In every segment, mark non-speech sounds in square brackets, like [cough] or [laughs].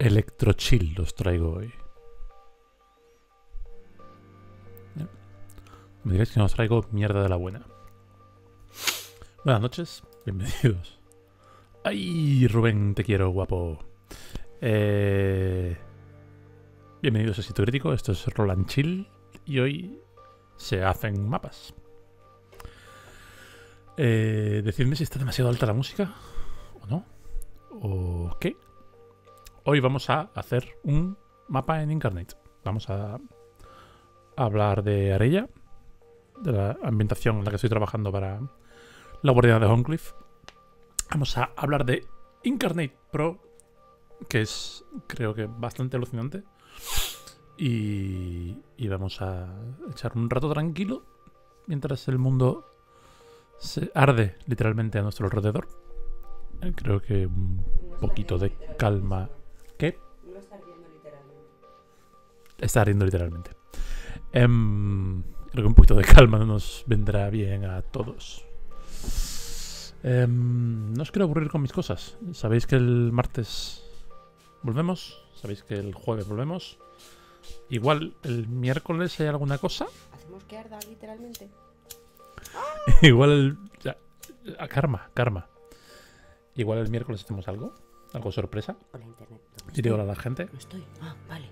electrochill os traigo hoy. Me diréis que no os traigo mierda de la buena. Buenas noches, bienvenidos. ¡Ay, Rubén, te quiero, guapo! Eh... Bienvenidos a Sitio Crítico, esto es Roland Chill y hoy se hacen mapas. Eh, decidme si está demasiado alta la música o no. ¿O qué? Hoy vamos a hacer un mapa en Incarnate. Vamos a hablar de Arella, de la ambientación en la que estoy trabajando para la guardia de Horncliffe. Vamos a hablar de Incarnate Pro, que es creo que bastante alucinante. Y, y vamos a echar un rato tranquilo mientras el mundo se arde literalmente a nuestro alrededor. Eh, Creo que un poquito de calma. ¿Qué? No está ardiendo literalmente. Está ardiendo literalmente. Em, creo que un poquito de calma nos vendrá bien a todos. Em, no os quiero aburrir con mis cosas. Sabéis que el martes volvemos. Sabéis que el jueves volvemos. Igual el miércoles hay alguna cosa. ¿Hacemos que arda literalmente? [laughs] Igual el. ya, a karma, karma. Igual el miércoles hacemos algo. Algo sorpresa. Hola, internet. Estoy. hola a la gente. No estoy. Ah, vale.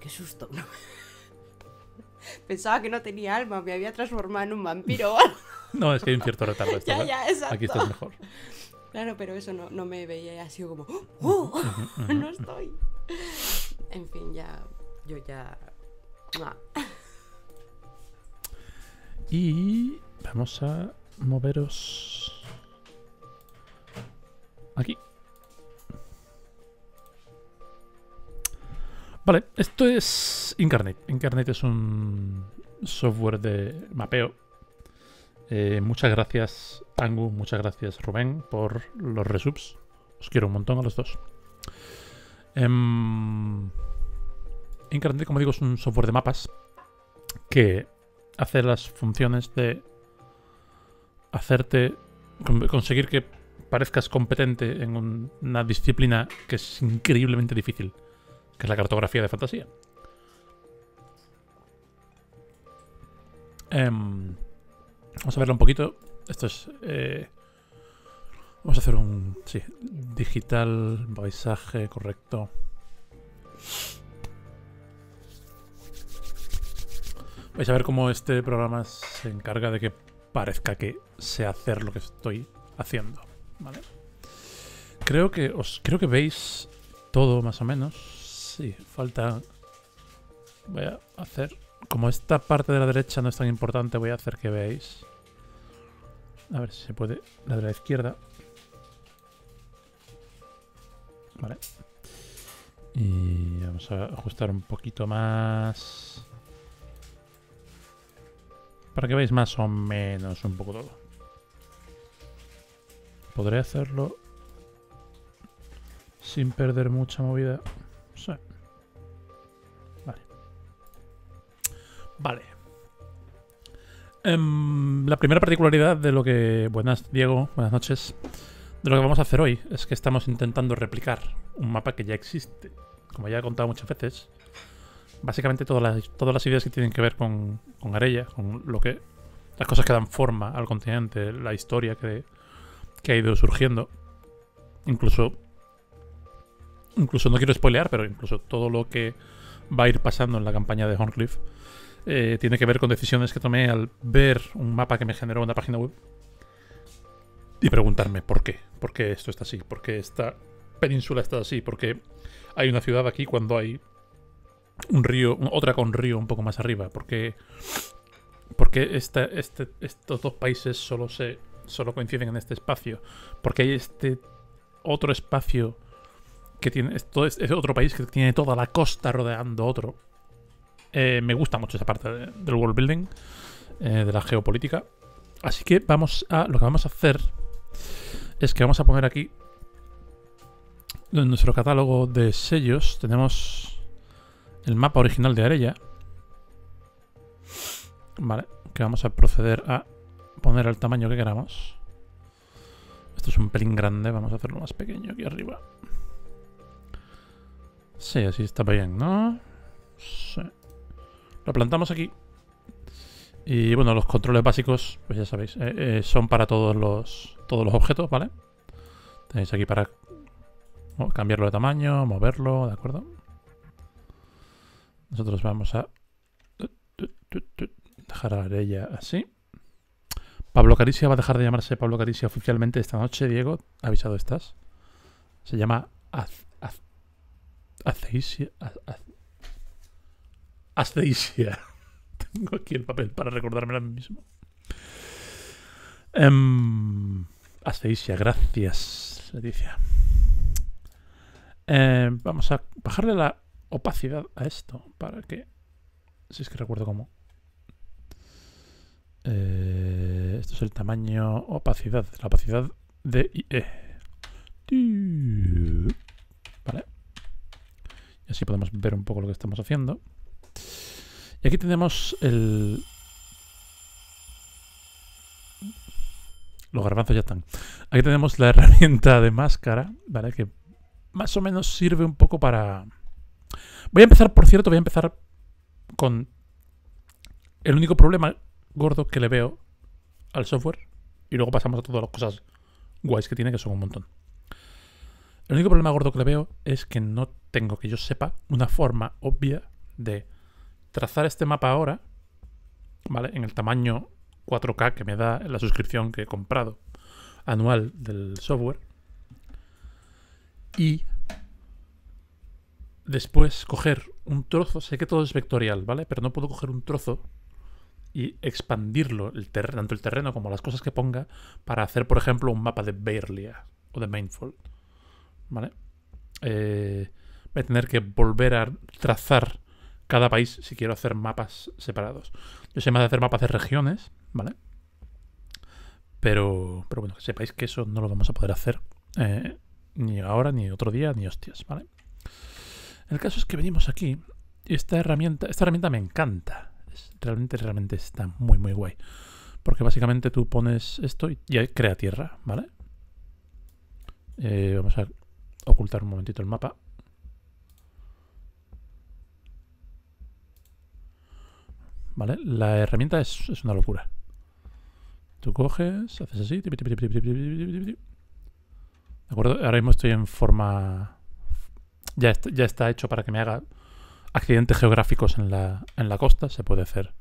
Qué susto. [laughs] Pensaba que no tenía alma, me había transformado en un vampiro. [laughs] No, es que hay un cierto retardo. [laughs] esto, ya, ya, exacto. Aquí estás mejor. Claro, pero eso no, no me veía así como. ¡Oh! no estoy. En fin, ya. Yo ya. Y vamos a moveros aquí. Vale, esto es Incarnate. Incarnate es un software de mapeo. Eh, muchas gracias, Angu, muchas gracias, Rubén, por los resubs. Os quiero un montón a los dos. Em, Incarnate, como digo, es un software de mapas que hace las funciones de hacerte con- conseguir que parezcas competente en un- una disciplina que es increíblemente difícil, que es la cartografía de fantasía. Em, vamos a verlo un poquito. Esto es. eh, vamos a hacer un. Sí, digital, paisaje, correcto. Vais a ver cómo este programa se encarga de que parezca que sé hacer lo que estoy haciendo. ¿Vale? Creo que os creo que veis todo más o menos. Sí, falta. Voy a hacer. Como esta parte de la derecha no es tan importante, voy a hacer que veáis. A ver si se puede. La de la izquierda. Vale. Y vamos a ajustar un poquito más. Para que veáis más o menos un poco todo. ¿Podré hacerlo sin perder mucha movida? Sí. Vale. Em, la primera particularidad de lo que... Buenas, Diego. Buenas noches. De lo que vamos a hacer hoy es que estamos intentando replicar un mapa que ya existe. Como ya he contado muchas veces, básicamente todas las, todas las ideas que tienen que ver con, con Arella, con lo que las cosas que dan forma al continente, la historia que, que ha ido surgiendo, incluso incluso no quiero spoilear, pero incluso todo lo que va a ir pasando en la campaña de Horncliffe eh, tiene que ver con decisiones que tomé al ver un mapa que me generó una página web y preguntarme por qué, por qué esto está así, por qué esta península está así, por qué hay una ciudad aquí cuando hay un río, otra con río un poco más arriba, porque porque esta, este, estos dos países solo se solo coinciden en este espacio, porque hay este otro espacio que tiene esto es, es otro país que tiene toda la costa rodeando otro. Eh, me gusta mucho esa parte de- del world building, eh, de la geopolítica. Así que vamos a lo que vamos a hacer es que vamos a poner aquí en nuestro catálogo de sellos tenemos el mapa original de Arella. Vale, que vamos a proceder a poner al tamaño que queramos. Esto es un pelín grande, vamos a hacerlo más pequeño aquí arriba. Sí, así está bien, ¿no? Sí. Lo plantamos aquí. Y bueno, los controles básicos, pues ya sabéis, eh, eh, son para todos los, todos los objetos, ¿vale? Tenéis aquí para cambiarlo de tamaño, moverlo, ¿de acuerdo? Nosotros vamos a dejar a ella así. Pablo Caricia va a dejar de llamarse Pablo Caricia oficialmente esta noche, Diego. Avisado estás. Se llama Az, Az. [laughs] Tengo aquí el papel para recordármelo a mí mismo. Um, gracias, Leticia. Eh, vamos a bajarle la opacidad a esto para que... Si es que recuerdo cómo. Eh, esto es el tamaño opacidad. La opacidad de IE. Vale. Y así podemos ver un poco lo que estamos haciendo. Y aquí tenemos el... Los garbanzos ya están. Aquí tenemos la [laughs] herramienta de máscara, ¿vale? Que más o menos sirve un poco para... Voy a empezar, por cierto, voy a empezar con el único problema gordo que le veo al software y luego pasamos a todas las cosas guays que tiene, que son un montón. El único problema gordo que le veo es que no tengo, que yo sepa, una forma obvia de trazar este mapa ahora, ¿vale? En el tamaño 4K que me da la suscripción que he comprado anual del software. Y después coger un trozo, sé que todo es vectorial, ¿vale? Pero no puedo coger un trozo y expandirlo, el tanto el terreno como las cosas que ponga, para hacer, por ejemplo, un mapa de Beirlia o de Mainfold. ¿Vale? Eh, voy a tener que volver a trazar cada país si quiero hacer mapas separados. Yo sé más de hacer mapas de regiones, ¿vale? Pero, pero bueno, que sepáis que eso no lo vamos a poder hacer eh, ni ahora, ni otro día, ni hostias, ¿vale? El caso es que venimos aquí y esta herramienta, esta herramienta me encanta. realmente, realmente está muy, muy guay. Porque básicamente tú pones esto y ya crea tierra, ¿vale? Eh, vamos a ocultar un momentito el mapa. ¿Vale? La herramienta es, una locura. Tú coges, haces así. ¿De acuerdo? Ahora mismo estoy en forma... Ya está, ya está hecho para que me haga accidentes geográficos en la, en la costa. Se puede hacer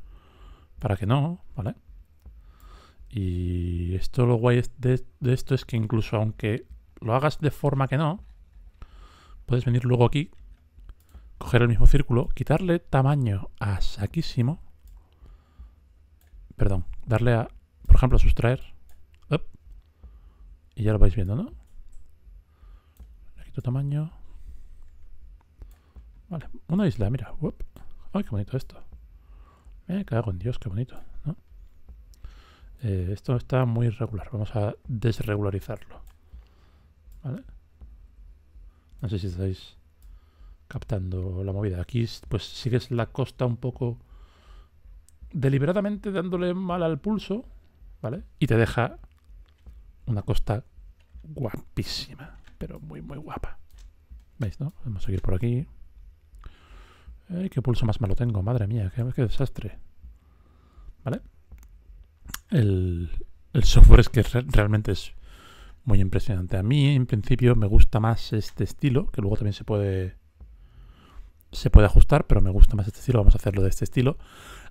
para que no, ¿vale? Y esto lo guay de, de esto es que incluso aunque lo hagas de forma que no, puedes venir luego aquí, coger el mismo círculo, quitarle tamaño a saquísimo Perdón, darle a, por ejemplo, sustraer. y ya lo vais viendo, ¿no? Le quito tamaño. Vale, una isla, mira. Ay, qué bonito esto. Me cago en Dios, qué bonito, ¿no? Eh, esto está muy irregular. Vamos a desregularizarlo. ¿Vale? No sé si estáis captando la movida. Aquí pues sigues la costa un poco deliberadamente dándole mal al pulso, ¿vale? Y te deja una costa guapísima, pero muy, muy guapa. ¿Veis, no? Vamos a seguir por aquí. ¿Qué pulso más malo tengo? Madre mía, qué, qué desastre. ¿Vale? El, el, software es que realmente es muy impresionante. A mí, en principio, me gusta más este estilo, que luego también se puede se puede ajustar, pero me gusta más este estilo. Vamos a hacerlo de este estilo.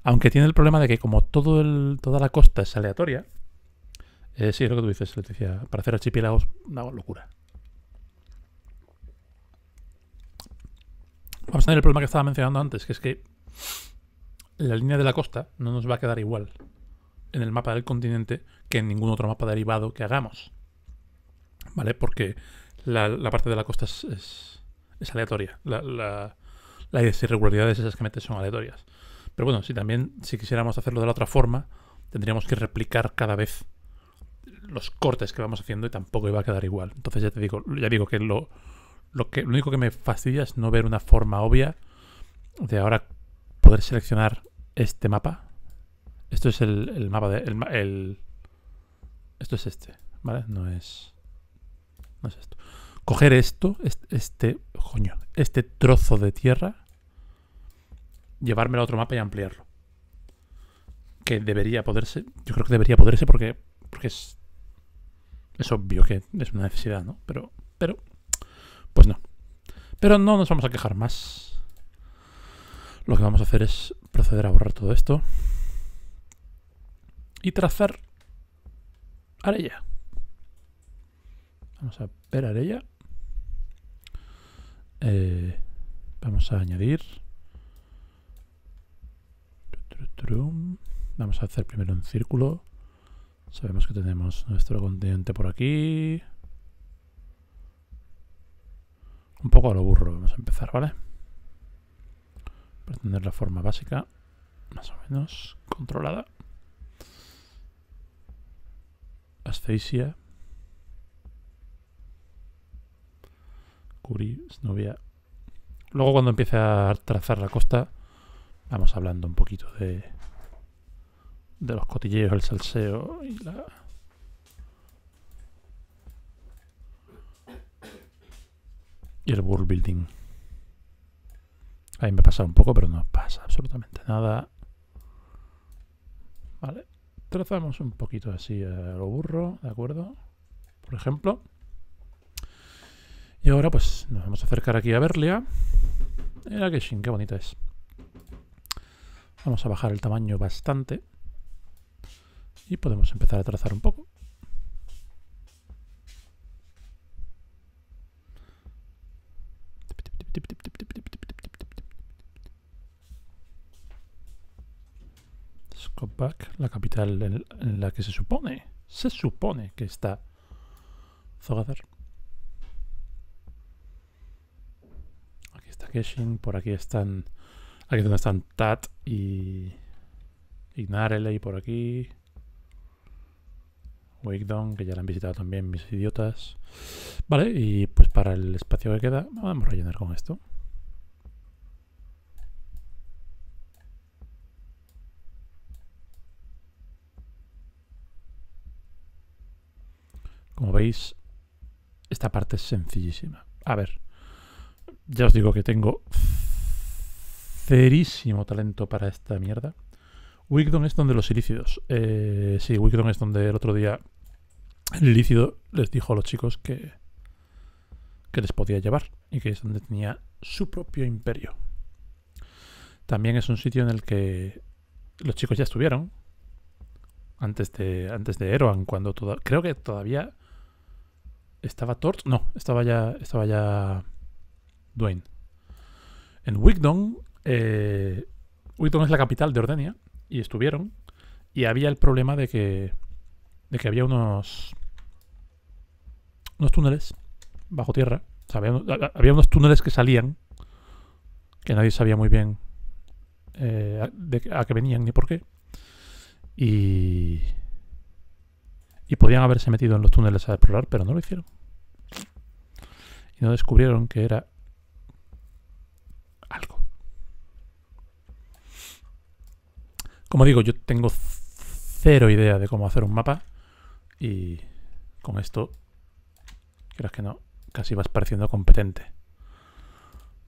Aunque tiene el problema de que como todo el, toda la costa es aleatoria, eh, sí, es lo que tú dices, Leticia, para hacer archipiélagos, una locura. Vamos a tener el problema que estaba mencionando antes, que es que la línea de la costa no nos va a quedar igual en el mapa del continente que en ningún otro mapa derivado que hagamos. ¿Vale? Porque la, parte de la costa es, aleatoria. las irregularidades esas que metes son aleatorias. Pero bueno, si también, si quisiéramos hacerlo de la otra forma, tendríamos que replicar cada vez los cortes que vamos haciendo y tampoco iba a quedar igual. Entonces ya te digo, ya digo que lo, lo que lo único que me fastidia es no ver una forma obvia de ahora poder seleccionar este mapa. Esto es el, mapa de el, esto es este, ¿vale? No es no es esto. Coger esto, este, este coño, este trozo de tierra, llevármelo a otro mapa y ampliarlo. Que debería poderse. Yo creo que debería poderse porque, porque es. Es obvio que es una necesidad, ¿no? Pero. Pero. Pues no. Pero no nos vamos a quejar más. Lo que vamos a hacer es proceder a borrar todo esto. Y trazar Arella. Vamos a ver Arella. Eh, vamos a añadir. Vamos a hacer primero un círculo. Sabemos que tenemos nuestro continente por aquí. Un poco a lo burro vamos a empezar, ¿vale? Para tener la forma básica, más o menos controlada. Asphasia. Curi, Snubia. Luego cuando empiece a trazar la costa, vamos hablando un poquito de, de los cotilleos, el salseo y la... Y el world building. Ahí me pasa un poco, pero no pasa absolutamente nada. Vale. Trazamos un poquito así a lo burro, ¿de acuerdo? Por ejemplo. Y ahora pues nos vamos a acercar aquí a Berlia. Mira que qué bonita es. Vamos a bajar el tamaño bastante. Y podemos empezar a trazar un poco. Skopback, la capital en, la que se supone, se supone que está Zogadar. Aquí está Keshin, por aquí están, aquí es donde están Tat y Ignarele y por aquí. Wakedon, que ya la han visitado también mis idiotas. Vale, y pues para el espacio que queda, vamos a rellenar con esto. Como veis, esta parte es sencillísima. A ver, ya os digo que tengo cerísimo talento para esta mierda. Wigdon es donde los ilícidos. Eh, sí, Wigdon es donde el otro día el ilícido les dijo a los chicos que, que les podía llevar y que es donde tenía su propio imperio. También es un sitio en el que los chicos ya estuvieron antes de antes de Eroan cuando creo que todavía estaba Tort, no, estaba ya estaba ya Dwayne. En Wigdon eh, es la capital de Ordenia y estuvieron y había el problema de que de que había unos unos túneles bajo tierra. había, unos túneles que salían que nadie sabía muy bien eh, a qué venían ni por qué. Y, y podían haberse metido en los túneles a explorar, pero no lo hicieron. Y no descubrieron que era algo. Como digo, yo tengo cero idea de cómo hacer un mapa y con esto, creas que no, casi vas pareciendo competente.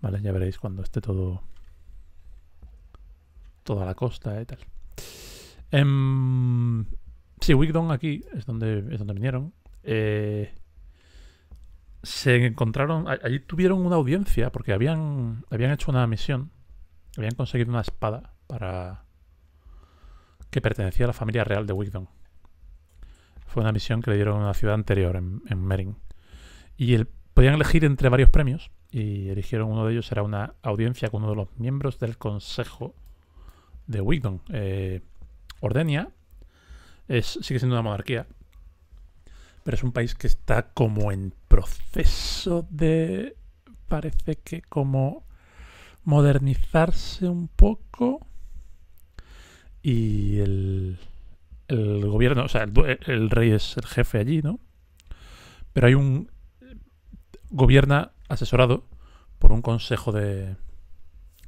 Vale, ya veréis cuando esté todo toda la costa y tal. Em, sí, Wigdon aquí es donde, es donde vinieron. Eh, se encontraron, allí tuvieron una audiencia porque habían, habían hecho una misión, habían conseguido una espada para que pertenecía a la familia real de Wigdon. Fue una misión que le dieron a una ciudad anterior, en, Merin. Y podían elegir entre varios premios y eligieron uno de ellos, era una audiencia con uno de los miembros del Consejo de Wigdon. Eh, Ordenia es, sigue siendo una monarquía, pero es un país que está como en proceso de, parece que como modernizarse un poco. Y el, el gobierno, o sea, el, el, rey es el jefe allí, ¿no? Pero hay un... Gobierna asesorado por un consejo de,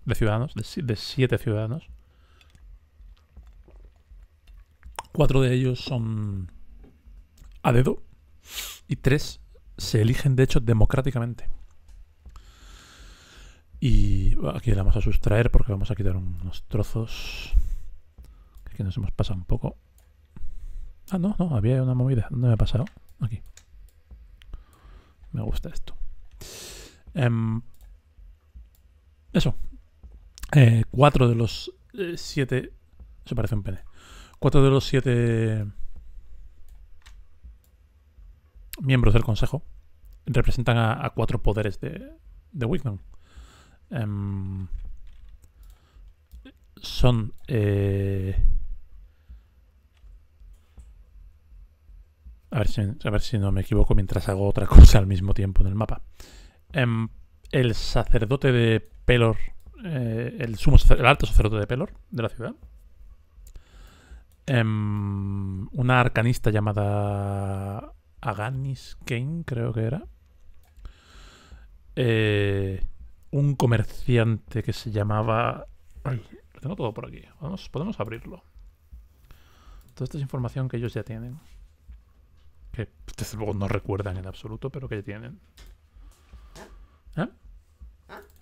de ciudadanos, de, de siete ciudadanos, Cuatro de ellos son a dedo y tres se eligen de hecho democráticamente. Y aquí la vamos a sustraer porque vamos a quitar unos trozos. Aquí nos hemos pasado un poco. Ah, no, no, había una movida. ¿Dónde me ha pasado? Aquí. Me gusta esto. Em, eso. Eh, cuatro de los eh, siete. Eso parece un pene. Cuatro de los siete miembros del consejo representan a, cuatro poderes de, de Wignon. Em, son. Eh, a, ver si, a ver si no me equivoco mientras hago otra cosa al mismo tiempo en el mapa. Em, el sacerdote de Pelor. Eh, el, alto sacerdote de Pelor, de la ciudad. Em, una arcanista llamada Aganis Kane, creo que era. Eh, un comerciante que se llamaba... Ay, lo tengo todo por aquí. podemos abrirlo. Toda esta es información que ellos ya tienen. Que desde luego no recuerdan en absoluto, pero que ya tienen. ¿Eh?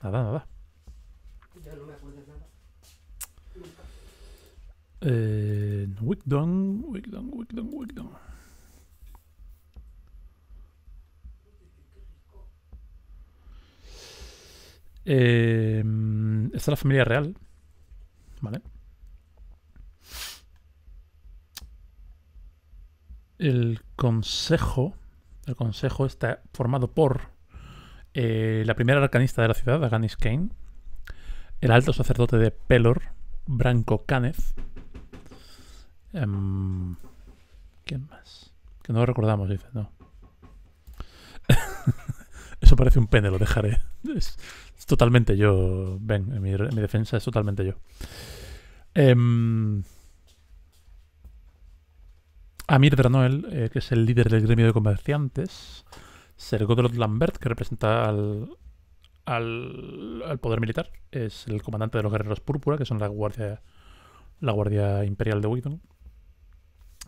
Nada, nada. Yo no me acuerdo nada. Eh, Wigdon, Wigdon. Eh, esta es la familia real. ¿Vale? El consejo. El consejo está formado por eh, la primera arcanista de la ciudad, Aganis Kane, el alto sacerdote de Pelor, Branco Caneth. Em, ¿Quién más? Que no lo recordamos, dice, no. [laughs] Eso parece un pene, lo dejaré. Es, totalmente yo. Ven, en mi, defensa es totalmente yo. Em, Amir Dranoel, eh, que es el líder del gremio de comerciantes. Sergodrod Lambert, que representa al, al, poder militar. Es el comandante de los guerreros púrpura, que son la guardia, la guardia imperial de Wigton.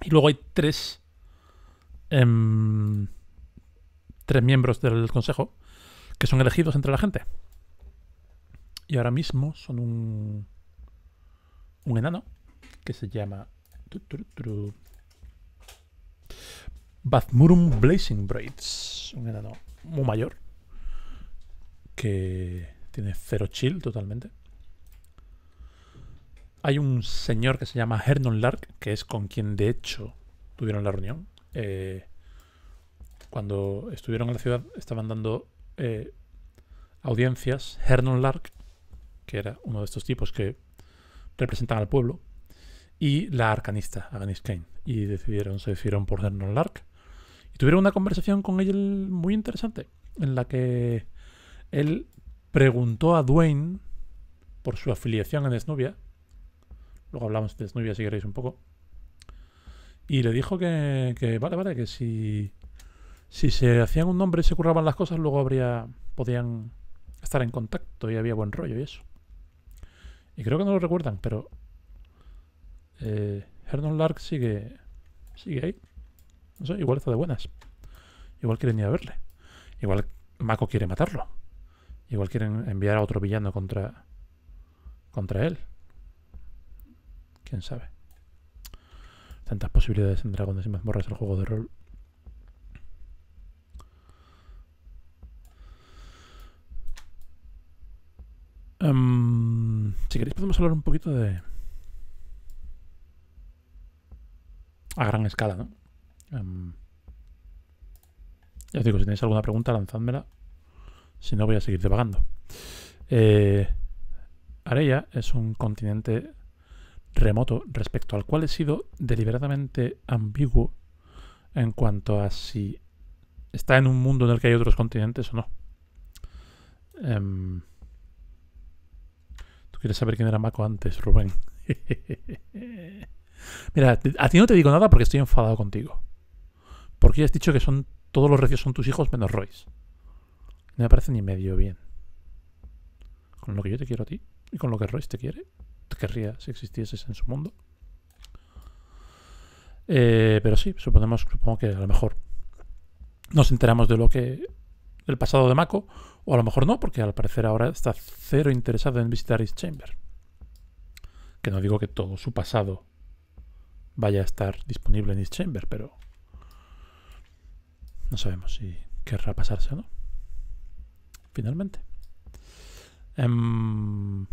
Y luego hay tres. Em, tres miembros del consejo que son elegidos entre la gente. Y ahora mismo son un, un enano que se llama Bathmurum Blazing Braids. Un enano muy mayor que tiene cero chill totalmente. Hay un señor que se llama Hernon Lark, que es con quien de hecho tuvieron la reunión. Eh, cuando estuvieron en la ciudad estaban dando eh, audiencias. Hernon Lark que era uno de estos tipos que representan al pueblo, y la arcanista, Aganis Kane. Y decidieron, se decidieron por Hernon Lark. Tuvieron una conversación con él muy interesante, en la que él preguntó a Dwayne por su afiliación en Snubia. Luego hablamos de Snubia si queréis un poco. Y le dijo que, que vale, vale, que si, si se hacían un nombre y se curraban las cosas, luego habría, podían estar en contacto y había buen rollo y eso. Y creo que no lo recuerdan, pero eh, Lark sigue, sigue ahí. No sé, igual está de buenas. Igual quieren ir a verle. Igual Mako quiere matarlo. Igual quieren enviar a otro villano contra, contra él. Quién sabe. Tantas posibilidades en Dragones y Mazmorras el juego de rol. Em, si queréis podemos hablar un poquito de... A gran escala, ¿no? Um, ya os digo, si tenéis alguna pregunta, lanzádmela. Si no, voy a seguir devagando. Eh, es un continente remoto respecto al cual he sido deliberadamente ambiguo en cuanto a si está en un mundo en el que hay otros continentes o no. Um, quieres saber quién era Mako antes, Rubén. [laughs] Mira, a ti no te digo nada porque estoy enfadado contigo. Porque ya has dicho que son todos los recios son tus hijos menos Royce. No me parece ni medio bien. Con lo que yo te quiero a ti y con lo que Royce te quiere, te querría si existieses en su mundo. Eh, pero sí, suponemos, supongo que a lo mejor nos enteramos de lo que el pasado de Mako, o a lo mejor no, porque al parecer ahora está cero interesado en visitar East Chamber. Que no digo que todo su pasado vaya a estar disponible en East Chamber, pero no sabemos si querrá pasarse o no. Finalmente. Em,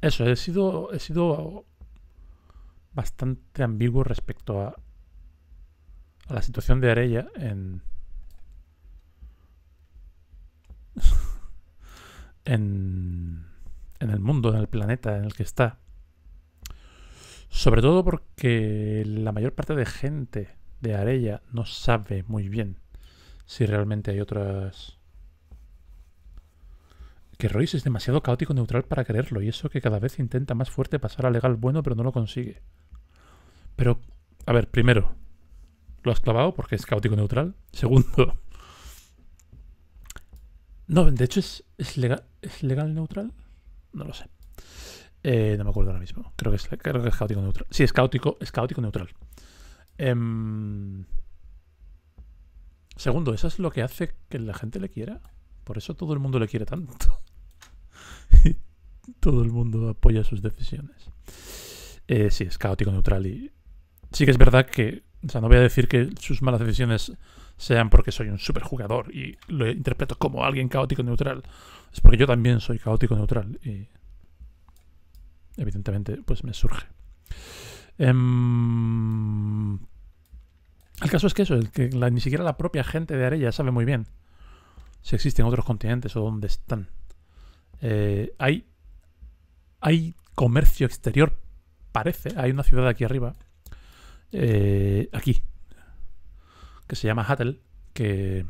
eso, he sido, he sido bastante ambiguo respecto a, a la situación de Arella en, [laughs] en, en el mundo, en el planeta en el que está. Sobre todo porque la mayor parte de gente de Arella no sabe muy bien si realmente hay otras... Que Royce es demasiado caótico neutral para quererlo y eso que cada vez intenta más fuerte pasar a legal bueno pero no lo consigue. Pero, a ver, primero, lo has clavado porque es caótico neutral. Segundo, no, de hecho es, es, legal, es legal neutral. No lo sé. Eh, no me acuerdo ahora mismo. Creo que, es, creo que es caótico neutral. Sí, es caótico, es caótico neutral. Em, segundo, eso es lo que hace que la gente le quiera. Por eso todo el mundo le quiere tanto. [laughs] todo el mundo apoya sus decisiones. Eh, sí, es caótico neutral y sí que es verdad que, o sea, no voy a decir que sus malas decisiones sean porque soy un superjugador y lo interpreto como alguien caótico neutral. Es porque yo también soy caótico neutral y evidentemente pues me surge. Em, el caso es que eso, que ni siquiera la propia gente de Arella sabe muy bien si existen otros continentes o dónde están. Eh, hay, hay comercio exterior, parece. Hay una ciudad aquí arriba eh, aquí, que se llama Hattel, que,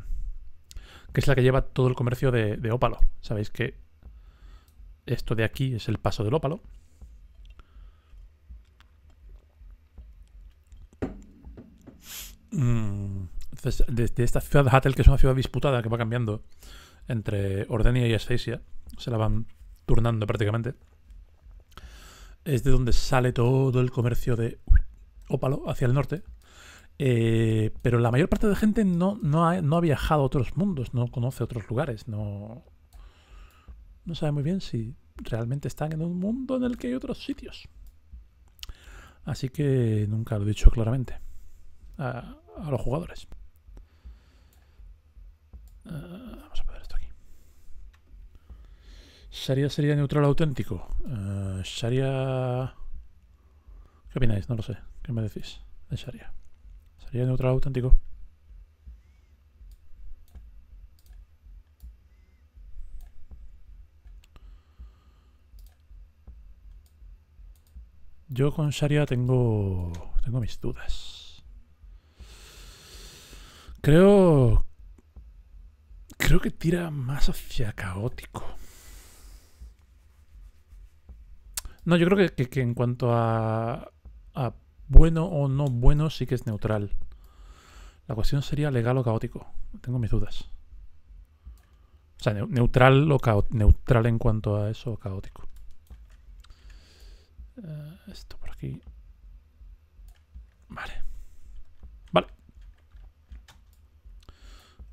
que es la que lleva todo el comercio de, de ópalo. Sabéis que esto de aquí es el paso del ópalo. Entonces, desde esta ciudad de Hattel, que es una ciudad disputada que va cambiando entre Ordenia y Asfesia, se la van turnando prácticamente, es de donde sale todo el comercio de ópalo hacia el norte. Eh, pero la mayor parte de gente no, no ha viajado a otros mundos, no conoce otros lugares, no, no sabe muy bien si realmente están en un mundo en el que hay otros sitios. Así que nunca lo he dicho claramente a, los jugadores. Uh, vamos a poner esto aquí. Sharia sería neutral auténtico. Uh, Sharia. ¿Qué opináis? No lo sé. ¿Qué me decís de Sharia? ¿Sería neutral auténtico? Yo con Sharia tengo tengo mis dudas. Creo creo que tira más hacia caótico. No, yo creo que, que, en cuanto a, bueno o no bueno sí que es neutral. La cuestión sería legal o caótico. Tengo mis dudas. O sea, neutral o neutral en cuanto a eso, caótico. Uh, esto por aquí. Vale.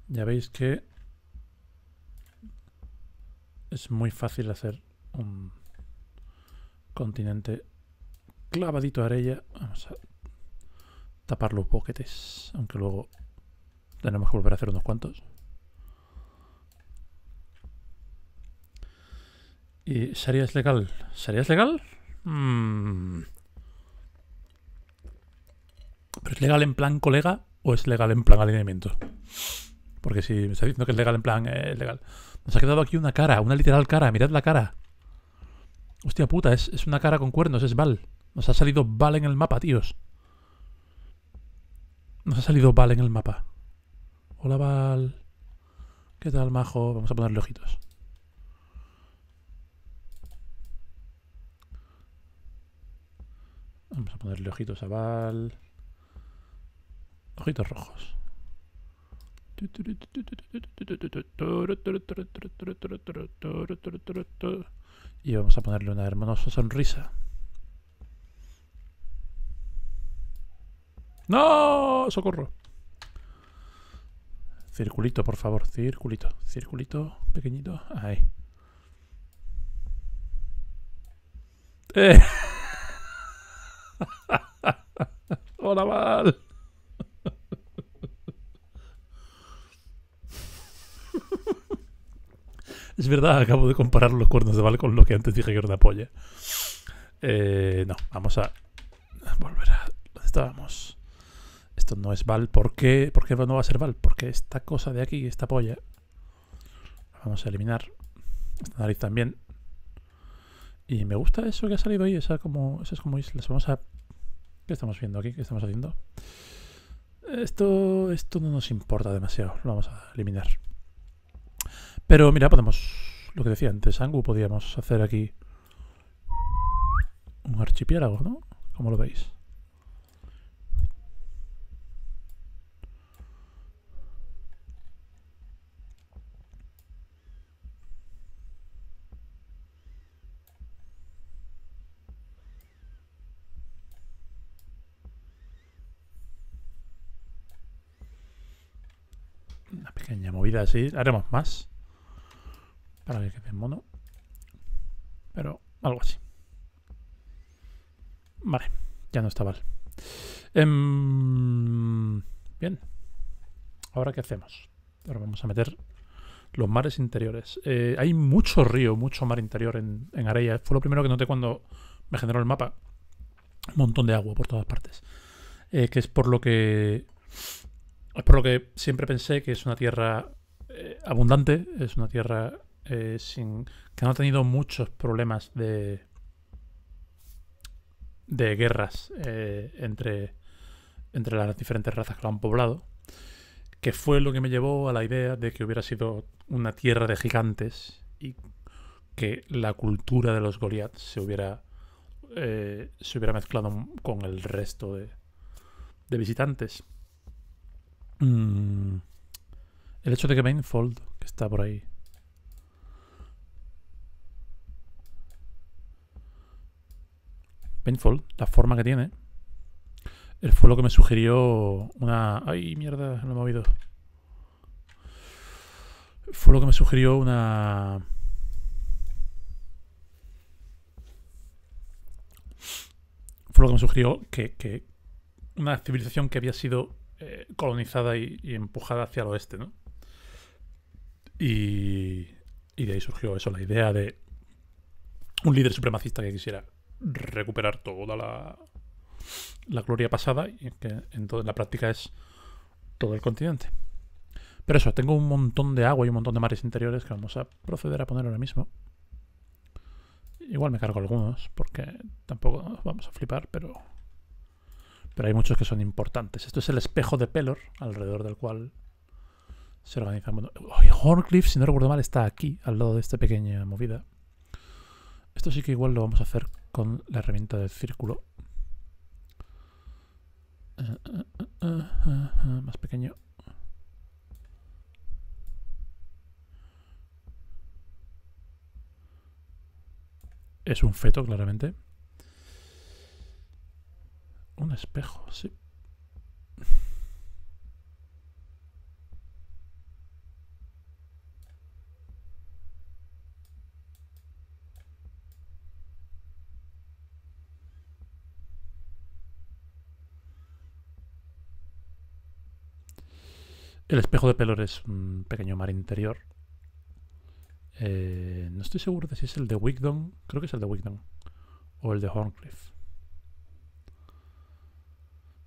Ya veis que es muy fácil hacer un continente clavadito a arella. Vamos a tapar los boquetes, aunque luego tenemos que volver a hacer unos cuantos. ¿Y Sharia es legal? ¿Sharia es legal? Mm. ¿Pero es legal en plan colega o es legal en plan alineamiento? Porque si me está diciendo que es legal en plan eh, legal. Nos ha quedado aquí una cara, una literal cara. Mirad la cara. Hostia puta, es, es una cara con cuernos, es Val. Nos ha salido Val en el mapa, tíos. Nos ha salido Val en el mapa. Hola, Val. ¿Qué tal, majo? Vamos a ponerle ojitos. Vamos a ponerle ojitos a Val. Ojitos rojos. Y vamos a ponerle una hermosa sonrisa. ¡No! ¡Socorro! Circulito, por favor. Circulito. Circulito. Pequeñito. Ahí. Eh. [laughs] Hola, mal. Es verdad, acabo de comparar los cuernos de Val con lo que antes dije que era una polla. Eh, no, vamos a volver a... ¿Dónde estábamos? Esto no es Val. ¿Por qué? ¿Por qué no va a ser Val? Porque esta cosa de aquí, esta polla, la vamos a eliminar. Esta nariz también. Y me gusta eso que ha salido ahí, esa como, esas como islas. Vamos a... ¿Qué estamos viendo aquí? ¿Qué estamos haciendo? Esto, esto no nos importa demasiado. Lo vamos a eliminar. Pero mira, podemos... Lo que decía antes, Angu, podríamos hacer aquí un archipiélago, ¿no? ¿Cómo lo veis? Una pequeña movida así. Haremos más. Para que quede mono. Pero algo así. Vale, ya no está mal. Em, bien. Ahora qué hacemos. Ahora vamos a meter los mares interiores. Eh, hay mucho río, mucho mar interior en, en Areia. Fue lo primero que noté cuando me generó el mapa. Un montón de agua por todas partes. Eh, que es por lo que. Es por lo que siempre pensé que es una tierra eh, abundante. Es una tierra eh, sin, que no ha tenido muchos problemas de. de guerras eh, entre. entre las diferentes razas que lo han poblado. Que fue lo que me llevó a la idea de que hubiera sido una tierra de gigantes y que la cultura de los Goliath se hubiera eh, se hubiera mezclado con el resto de, de visitantes. Mm. El hecho de que Mainfold, que está por ahí. Mainfold, la forma que tiene, él fue lo que me sugirió una... ¡Ay, mierda! Lo he movido. Fue lo que me sugirió una... Fue lo que me sugirió que, que una civilización que había sido eh, colonizada y, y, empujada hacia el oeste, ¿no? Y, y de ahí surgió eso, la idea de un líder supremacista que quisiera recuperar toda la, la gloria pasada y que en, la práctica es todo el continente. Pero eso, tengo un montón de agua y un montón de mares interiores que vamos a proceder a poner ahora mismo. Igual me cargo algunos, porque tampoco vamos a flipar, pero. Pero hay muchos que son importantes. Esto es el espejo de Pelor, alrededor del cual se organiza. Bueno, Horncliffe, si no recuerdo mal, está aquí, al lado de esta pequeña movida. Esto sí que igual lo vamos a hacer con la herramienta del círculo. Uh, uh, uh, más pequeño. Es un feto, claramente. Un espejo, sí. El espejo de Pelor es un pequeño mar interior. Eh, no estoy seguro de si es el de Wigdon. Creo que es el de Wigdon. O el de Horncliffe.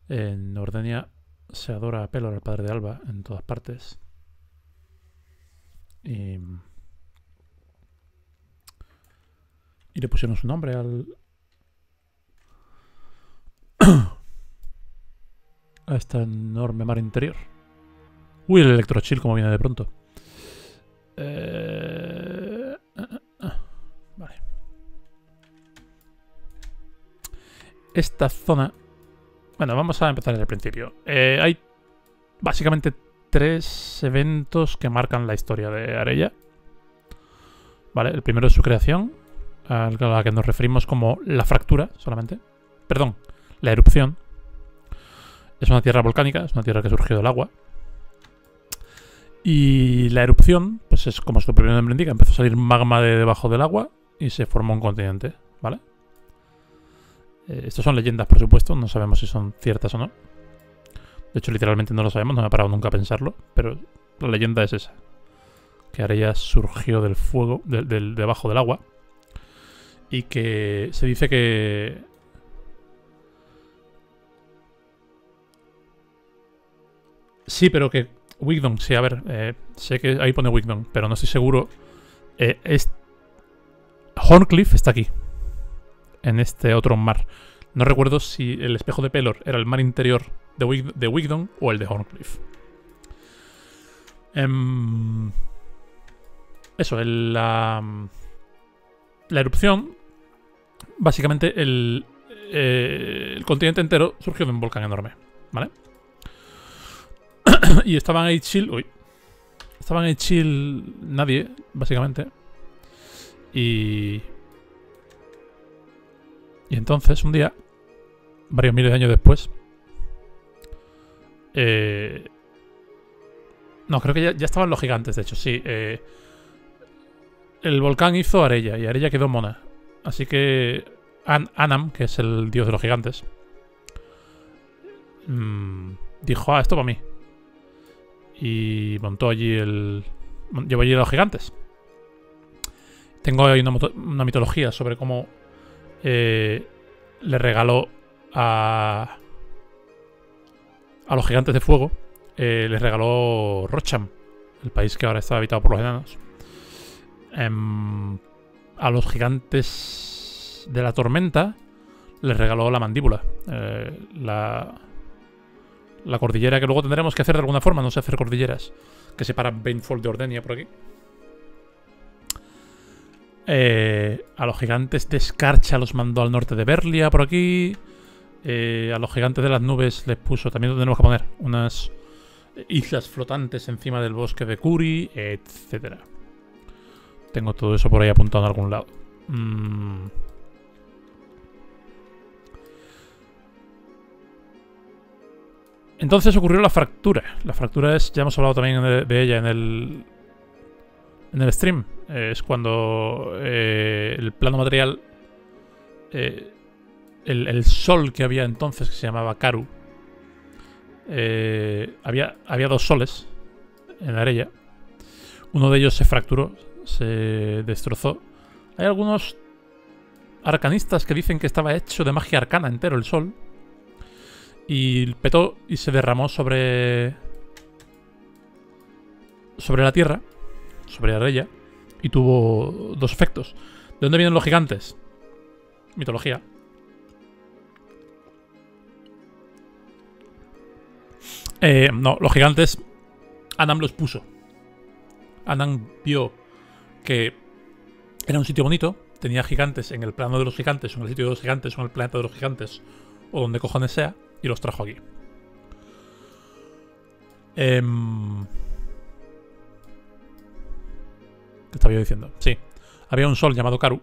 En Ordenia se adora a Pelor, el padre de Alba, en todas partes. Y, y le pusieron su nombre al. [coughs] a este enorme mar interior. Uy, el electrochill como viene de pronto. Eh, vale. Esta zona... Bueno, vamos a empezar desde el principio. Eh, hay básicamente tres eventos que marcan la historia de Arella. Vale, el primero es su creación, a la que nos referimos como la fractura solamente. Perdón, la erupción. Es una tierra volcánica, es una tierra que surgió del agua Y la erupción, pues es como su propio nombre indica, empezó a salir magma de debajo del agua y se formó un continente, ¿vale? Eh, estos son leyendas, por supuesto, no sabemos si son ciertas o no. De hecho, literalmente no lo sabemos, no me he parado nunca a pensarlo, pero la leyenda es esa. Que Arella surgió del fuego, del, debajo del agua. Y que se dice que... Sí, pero que Wigdon, sí, a ver, eh, sé que ahí pone Wigdon, pero no estoy seguro. Eh, es... Horncliffe está aquí, en este otro mar. No recuerdo si el espejo de Pelor era el mar interior de, Wigdon o el de Horncliffe. Em, eso, la, la erupción, básicamente el, eh, el continente entero surgió de un volcán enorme, ¿vale? [coughs] y estaban ahí chill, uy, estaban ahí chill nadie, básicamente. Y... Y entonces, un día, varios miles de años después, eh, no, creo que ya, estaban los gigantes, de hecho, sí. Eh, el volcán hizo Arella y Arella quedó mona. Así que Anam, que es el dios de los gigantes, mm, dijo, ah, esto para mí. Y montó allí el... Llevó allí a los gigantes. Tengo ahí una, mitología sobre cómo eh, le regaló a a los gigantes de fuego eh, les regaló Rocham, el país que ahora está habitado por los enanos. Em, a los gigantes de la tormenta les regaló la mandíbula. Eh, la, la cordillera que luego tendremos que hacer de alguna forma, no sé hacer cordilleras que separan Bainfold de Ordenia por aquí. Eh, a los gigantes de Escarcha los mandó al norte de Berlia por aquí. Eh, a los gigantes de las nubes les puso, también tenemos que poner, unas islas flotantes encima del bosque de Kuri, etc. Tengo todo eso por ahí apuntado en algún lado. Mm. Entonces ocurrió la fractura. La fractura es, ya hemos hablado también de, ella en el, en el stream. Es cuando eh, el plano material eh, el, sol que había entonces, que se llamaba Karu, eh, había, había dos soles en Arella. Uno de ellos se fracturó, se destrozó. Hay algunos arcanistas que dicen que estaba hecho de magia arcana entero el sol. Y petó y se derramó sobre. sobre la tierra, sobre Arella. Y tuvo dos efectos. ¿De dónde vienen los gigantes? Mitología. Eh, no, los gigantes. Anam los puso. Anam vio que era un sitio bonito. Tenía gigantes en el plano de los gigantes, o en el sitio de los gigantes, o en el planeta de los gigantes, o donde cojones sea, y los trajo aquí. Em, ¿Qué estaba yo diciendo? Sí. Había un sol llamado Karu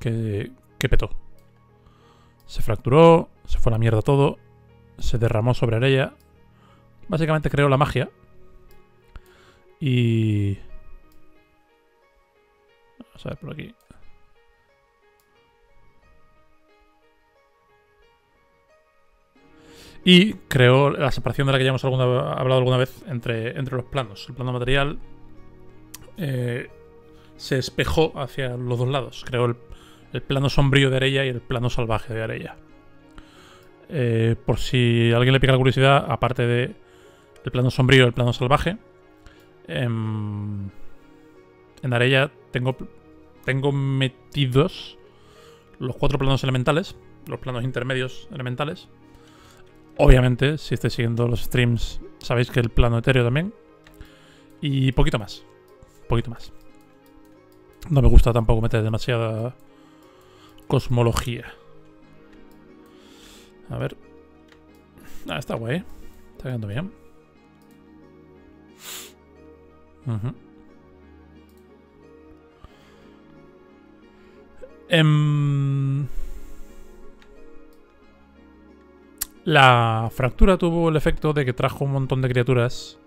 que, que petó. Se fracturó, se fue a la mierda todo, se derramó sobre ella Básicamente creo la magia. Y... Vamos a ver por aquí. Y creó la separación de la que ya hemos hablado alguna vez entre, entre los planos. El plano material eh, se espejó hacia los dos lados. Creó el, plano sombrío de Arella y el plano salvaje de Arella. Eh, por si a alguien le pica la curiosidad, aparte de el plano sombrío y el plano salvaje. En, en Arella tengo, tengo metidos los cuatro planos elementales, los planos intermedios elementales. Obviamente, si estáis siguiendo los streams, sabéis que el plano etéreo también. Y poquito más. Poquito más. No me gusta tampoco meter demasiada cosmología. A ver. Ah, está guay. Está quedando bien. Em, la fractura tuvo el efecto de que trajo un montón de criaturas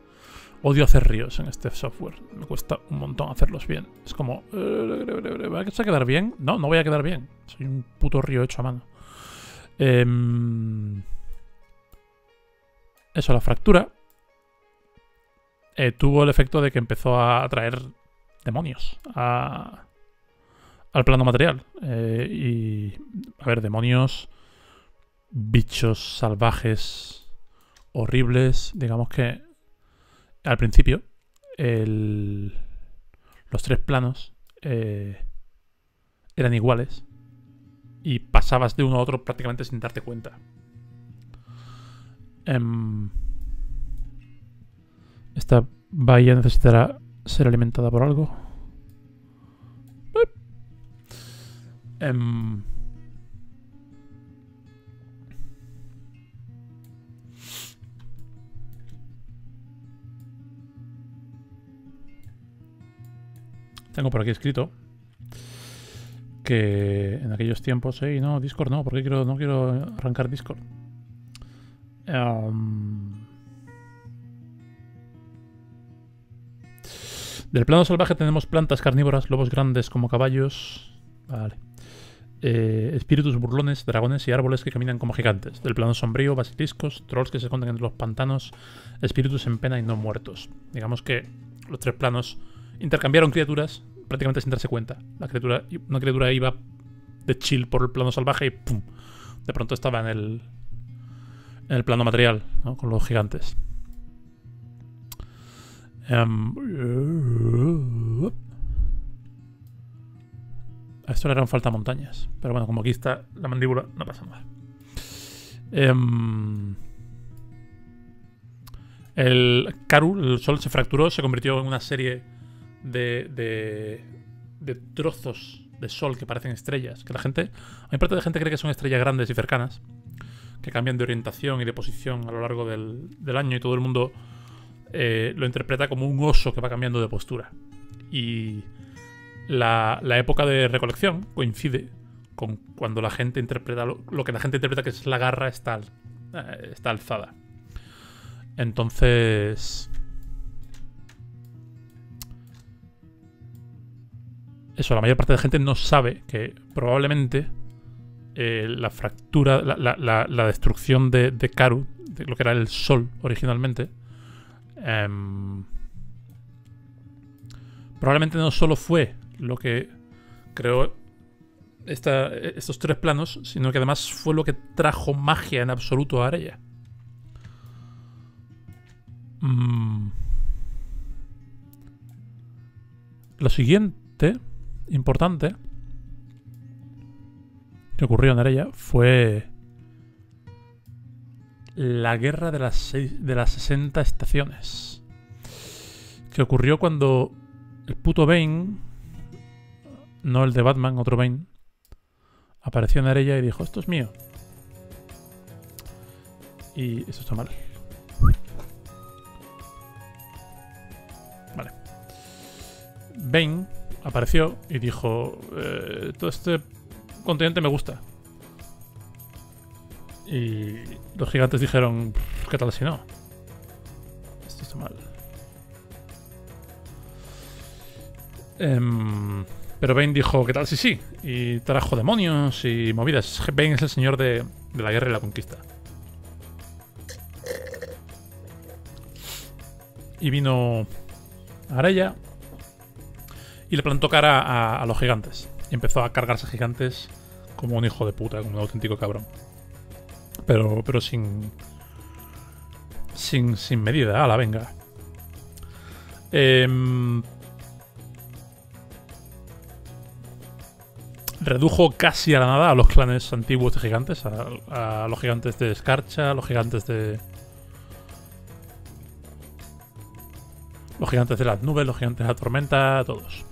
Odio hacer ríos en este software. Me cuesta un montón hacerlos bien. Es como... eh, ¿Vas a quedar bien? No, no voy a quedar bien. Soy un puto río hecho a mano. Em, eso, la fractura eh, tuvo el efecto de que empezó a atraer demonios a- al plano material. Eh, y, a ver, demonios, bichos salvajes, horribles. Digamos que al principio, el- los tres planos eh, eran iguales y pasabas de uno a otro prácticamente sin darte cuenta. Em, esta bahía necesitará ser alimentada por algo. Em, tengo por aquí escrito que en aquellos tiempos, hey, no, Discord no, porque quiero, no quiero arrancar Discord. Del plano salvaje tenemos plantas carnívoras, lobos grandes como caballos. Vale. Eh, espíritus burlones, dragones y árboles que caminan como gigantes. Del plano sombrío, basiliscos, trolls que se esconden entre los pantanos, espíritus en pena y no muertos. Digamos que los tres planos intercambiaron criaturas prácticamente sin darse cuenta. La criatura, una criatura iba de chill por el plano salvaje y ¡pum! De pronto estaba en el, en el plano material, ¿no? con los gigantes. A esto le harán falta montañas. Pero bueno, como aquí está la mandíbula, no pasa nada. Em, el Karu, el sol se fracturó, se convirtió en una serie de, de, de trozos de sol que parecen estrellas. Que la gente. Hay parte de gente cree que son estrellas grandes y cercanas. Que cambian de orientación y de posición a lo largo del, año y todo el mundo eh, lo interpreta como un oso que va cambiando de postura. Y la, la época de recolección coincide con cuando la gente interpreta lo, lo que la gente interpreta que es la garra está, eh, está alzada. Entonces. Eso, la mayor parte de la gente no sabe que probablemente eh, la fractura, la, la- destrucción de, de Karu, de lo que era el sol originalmente, em, probablemente no solo fue lo que creó esta- estos tres planos, sino que además fue lo que trajo magia en absoluto a Arella. Mm. Lo siguiente, importante, que ocurrió en Arella fue la guerra de las, seis- de las 60 estaciones. Que ocurrió cuando el puto Bane, no el de Batman, otro Bane, apareció en Arella y dijo, esto es mío. Y eso está mal. Vale. Bane apareció y dijo, "Eh, todo este continente me gusta. Y los gigantes dijeron, ¿qué tal si no? Esto está mal. Em, pero Bane dijo, ¿qué tal si sí? Y trajo demonios y movidas. Bane es el señor de, de la guerra y la conquista. Y vino Arella y le plantó cara a, a los gigantes. Y empezó a cargarse gigantes como un hijo de puta, como un auténtico cabrón. Pero, pero sin. Sin, sin medida, a la venga. Em, redujo casi a la nada a los clanes antiguos de gigantes, a, a los gigantes de escarcha, a los gigantes de. Los gigantes de las nubes, los gigantes de la tormenta, todos.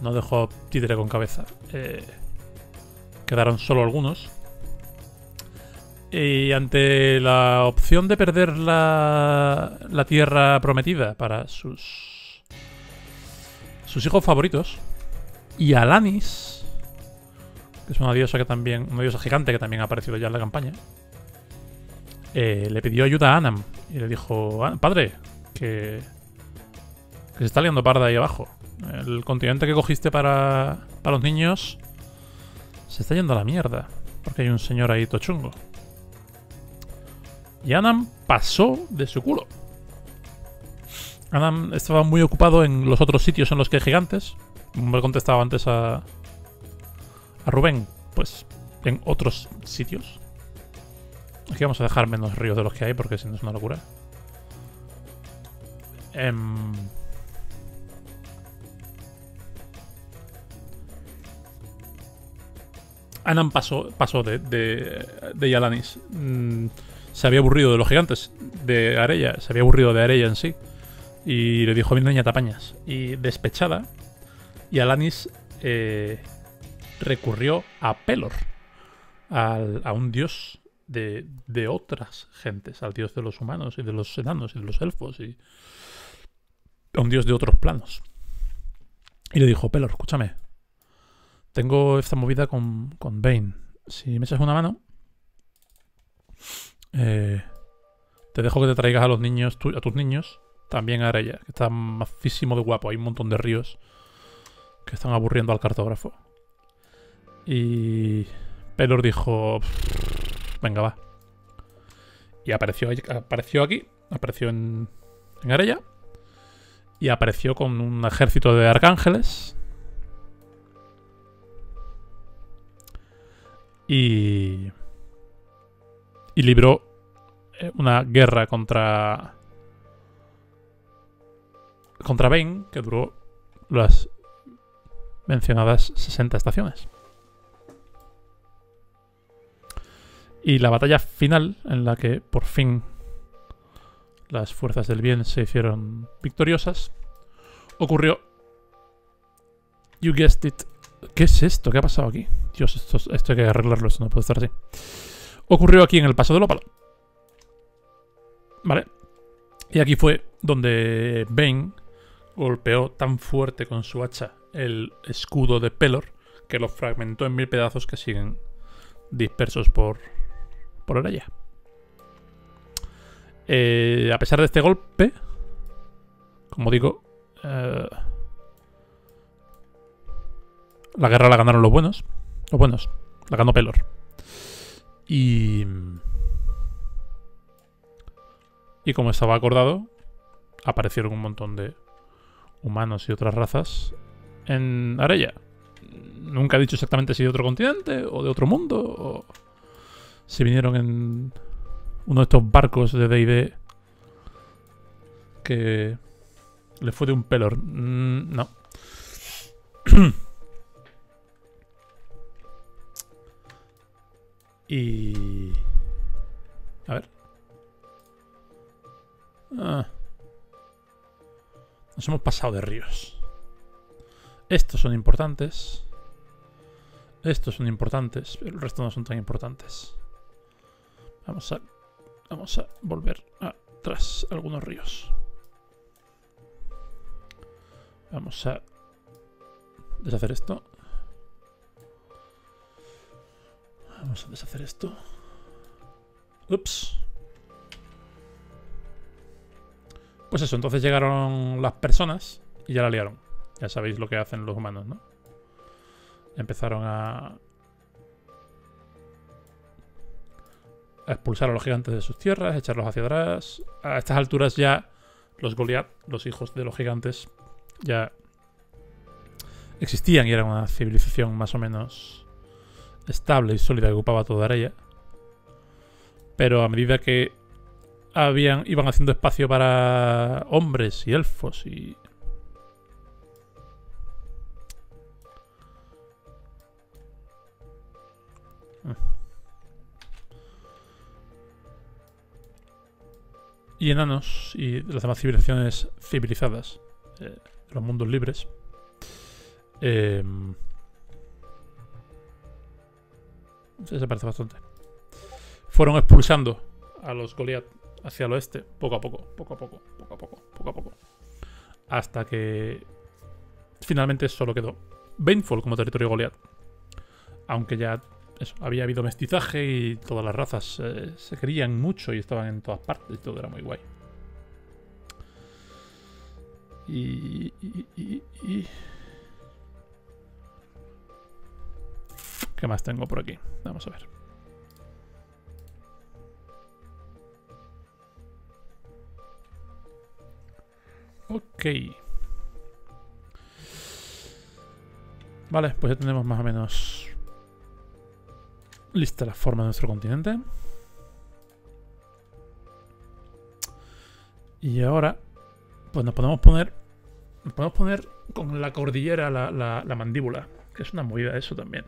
No dejó títere con cabeza. Eh, quedaron solo algunos. Y ante la opción de perder la, la tierra prometida para sus sus hijos favoritos y Alanis, que es una diosa que también una diosa gigante que también ha aparecido ya en la campaña, eh, le pidió ayuda a Anam y le dijo, "Ah, padre, que Que se está liando parda ahí abajo. El continente que cogiste para, para los niños se está yendo a la mierda. Porque hay un señor ahí tochungo. Y Anam pasó de su culo. Anam estaba muy ocupado en los otros sitios en los que hay gigantes. Me he contestado antes a, a Rubén. Pues en otros sitios. Aquí vamos a dejar menos ríos de los que hay porque si no es una locura. Em, Anan pasó, de, de, Yalanis. Mm, se había aburrido de los gigantes, de Arella, se había aburrido de Arella en sí. Y le dijo mi niña tapañas. Y despechada, Yalanis eh, recurrió a Pelor, a un dios de, de otras gentes, al dios de los humanos y de los enanos y de los elfos y a un dios de otros planos. Y le dijo, Pelor, escúchame, tengo esta movida con, con Bane. Si me echas una mano, eh, te dejo que te traigas a los niños, tu- a tus niños, también a Arella, que está macísimo de guapo. Hay un montón de ríos que están aburriendo al cartógrafo. Y Pelor dijo, venga, va. Y apareció, apareció aquí, apareció en, en Arella. Y apareció con un ejército de arcángeles. Y. Y libró eh, una guerra contra. Contra Bane, que duró las mencionadas 60 estaciones. Y la batalla final, en la que por fin las fuerzas del bien se hicieron victoriosas, ocurrió. You guessed it. ¿Qué es esto? ¿Qué ha pasado aquí? Dios, esto, hay que arreglarlo, esto no puede estar así. Ocurrió aquí en el paso del ópalo. ¿Vale? Y aquí fue donde Bane golpeó tan fuerte con su hacha el escudo de Pelor que lo fragmentó en mil pedazos que siguen dispersos por, por Araya. Eh, a pesar de este golpe, como digo, eh, la guerra la ganaron los buenos. Los buenos. La ganó Pelor. Y. Y como estaba acordado, aparecieron un montón de humanos y otras razas en Arella. Nunca he dicho exactamente si de otro continente o de otro mundo o si vinieron en uno de estos barcos de D&D que le fue de un pelor. Mm, no. [clears throat] y... A ver. Ah. Nos hemos pasado de ríos. Estos son importantes. Estos son importantes, pero el resto no son tan importantes. Vamos a, vamos a volver atrás algunos ríos. Vamos a deshacer esto. Vamos a deshacer esto. Ups. Pues eso, entonces llegaron las personas y ya la liaron. Ya sabéis lo que hacen los humanos, ¿no? Empezaron a, a expulsar a los gigantes de sus tierras, echarlos hacia atrás. A estas alturas ya los Goliath, los hijos de los gigantes, ya existían y era una civilización más o menos estable y sólida que ocupaba toda ella. Pero a medida que habían, iban haciendo espacio para hombres y elfos y y enanos y las demás civilizaciones civilizadas eh, los mundos libres eh, se parece bastante. Fueron expulsando a los Goliath hacia el oeste poco a poco poco a poco poco a poco poco a poco. Hasta que finalmente solo quedó Banefall como territorio Goliath. Aunque ya había habido mestizaje y todas las razas eh, se querían mucho y estaban en todas partes y todo era muy guay. Y- ¿Qué más tengo por aquí? Vamos a ver. Ok. Vale, pues ya tenemos más o menos lista la forma de nuestro continente. Y ahora, pues nos podemos poner. Nos podemos poner con la cordillera la, la- la mandíbula. Que es una movida eso también.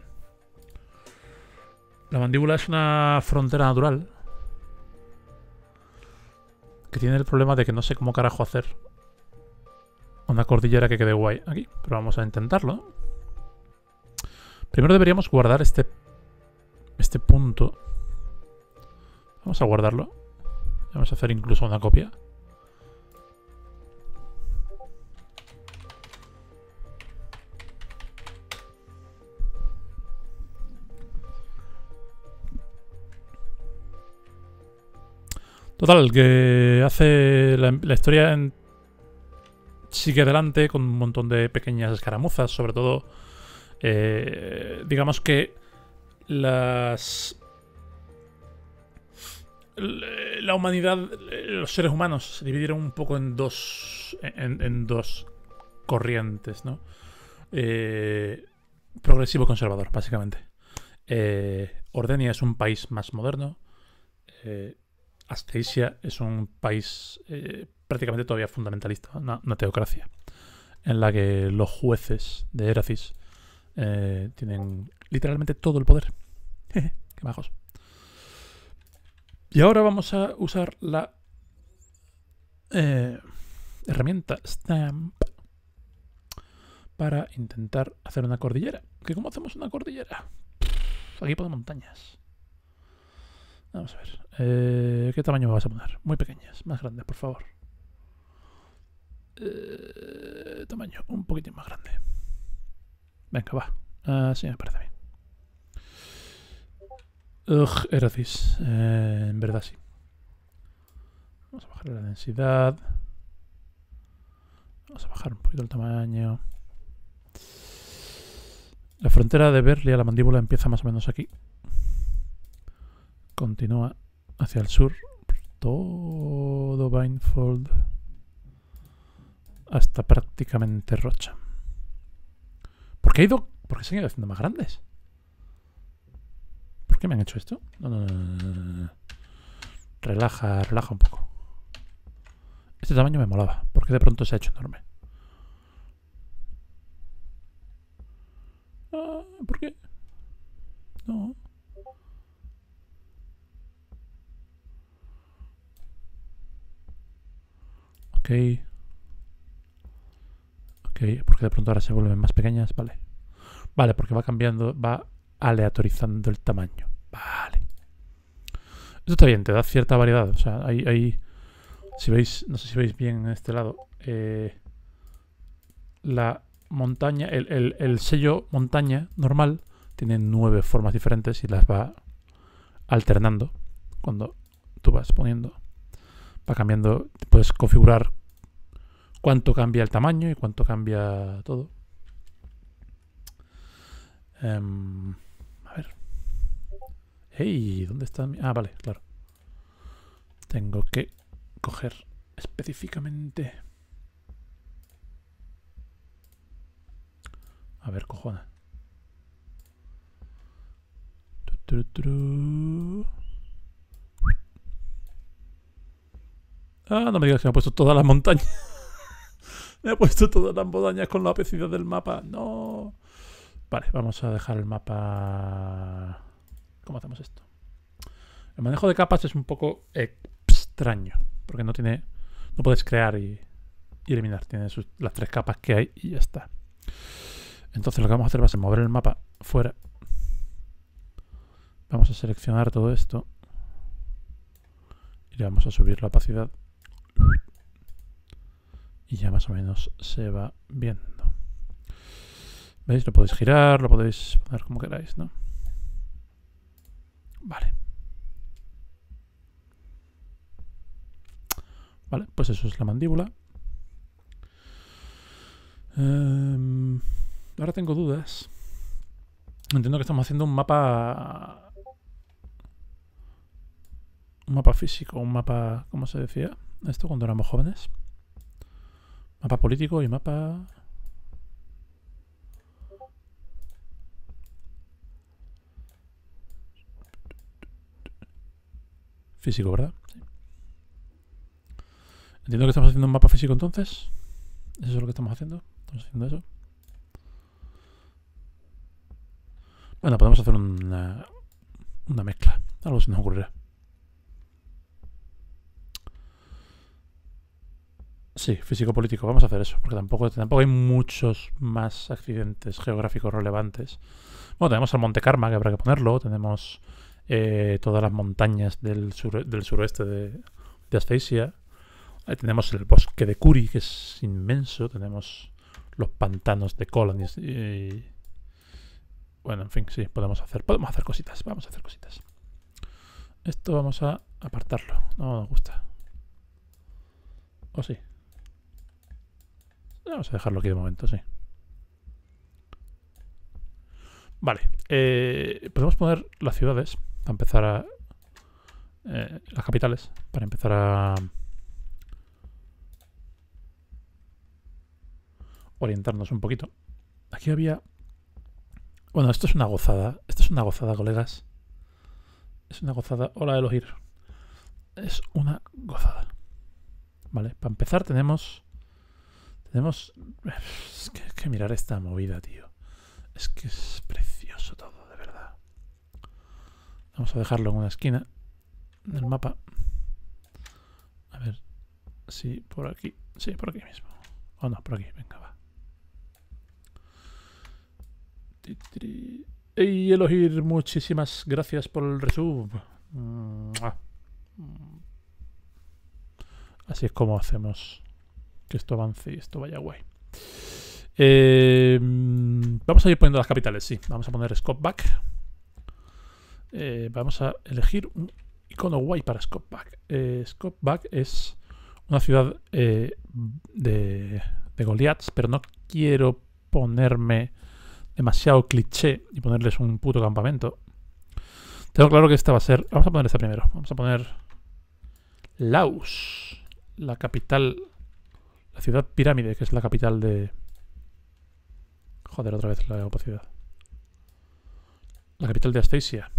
La mandíbula es una frontera natural. Que tiene el problema de que no sé cómo carajo hacer una cordillera que quede guay aquí. Pero vamos a intentarlo. Primero deberíamos guardar este. Este punto. Vamos a guardarlo. Vamos a hacer incluso una copia. Total, que hace la, historia en- sigue adelante con un montón de pequeñas escaramuzas, sobre todo, eh, digamos que las... La humanidad, los seres humanos se dividieron un poco en dos, en, dos corrientes, ¿no? Eh, progresivo conservador, básicamente. Eh, Ordenia es un país más moderno. Eh, Asteisia es un país eh, prácticamente todavía fundamentalista, una, teocracia, en la que los jueces de Eracis eh, tienen literalmente todo el poder. [laughs] Qué majos. Y ahora vamos a usar la eh, herramienta Stamp para intentar hacer una cordillera. ¿Que ¿Cómo hacemos una cordillera? Aquí de montañas. Vamos a ver. Eh, ¿Qué tamaño me vas a poner? Muy pequeñas, más grandes, por favor. Eh, tamaño un poquitín más grande. Venga, va. Así me parece bien. Ugh, Eracis. Eh, en verdad sí. Vamos a bajar la densidad. Vamos a bajar un poquito el tamaño. La frontera de Berlia, la mandíbula, empieza más o menos aquí. Continúa hacia el sur. Todo Vinefold. Hasta prácticamente Rocha. ¿Por qué, ido, ¿Por qué se han ido haciendo más grandes? ¿Por qué me han hecho esto? No, no, no. Relaja, relaja un poco. Este tamaño me molaba. ¿Por qué de pronto se ha hecho enorme? Ah, ¿Por qué? No. Ok. Ok, porque de pronto ahora se vuelven más pequeñas, vale. Vale, porque va cambiando, va aleatorizando el tamaño. Vale. Esto está bien, te da cierta variedad. O sea, hay, hay si veis, no sé si veis bien en este lado, eh, la montaña, el, el- el sello montaña normal tiene nueve formas diferentes y las va alternando cuando tú vas poniendo. Va cambiando, puedes configurar cuánto cambia el tamaño y cuánto cambia todo. Em, a ver. Hey, ¿dónde está mi...? Ah, vale, claro. Tengo que coger específicamente... A ver, tu. Ah, no me digas que me ha puesto todas las montañas. [laughs] me ha puesto todas las montañas con la obesidad del mapa. No. Vale, vamos a dejar el mapa. ¿Cómo hacemos esto? El manejo de capas es un poco extraño. Porque no tiene. No puedes crear y, y eliminar. Tiene las tres capas que hay y ya está. Entonces lo que vamos a hacer va a ser mover el mapa fuera. Vamos a seleccionar todo esto. Y le vamos a subir la opacidad. Y ya más o menos se va viendo. ¿Veis? Lo podéis girar, lo podéis poner como queráis, ¿no? Vale. Vale, pues eso es la mandíbula. Em, ahora tengo dudas. Entiendo que estamos haciendo un mapa. Un mapa físico, un mapa. ¿Cómo se decía? Esto cuando éramos jóvenes. Mapa político y mapa. Físico, ¿verdad? Sí. Entiendo que estamos haciendo un mapa físico entonces. Eso es lo que estamos haciendo. Estamos haciendo eso. Bueno, podemos hacer una, una mezcla. Algo se nos ocurrirá. Sí, físico-político. Vamos a hacer eso, porque tampoco, tampoco hay muchos más accidentes geográficos relevantes. Bueno, tenemos el Monte Karma, que habrá que ponerlo. Tenemos eh, todas las montañas del, sur, del suroeste de, de tenemos el bosque de Curi, que es inmenso. Tenemos los pantanos de Colonies. Bueno, en fin, sí, podemos hacer, podemos hacer cositas. Vamos a hacer cositas. Esto vamos a apartarlo. No nos gusta. ¿O sí? Vamos a dejarlo aquí de momento, sí. Vale. Eh, podemos poner las ciudades para empezar a... Eh, las capitales, para empezar a... orientarnos un poquito. Aquí había... Bueno, esto es una gozada. Esto es una gozada, colegas. Es una gozada. Hola, Elohir. Es una gozada. Vale, para empezar tenemos... Tenemos... Es que, mirar esta movida, tío. Es que es precioso todo, de verdad. Vamos a dejarlo en una esquina del mapa. A ver si por aquí. Sí, por aquí mismo. O oh, no, por aquí. Venga, va. Hey, Elohir, muchísimas gracias por el resub. Así es como hacemos que esto avance y esto vaya guay. Eh, vamos a ir poniendo las capitales, sí. Vamos a poner Scopeback. Eh, vamos a elegir un icono guay para Scopeback. Eh, es una ciudad eh, de, de Goliaths, pero no quiero ponerme demasiado cliché y ponerles un puto campamento. Tengo claro que esta va a ser... Vamos a poner esta primero. Vamos a poner Laos, la capital, la ciudad pirámide, que es la capital de... Joder, otra vez la opacidad. La capital de Astasia.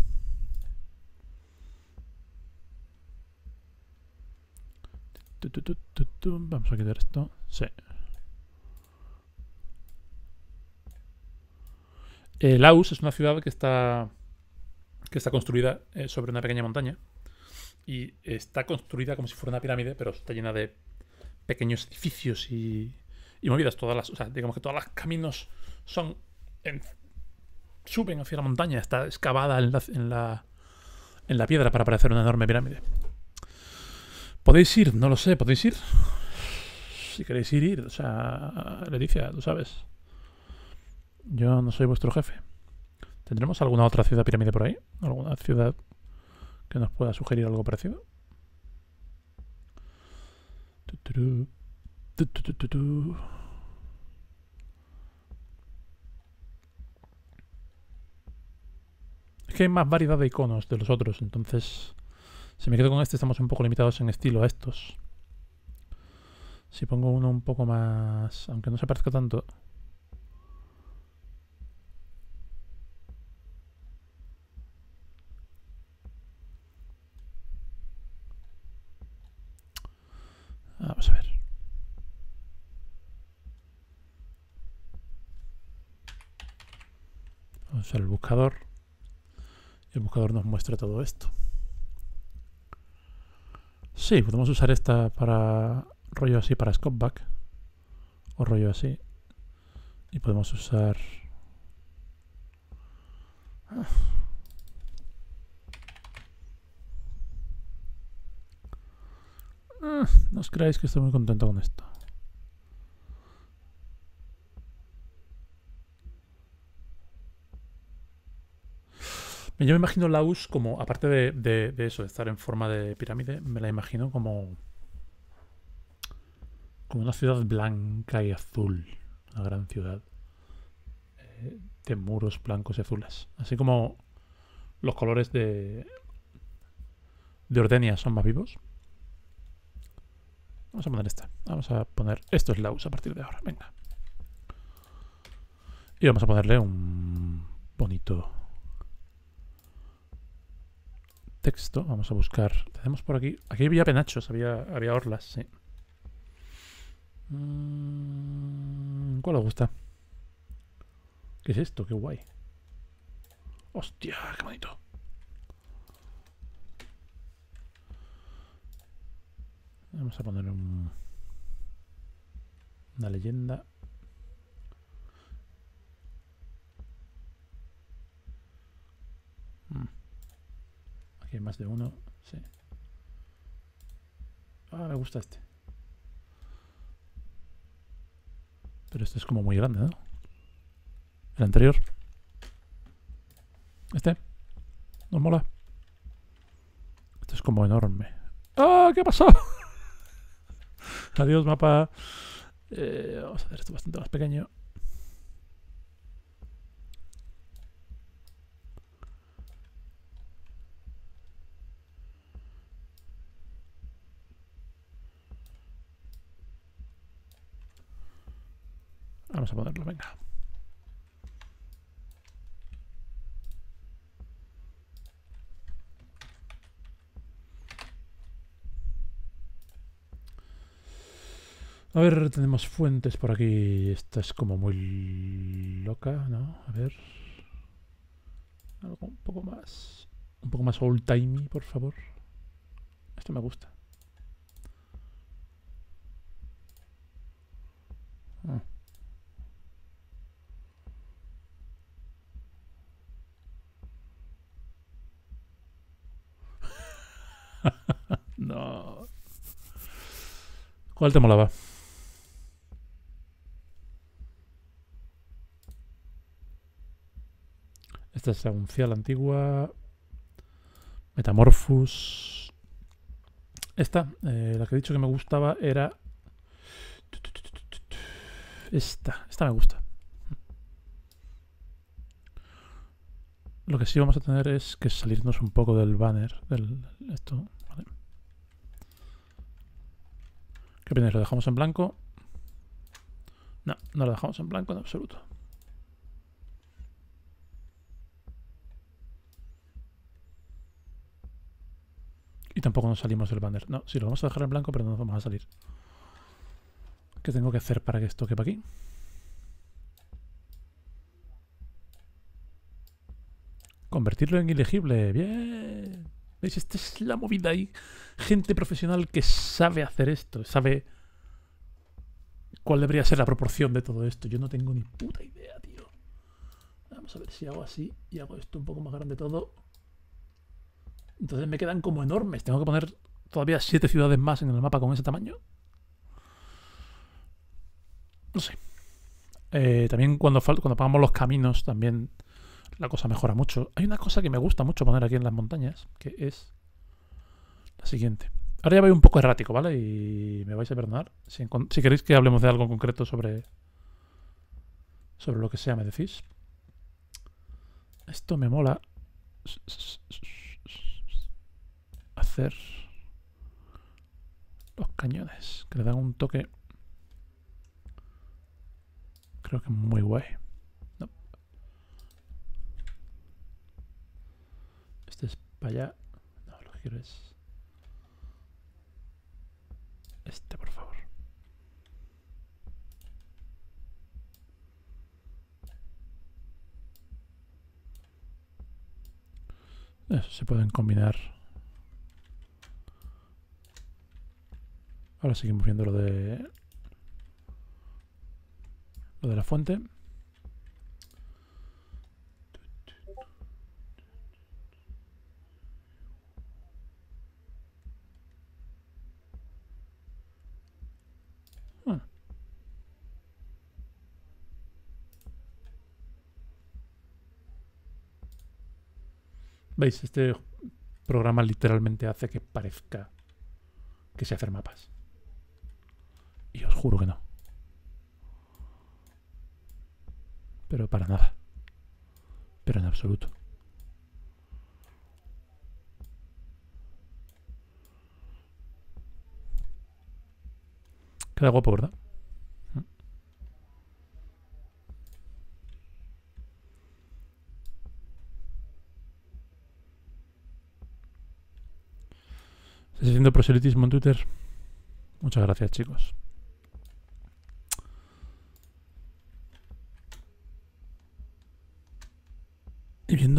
Vamos a quitar esto. Sí. Eh, Laos es una ciudad que está, que está construida eh, sobre una pequeña montaña. Y está construida como si fuera una pirámide, pero está llena de pequeños edificios y, y movidas. Todas las, o sea, digamos que todos los caminos son en, suben hacia la montaña. Está excavada en la, en la, en la piedra para parecer una enorme pirámide. ¿Podéis ir? No lo sé. ¿Podéis ir? Si queréis ir, ir. O sea, Leticia, tú sabes. Yo no soy vuestro jefe. ¿Tendremos alguna otra ciudad pirámide por ahí? ¿Alguna ciudad que nos pueda sugerir algo parecido? Es que hay más variedad de iconos de los otros, entonces si me quedo con este estamos un poco limitados en estilo a estos. Si pongo uno un poco más, aunque no se parezca tanto, Vamos a ver. Vamos a usar el buscador. El buscador nos muestra todo esto. Sí, podemos usar esta para rollo así para scopeback. O rollo así. Y podemos usar... Ah. Ah, no os creáis que estoy muy contento con esto. Yo me imagino Laos como, aparte de, de, eso, de estar en forma de pirámide, me la imagino como. como una ciudad blanca y azul. Una gran ciudad. eh, de muros blancos y azules. Así como los colores de. de Ordenia son más vivos. Vamos a poner esta. Vamos a poner. Esto es Laus a partir de ahora. Venga. Y vamos a ponerle un bonito texto. Vamos a buscar. Tenemos por aquí. Aquí había penachos, había, había orlas, sí. Mm, ¿Cuál os gusta? ¿Qué es esto? Qué guay. Hostia, qué bonito. Vamos a poner un, una leyenda. Mm. Aquí hay más de uno. Sí. Ah, me gusta este. Pero este es como muy grande, ¿no? El anterior. Este. Nos mola. Este es como enorme. ¡Ah! ¿Qué ha pasado? [laughs] Adiós, mapa. Eh, vamos a hacer esto bastante más pequeño. Vamos a ponerlo, venga. A ver, tenemos fuentes por aquí. Esta es como muy loca, ¿no? A ver. Algo un poco más. Un poco más old timey, por favor. Esto me gusta. Ah. [laughs] no. ¿Cuál te molaba? Esta es la uncial antigua. Metamorphus. Esta, eh, la que he dicho que me gustaba era. Esta, esta me gusta. Lo que sí vamos a tener es que salirnos un poco del banner. Del, esto. ¿Qué opináis? ¿Lo dejamos en blanco? No, no lo dejamos en blanco en absoluto. Y tampoco nos salimos del banner. No, sí, lo vamos a dejar en blanco, pero no nos vamos a salir. ¿Qué tengo que hacer para que esto quepa aquí? Convertirlo en ilegible. Bien. ¿Veis? Esta es la movida ahí. Gente profesional que sabe hacer esto. Sabe cuál debería ser la proporción de todo esto. Yo no tengo ni puta idea, tío. Vamos a ver si hago así y hago esto un poco más grande todo. Entonces me quedan como enormes. Tengo que poner todavía siete ciudades más en el mapa con ese tamaño. No sé. Eh, también cuando, cuando pagamos los caminos, también la cosa mejora mucho. Hay una cosa que me gusta mucho poner aquí en las montañas, que es la siguiente. Ahora ya voy un poco errático, ¿vale? Y me vais a perdonar. Si, si queréis que hablemos de algo concreto sobre, sobre lo que sea, me decís. Esto me mola los cañones, que le dan un toque creo que muy guay. No. Este es para allá. No, lo que quiero es este, por favor. Eso se pueden combinar. Ahora seguimos viendo lo de lo de la fuente. Ah. ¿Veis? Este programa literalmente hace que parezca que se hacer mapas. Y os juro que no. Pero para nada. Pero en absoluto. Queda guapo, ¿verdad? ¿Estás haciendo proselitismo en Twitter? Muchas gracias, chicos.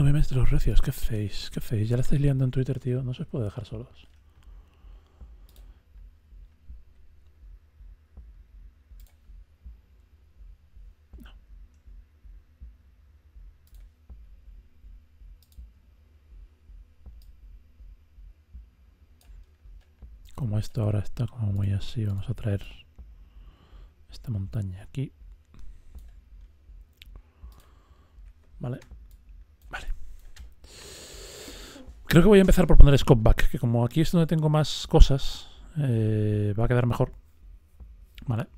Y viendo memes de los recios, ¿qué hacéis? ¿Qué hacéis? Ya la estáis liando en Twitter, tío. No se os puede dejar solos. Como esto ahora está como muy así, vamos a traer esta montaña aquí. Vale. Creo que voy a empezar por poner scope back, que como aquí es donde tengo más cosas, eh, va a quedar mejor. Vale.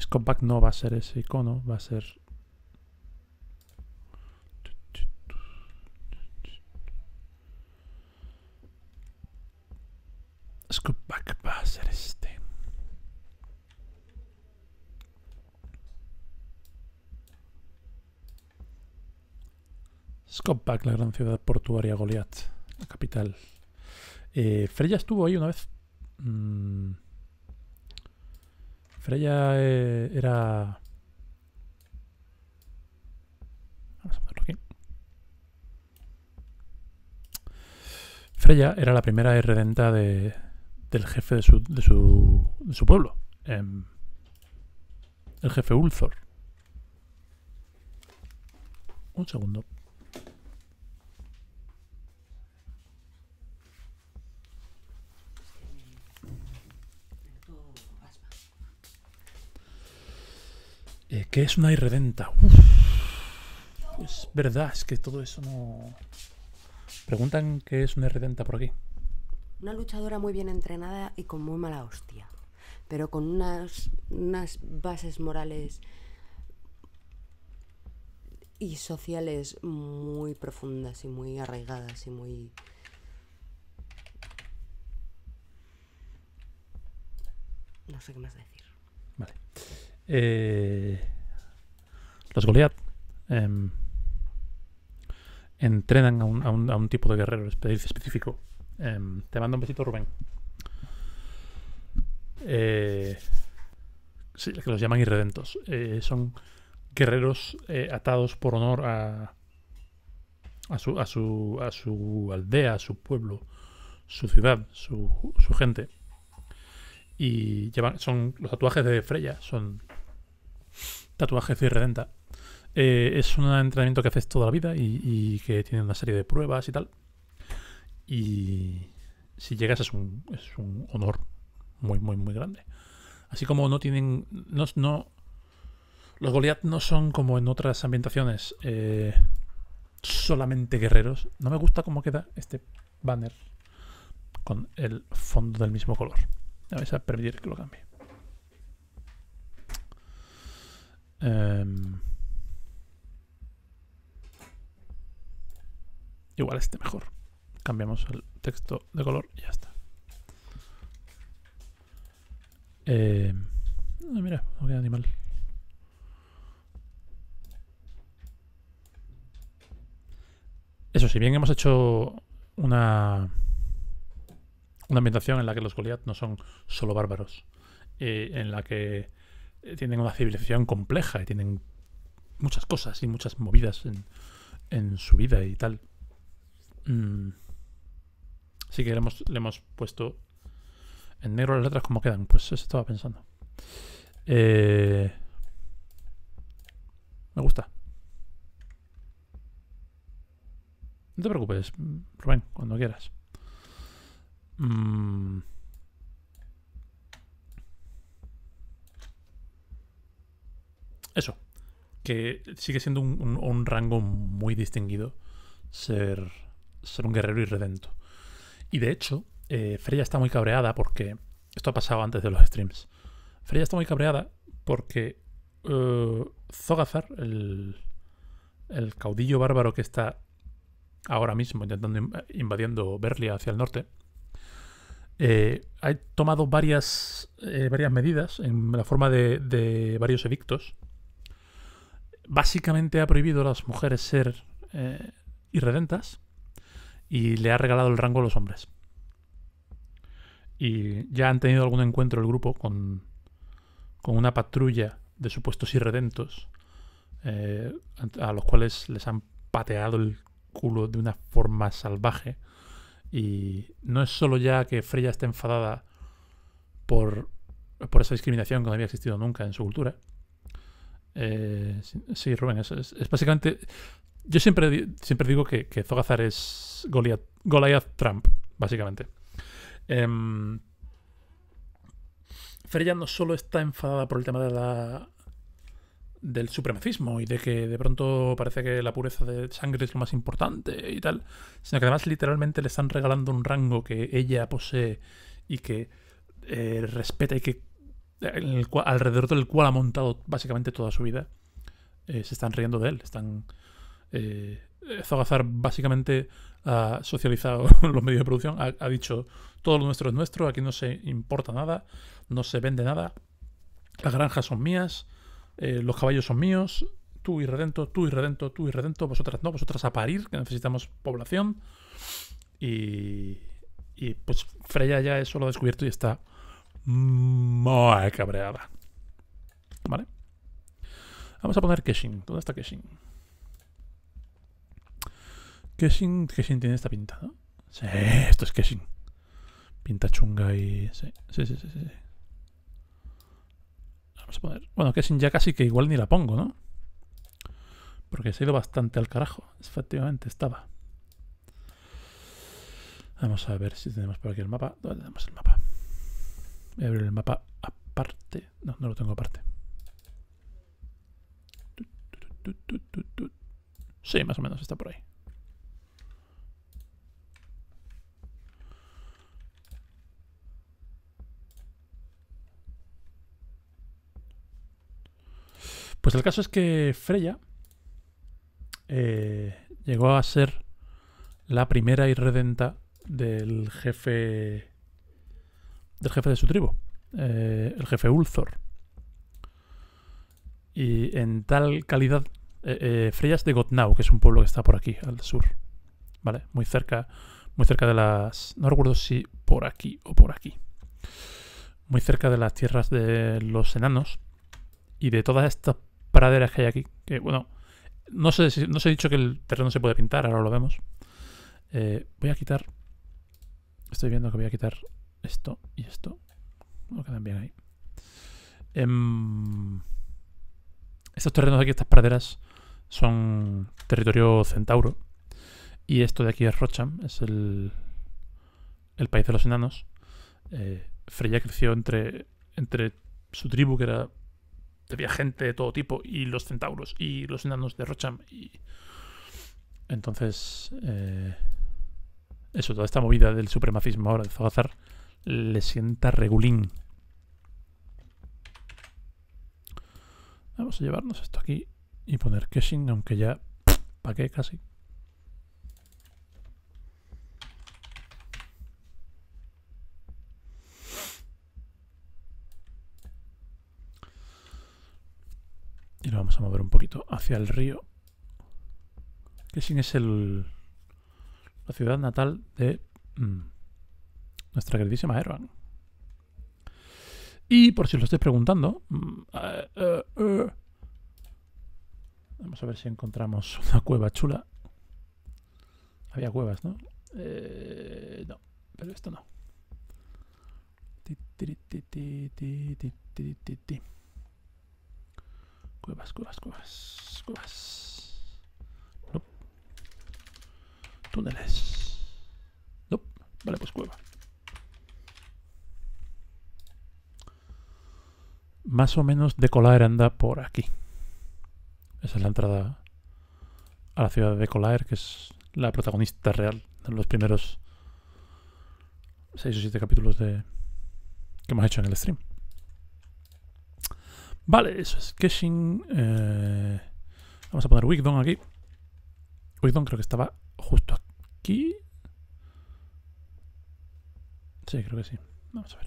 Scope back no va a ser ese icono, va a ser... Scope back va a ser este. La gran ciudad portuaria Goliath, la capital. Eh, Freya estuvo ahí una vez. Mm. Freya eh, era... Vamos a ponerlo aquí. Freya era la primera redenta de, del jefe de su, de su, de su pueblo. em, el jefe Ulthor. Un segundo. Eh, ¿Qué es una irredenta? Uf. Pues verdad, es que todo eso no... Preguntan qué es una irredenta por aquí. Una luchadora muy bien entrenada y con muy mala hostia. Pero con unas, unas bases morales y sociales muy profundas y muy arraigadas y muy... No sé qué más decir. Vale. Eh, los Goliath em, entrenan a un, a un- a un tipo de guerrero espe- específico. Em, te mando un besito, Rubén. Eh, sí, que los llaman irredentos. Eh, son guerreros eh, atados por honor a, a, su, a su aldea, a su pueblo, su ciudad, su, su gente. Y llevan, son los tatuajes de Freya, son tatuajes de Irredenta. Eh, es un entrenamiento que haces toda la vida y, y que tiene una serie de pruebas y tal. Y si llegas es un, es un honor muy, muy, muy grande. Así como no tienen. No, no- los Goliath no son como en otras ambientaciones eh, solamente guerreros. No me gusta cómo queda este banner con el fondo del mismo color. Me vais a permitir que lo cambie. Em, igual este mejor. Cambiamos el texto de color y ya está. Em, ah, mira, no queda ni mal. Eso, si bien hemos hecho una una ambientación en la que los Goliath no son solo bárbaros, eh, en la que tienen una civilización compleja y tienen muchas cosas y muchas movidas en, en su vida y tal. Mm. Sí que le hemos, le hemos puesto en negro las letras como quedan, pues eso estaba pensando. Eh, me gusta. No te preocupes, Rubén, cuando quieras. Mm. Eso. Que sigue siendo un, rango muy distinguido ser, ser un guerrero irredento. Y de hecho, eh, Freya está muy cabreada porque. Esto ha pasado antes de los streams. Freya está muy cabreada porque eh, Zogazar, el, el caudillo bárbaro que está ahora mismo intentando inv- invadiendo Berlia hacia el norte, eh, ha tomado varias, varias medidas en la forma de, de varios edictos. Básicamente ha prohibido a las mujeres ser eh, irredentas y le ha regalado el rango a los hombres. Y ya han tenido algún encuentro el grupo con, con una patrulla de supuestos irredentos eh, a los cuales les han pateado el culo de una forma salvaje. Y no es solo ya que Freya esté enfadada por, por esa discriminación que no había existido nunca en su cultura. Eh, sí, Rubén, es, básicamente. Yo siempre, siempre digo que, que Zogazar es Goliath, Trump, básicamente. Em, Freya no solo está enfadada por el tema de la, del supremacismo y de que de pronto parece que la pureza de sangre es lo más importante y tal, sino que además literalmente le están regalando un rango que ella posee y que eh, respeta y que alrededor del cual ha montado básicamente toda su vida. Eh, se están riendo de él, están eh, Zogazar básicamente ha socializado [laughs] los medios de producción, ha, dicho todo lo nuestro es nuestro, aquí no se importa nada, no se vende nada, las granjas son mías, eh, los caballos son míos, tú irredento, tú irredento, tú irredento, vosotras no, vosotras a parir, que necesitamos población. Y, y pues Freya ya eso lo ha descubierto y está muy cabreada. ¿Vale? Vamos a poner Keshin. ¿Dónde está Keshin? Keshin, Keshin tiene esta pinta, ¿no? Sí, esto es Keshin. Pinta chunga y... Sí, sí, sí, sí. sí. Vamos a poner... Bueno, Keshin ya casi que igual ni la pongo, ¿no? Porque se ha ido bastante al carajo. Efectivamente, estaba. Vamos a ver si tenemos por aquí el mapa. ¿Dónde tenemos el mapa? Voy a abrir el mapa aparte. No, no lo tengo aparte. Sí, más o menos está por ahí. Pues el caso es que Freya eh, llegó a ser la primera irredenta del jefe del jefe de su tribu, eh, el jefe Ulthor. Y en tal calidad, eh, eh, Freya es de Gotnau, que es un pueblo que está por aquí, al sur, ¿vale? Muy cerca, muy cerca de las, no recuerdo si por aquí o por aquí, muy cerca de las tierras de los enanos y de todas estas praderas que hay aquí, que bueno, no sé si no os he dicho que el terreno se puede pintar, ahora lo vemos. Eh, voy a quitar. Estoy viendo que voy a quitar esto y esto. No quedan bien ahí. Em, estos terrenos de aquí, estas praderas, son territorio centauro. Y esto de aquí es Rocham, es el, el país de los enanos. Eh, Freya creció entre, entre su tribu, que era había gente de todo tipo, y los centauros, y los enanos de Rocham. Y entonces, eh, eso, toda esta movida del supremacismo ahora de Zogazar le sienta regulín. Vamos a llevarnos esto aquí y poner Keshin, aunque ya. [sniffs] ¿Para qué? Casi. Y lo vamos a mover un poquito hacia el río. Keshin es el, la ciudad natal de mm, nuestra queridísima Ervan. Y por si lo estoy preguntando, mm, eh, eh, eh, vamos a ver si encontramos una cueva chula. Había cuevas, ¿no? Eh, no, pero esto no. Cuevas, cuevas, cuevas, cuevas. No. Túneles. No. Vale, pues cueva. Más o menos de Colaer anda por aquí. Esa es la entrada a la ciudad de Colaer, que es la protagonista real en los primeros 6 o 7 capítulos de que hemos hecho en el stream. Vale, eso es caching. eh, vamos a poner Wigdon aquí. Wigdon creo que estaba justo aquí. Sí, creo que sí. Vamos a ver.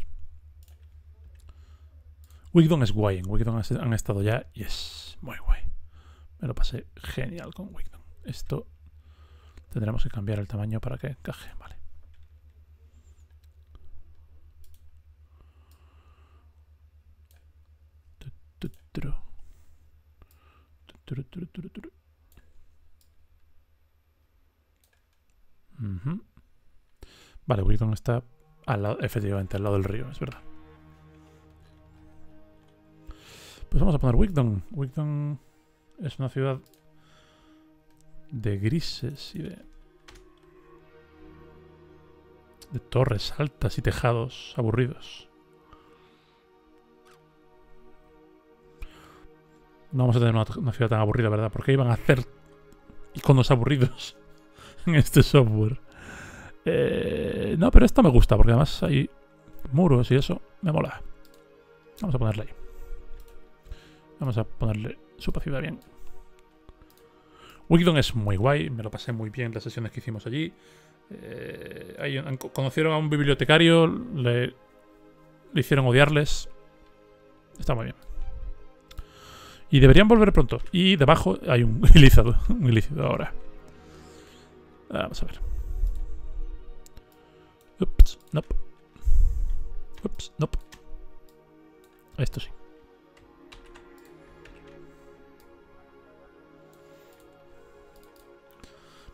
Wigdon es guay. En Wigdon han estado ya y es muy guay. Me lo pasé genial con Wigdon. Esto tendremos que cambiar el tamaño para que encaje. Vale. Vale, Wigdon está al lado, efectivamente al lado del río, es verdad. Pues vamos a poner Wigdon. Wigdon es una ciudad de grises y de, de torres altas y tejados aburridos. No vamos a tener una, ciudad tan aburrida, ¿verdad? Porque iban a hacer iconos aburridos [laughs] en este software. Eh, no, pero esta me gusta porque además hay muros y eso me mola. Vamos a ponerle ahí. Vamos a ponerle su ciudad bien. Wigdon es muy guay, me lo pasé muy bien en las sesiones que hicimos allí. Eh, conocieron a un bibliotecario, le, hicieron odiarles. Está muy bien. Y deberían volver pronto. Y debajo hay un [laughs] ilícido, un ilícido ahora. Vamos a ver. Ups, nope. Ups, nope. Esto sí.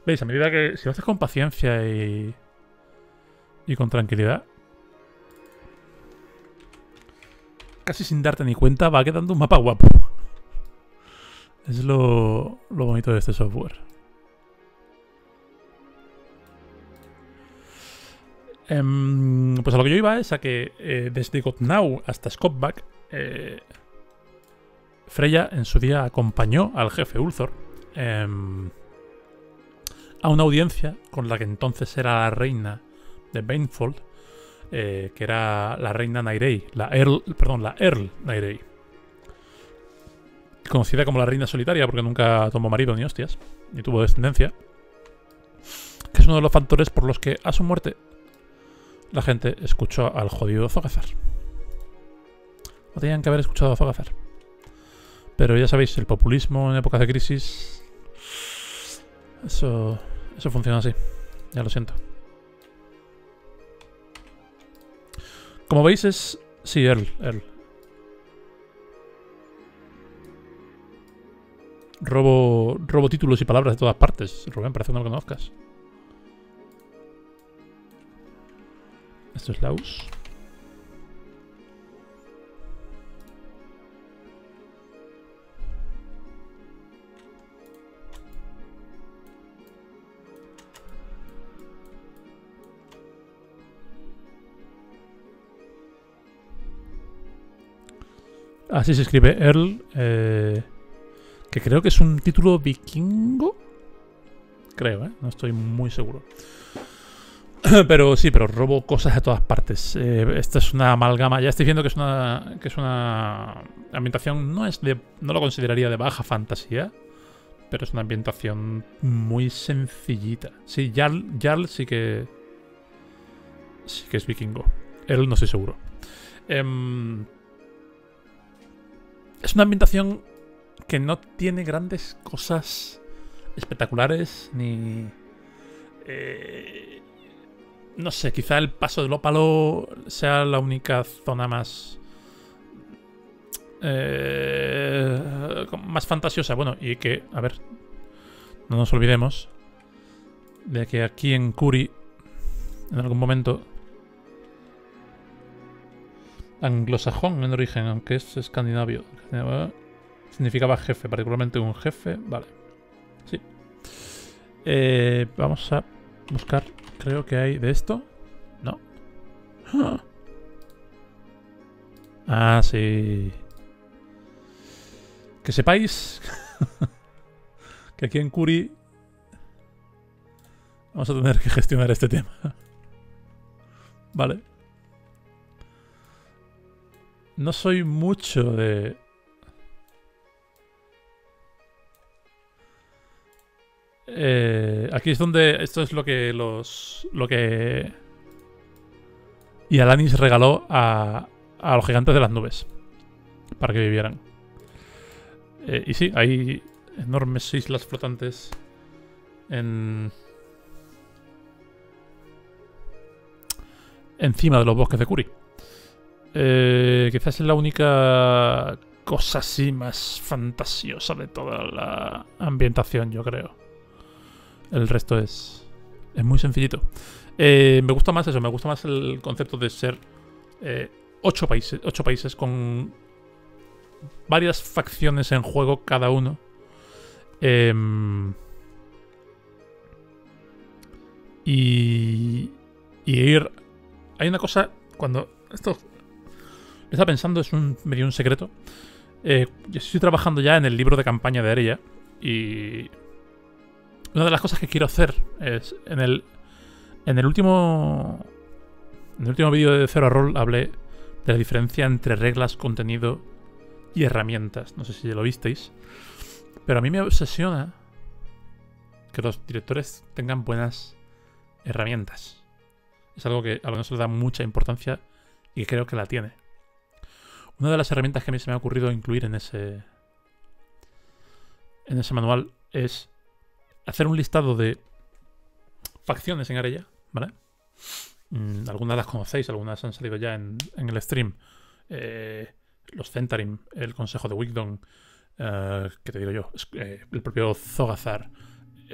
¿Veis? A medida que si lo haces con paciencia y, y con tranquilidad, casi sin darte ni cuenta, va quedando un mapa guapo. Es lo, lo bonito de este software. Em, pues a lo que yo iba es a que eh, desde Gotnau hasta Skopback, eh, Freya en su día acompañó al jefe Ulthor em, a una audiencia con la que entonces era la reina de Banefold, eh, que era la reina Nairei, la Earl, perdón, la Earl Nairei. Conocida como la reina solitaria porque nunca tomó marido ni hostias, ni tuvo descendencia. Que es uno de los factores por los que a su muerte la gente escuchó al jodido Zogazar. O tenían que haber escuchado a Zogazar. Pero ya sabéis, el populismo en épocas de crisis. Eso. Eso funciona así. Ya lo siento. Como veis es... Sí, Earl, Earl. Robo, robo títulos y palabras de todas partes. Rubén, parece que no lo conozcas. Esto es Laus. Así se escribe Earl, eh, que creo que es un título vikingo. Creo, ¿eh? No estoy muy seguro. [clears throat] pero sí, pero robo cosas de todas partes. Eh, esta es una amalgama. Ya estoy viendo que es una que es una ambientación no es de no lo consideraría de baja fantasía, pero es una ambientación muy sencillita. Sí, Jarl, Jarl sí que sí que es vikingo. Él no estoy seguro. Em, es una ambientación que no tiene grandes cosas espectaculares ni eh, no sé, quizá el paso del ópalo sea la única zona más. eh, más fantasiosa. Bueno, y que, a ver, no nos olvidemos de que aquí en Kuri, en algún momento, anglosajón en origen, aunque es escandinavio, significaba jefe, particularmente un jefe. Vale, sí. Eh, vamos a buscar Creo que hay de esto. No. [gasps] Ah, sí. Que sepáis [laughs] que aquí en Curi vamos a tener que gestionar este tema. [laughs] Vale. No soy mucho de... Eh, aquí es donde... Esto es lo que los... Lo que... Y Alanis regaló a, a los gigantes de las nubes. Para que vivieran. Eh, y sí, hay enormes islas flotantes en... Encima de los bosques de Curi. Eh, quizás es la única cosa así más fantasiosa de toda la ambientación, yo creo. El resto es, es muy sencillito. Eh, me gusta más eso, me gusta más el concepto de ser eh, ocho, países, ocho países con varias facciones en juego cada uno. Em, y, y ir... Hay una cosa, cuando... Esto está pensando, es un medio un secreto. Eh, estoy trabajando ya en el libro de campaña de Areya y una de las cosas que quiero hacer es en el en el último en el último vídeo de Zero Roll hablé de la diferencia entre reglas, contenido y herramientas. No sé si lo visteis, pero a mí me obsesiona que los directores tengan buenas herramientas. Es algo que a lo no se da mucha importancia y creo que la tiene. Una de las herramientas que a mí se me ha ocurrido incluir en ese. En ese manual es hacer un listado de facciones en Arella, ¿vale? Mm, algunas las conocéis, algunas han salido ya en, el stream. Eh, los Centarim, el Consejo de Wigdon, eh, ¿qué te digo yo? Eh, el propio Zogazar,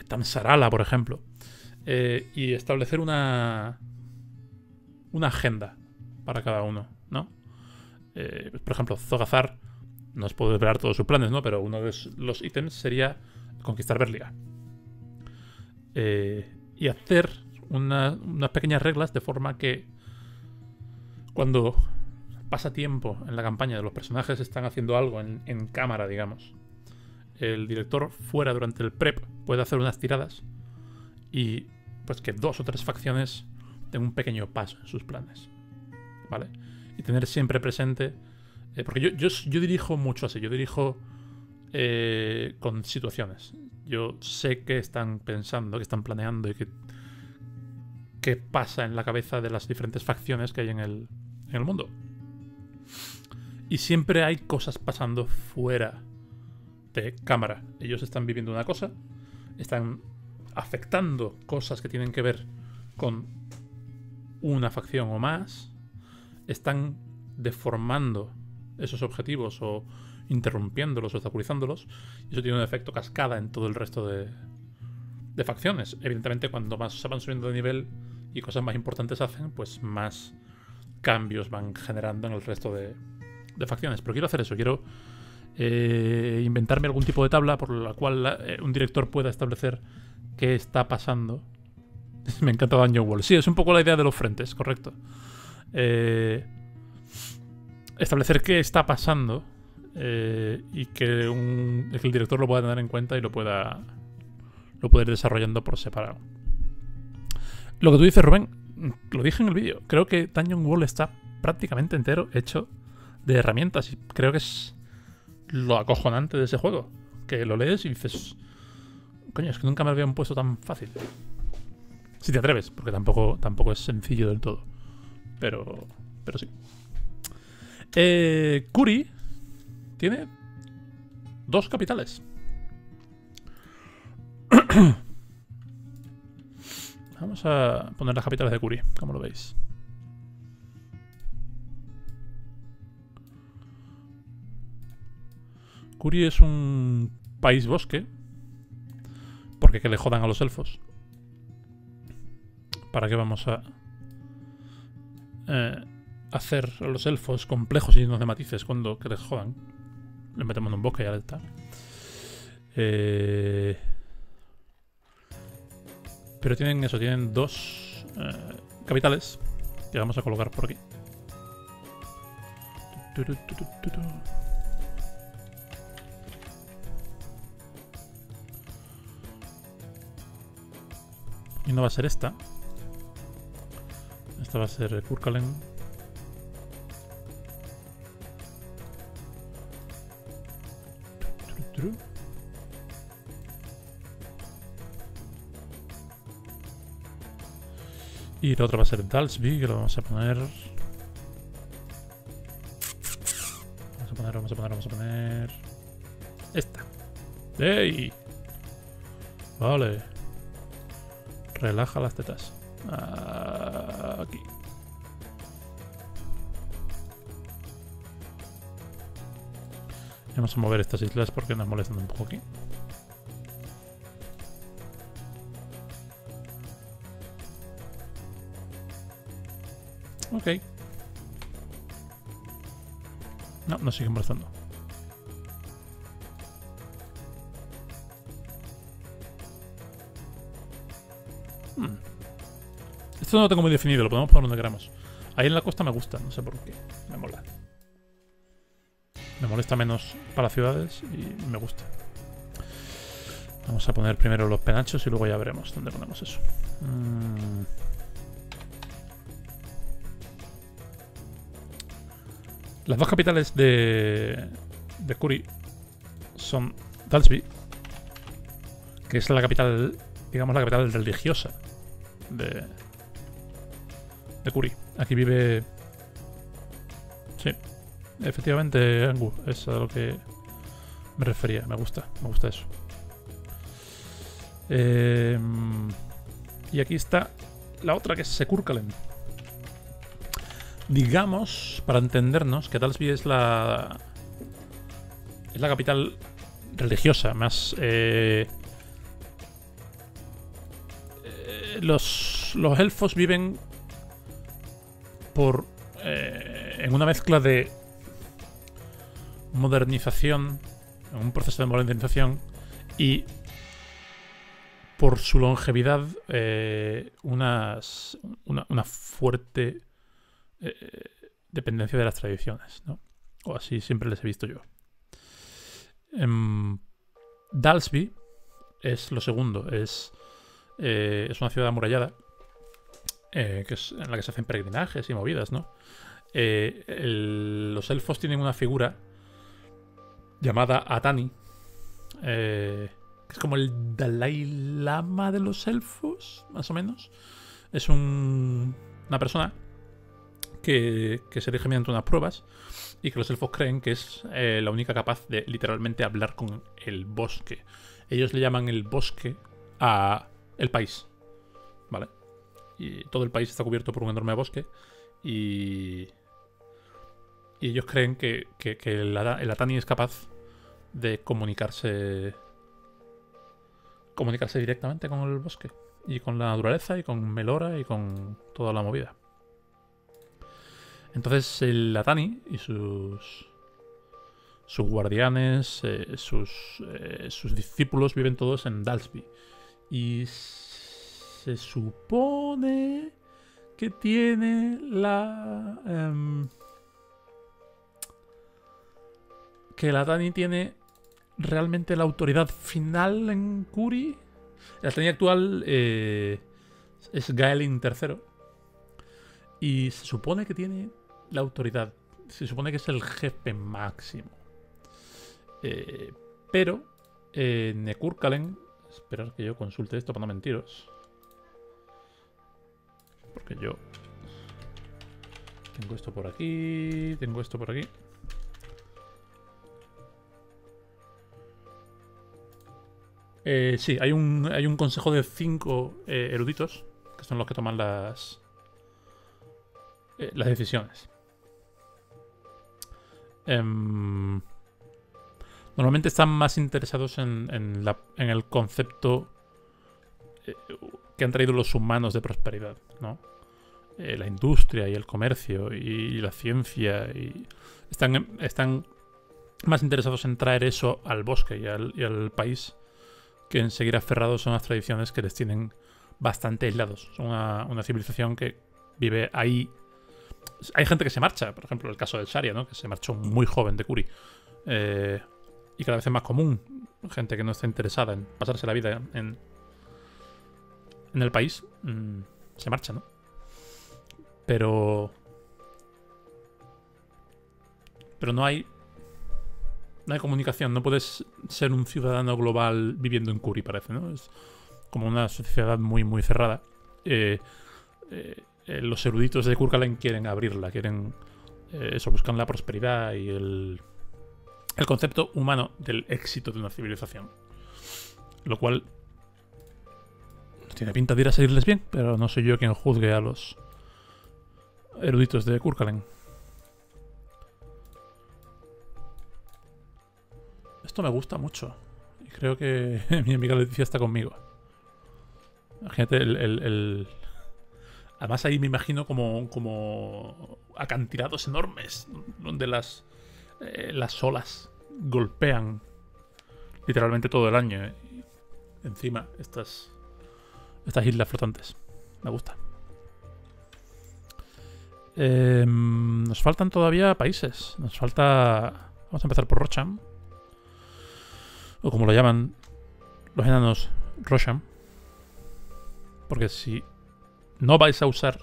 Tamsarala, por ejemplo. y establecer una, una agenda para cada uno, ¿no? Eh, pues, por ejemplo, Zogazar, no os puedo desvelar todos sus planes, ¿no? Pero uno de los ítems sería conquistar Berliga. Eh, y hacer unas pequeñas reglas de forma que cuando pasa tiempo en la campaña de los personajes están haciendo algo en, cámara, digamos, el director fuera durante el prep puede hacer unas tiradas y pues que dos o tres facciones den un pequeño paso en sus planes. ¿Vale? Y tener siempre presente. Eh, porque yo, yo, dirijo mucho así, yo dirijo eh, con situaciones. Yo sé qué están pensando, qué están planeando y qué, qué pasa en la cabeza de las diferentes facciones que hay en el, en el mundo. Y siempre hay cosas pasando fuera de cámara. Ellos están viviendo una cosa, están afectando cosas que tienen que ver con una facción o más, están deformando esos objetivos o interrumpiéndolos o obstaculizándolos. Y eso tiene un efecto cascada en todo el resto de, facciones. Evidentemente, cuando más se van subiendo de nivel y cosas más importantes hacen, pues más cambios van generando en el resto de, facciones. Pero quiero hacer eso, quiero eh, inventarme algún tipo de tabla por la cual eh, un director pueda establecer qué está pasando. [laughs] Me encanta Dungeon Wall. Sí, es un poco la idea de los frentes, correcto. Eh, establecer qué está pasando eh, y que, el director lo pueda tener en cuenta y lo pueda, lo pueda ir desarrollando por separado. Lo que tú dices, Rubén, lo dije en el vídeo. Creo que Dungeon Wall está prácticamente entero hecho de herramientas y creo que es lo acojonante de ese juego. Que lo lees y dices, coño, es que nunca me había puesto tan fácil. Si te atreves, porque tampoco, tampoco es sencillo del todo. Pero, pero sí. Eh, tiene dos capitales. [coughs] Vamos a poner las capitales de Kuri, como lo veis. Kuri es un país bosque. Porque que le jodan a los elfos. ¿Para qué vamos a eh, hacer a los elfos complejos y llenos de matices cuando que les jodan. Le metemos en un bosque y ya está. Eh, pero tienen eso, tienen dos eh, capitales que vamos a colocar por aquí. Y no va a ser esta. Esta va a ser Furkalen. Y la otra va a ser Dalsby, que lo vamos a poner... Vamos a poner, vamos a poner, vamos a poner... Esta. ¡Ey! Vale. Relaja las tetas. Ah. Aquí. Vamos a mover estas islas porque nos molestan un poco aquí. Ok. No, no siguen molestando. Esto no lo tengo muy definido, lo podemos poner donde queramos. Ahí en la costa me gusta, no sé por qué. Me mola. Me molesta menos para ciudades y me gusta. Vamos a poner primero los penachos y luego ya veremos dónde ponemos eso. Mm. Las dos capitales de, de Kuri son Dalsby, que es la capital, digamos, la capital religiosa de, de Kuri. Aquí vive... Sí, efectivamente, Angu, es a lo que me refería. Me gusta, me gusta eso. Eh, y aquí está la otra que es Sekurkalen. Digamos, para entendernos, que Dalsby es la. Es la capital religiosa, más. Eh, eh, los, los elfos viven Eh, en una mezcla de modernización, en un proceso de modernización y por su longevidad, eh, unas, una, una fuerte eh, dependencia de las tradiciones, ¿no? O así siempre les he visto yo. Em, Dalsby es lo segundo, es, eh, es una ciudad amurallada eh, que es, en la que se hacen peregrinajes y movidas, ¿no? los elfos tienen una figura llamada Atani, que es como el Dalai Lama de los elfos, más o menos. Es un, una persona que, se elige mediante unas pruebas y que los elfos creen que es eh, la única capaz de literalmente hablar con el bosque. Ellos le llaman el bosque a el país. Todo el país está cubierto por un enorme bosque y, y ellos creen que, el, el Atani es capaz de comunicarse comunicarse directamente con el bosque y con la naturaleza y con Melora y con toda la movida. Entonces el Atani y sus sus guardianes, eh, sus, eh, sus discípulos viven todos en Dalsby. Y se supone que tiene la... Em, que el Atani tiene realmente la autoridad final en Kuri. El Atani actual eh, es Gaelin III. Y se supone que tiene la autoridad. Se supone que es el jefe máximo. Eh, pero eh, Nekurkalen. Esperar que yo consulte esto para no mentiros. Porque yo. Tengo esto por aquí. Tengo esto por aquí. Eh, sí, hay un, hay un consejo de cinco eh, eruditos que son los que toman las, las decisiones. Em, normalmente están más interesados en, el concepto eh, que han traído los humanos de prosperidad, ¿no? Eh, la industria y el comercio y, la ciencia y están, están más interesados en traer eso al bosque y al, país que en seguir aferrados a unas tradiciones que les tienen bastante aislados. Son una, una civilización que vive ahí hay gente que se marcha, por ejemplo, el caso del Sharia, ¿no? Que se marchó muy joven de Kuri. Eh, y cada vez es más común gente que no está interesada en pasarse la vida en, en el país, mm, se marcha, ¿no? Pero... Pero no hay... No hay comunicación, no puedes ser un ciudadano global viviendo en Kuri, parece, ¿no? Es como una sociedad muy, muy cerrada. Eh, eh, eh, los eruditos de Kurkalen quieren abrirla, quieren eso, buscan la prosperidad y el, el concepto humano del éxito de una civilización. Lo cual tiene pinta de ir a seguirles bien, pero no soy yo quien juzgue a los eruditos de Kurkalen. Esto me gusta mucho. Y creo que [laughs] mi amiga Leticia está conmigo. Imagínate el, el- Además ahí me imagino como, como acantilados enormes donde las, eh, las olas golpean literalmente todo el año. eh, encima estas, estas islas flotantes. Me gusta. Em, nos faltan todavía países. Nos falta... Vamos a empezar por Rocham. O como lo llaman los enanos, Rosham. Porque si no vais a usar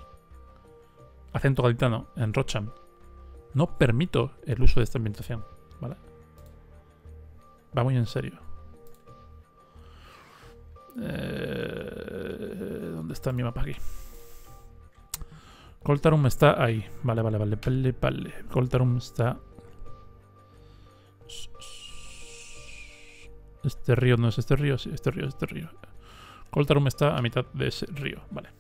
acento gaditano en Rocham, no permito el uso de esta ambientación, ¿vale? Va muy en serio. Eh, ¿Dónde está mi mapa aquí? Coltarum está ahí. Vale, vale, vale, vale, vale. Coltarum está... Este río no es este río, sí, este río es este río. Coltarum está a mitad de ese río, vale.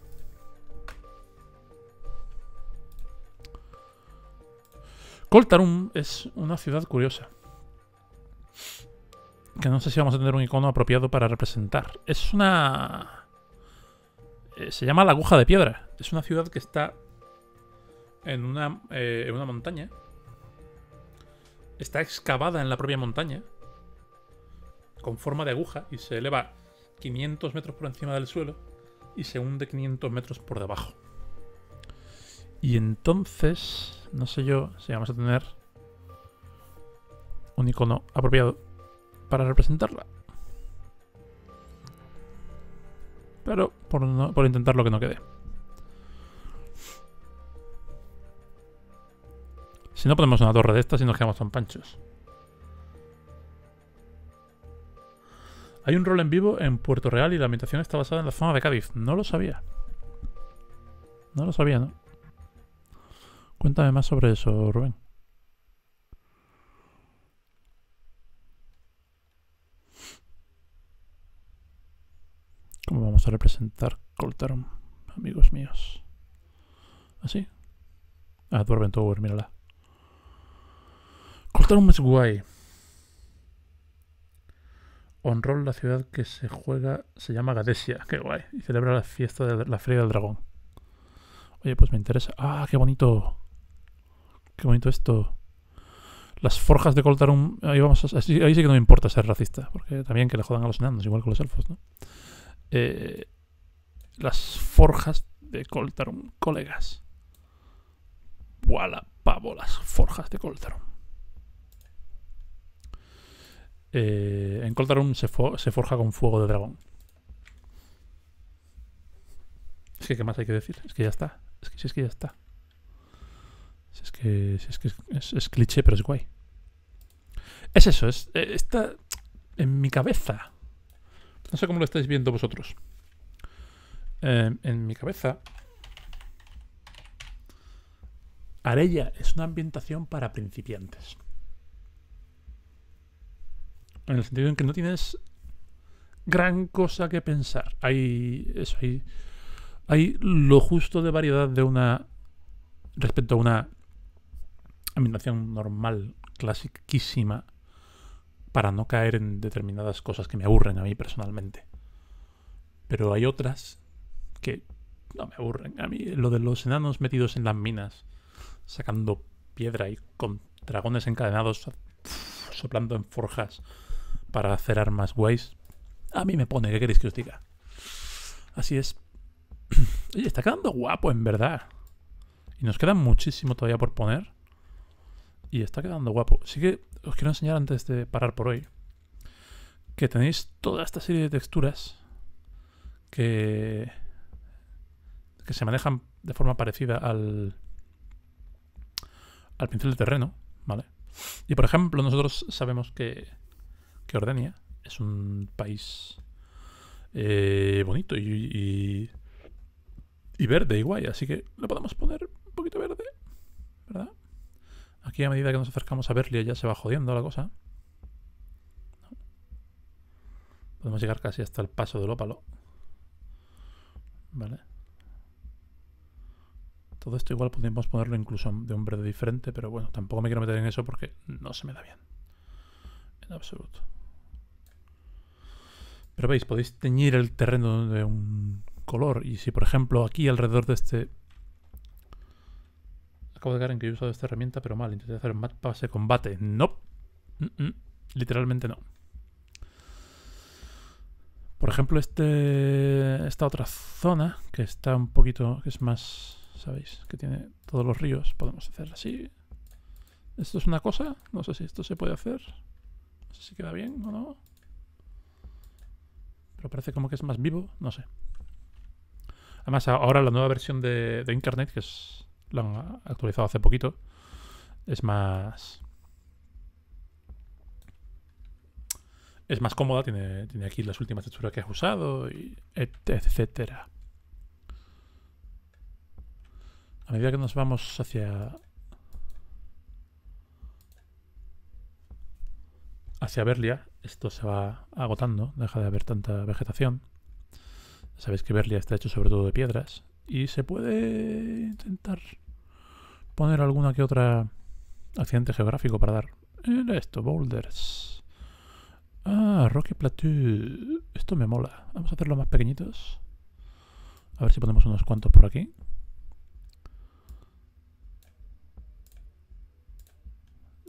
Coltarum es una ciudad curiosa. Que no sé si vamos a tener un icono apropiado para representar. Es una... eh, se llama la aguja de piedra. Es una ciudad que está en una, eh, en una montaña. Está excavada en la propia montaña. Con forma de aguja. Y se eleva 500 metros por encima del suelo. Y se hunde 500 metros por debajo. Y entonces, no sé yo si vamos a tener un icono apropiado para representarla. Pero por, no- por intentar lo que no quede. Si no ponemos una torre de estas y nos quedamos tan panchos. Hay un rol en vivo en Puerto Real y la ambientación está basada en la zona de Cádiz. No lo sabía. No lo sabía, ¿no? Cuéntame más sobre eso, Rubén. ¿Cómo vamos a representar Coltarum, amigos míos? ¿Así? Ah, Dwarven Tower, mírala. Coltarum es guay. On-roll, la ciudad que se juega, se llama Gadesia. [laughs] Qué guay. Y celebra la fiesta de la Feria del Dragón. Oye, pues me interesa. ¡Ah, qué bonito! Qué bonito esto. Las forjas de Coltarum. Ahí, vamos a- ahí sí que no me importa ser racista. Porque también que le jodan a los enanos, igual que los elfos, ¿no? Eh, las forjas de Coltarum, colegas. Wala pavo, las forjas de Coltarum. Eh, en Coltarum se, fo- se forja con fuego de dragón. Es que, ¿qué más hay que decir? Es que ya está. Es que si es que ya está. Si es que, si es, que es cliché, pero es guay. Es eso, es, eh, está en mi cabeza. No sé cómo lo estáis viendo vosotros. Eh, en mi cabeza. Arella es una ambientación para principiantes. En el sentido en que no tienes gran cosa que pensar. Hay eso, hay, hay lo justo de variedad de una respecto a una ambientación normal, clasiquísima, para no caer en determinadas cosas que me aburren a mí personalmente. Pero hay otras que no me aburren. A mí lo de los enanos metidos en las minas, sacando piedra y con dragones encadenados, soplando en forjas para hacer armas guays, a mí me pone, ¿qué queréis que os diga? Así es. [clears throat] Oye, está quedando guapo, en verdad. Y nos queda muchísimo todavía por poner. Y está quedando guapo. Sí que os quiero enseñar antes de parar por hoy. Que tenéis toda esta serie de texturas que, que se manejan de forma parecida al, al pincel de terreno, ¿vale? Y por ejemplo, nosotros sabemos que, que Ordenia es un país eh, bonito y, y, Y verde, igual, así que lo podemos poner un poquito verde, ¿verdad? Aquí a medida que nos acercamos a Berlia ya se va jodiendo la cosa. Podemos llegar casi hasta el paso del ópalo. Vale. Todo esto igual podemos ponerlo incluso de un verde diferente, pero bueno, tampoco me quiero meter en eso porque no se me da bien. En absoluto. Pero veis, podéis teñir el terreno de un color. Y si por ejemplo aquí alrededor de este... Acabo de caer en que he usado esta herramienta, pero mal. Intenté hacer un mapa de combate. No. Literalmente no. Por ejemplo, este, esta otra zona, que está un poquito, que es más, ¿sabéis? Que tiene todos los ríos. Podemos hacer así. ¿Esto es una cosa? No sé si esto se puede hacer. No sé si queda bien o no. Pero parece como que es más vivo, no sé. Además, ahora la nueva versión de, de Incarnate, que es, lo han actualizado hace poquito, es más... es más cómoda, tiene, tiene aquí las últimas texturas que has usado, y etcétera. A medida que nos vamos hacia hacia Berlia, esto se va agotando, deja de haber tanta vegetación. Sabéis que Berlia está hecho sobre todo de piedras y se puede intentar poner alguna que otra accidente geográfico para dar esto, boulders. Ah, Rocky Plateau. Esto me mola. Vamos a hacerlo más pequeñitos. A ver si ponemos unos cuantos por aquí.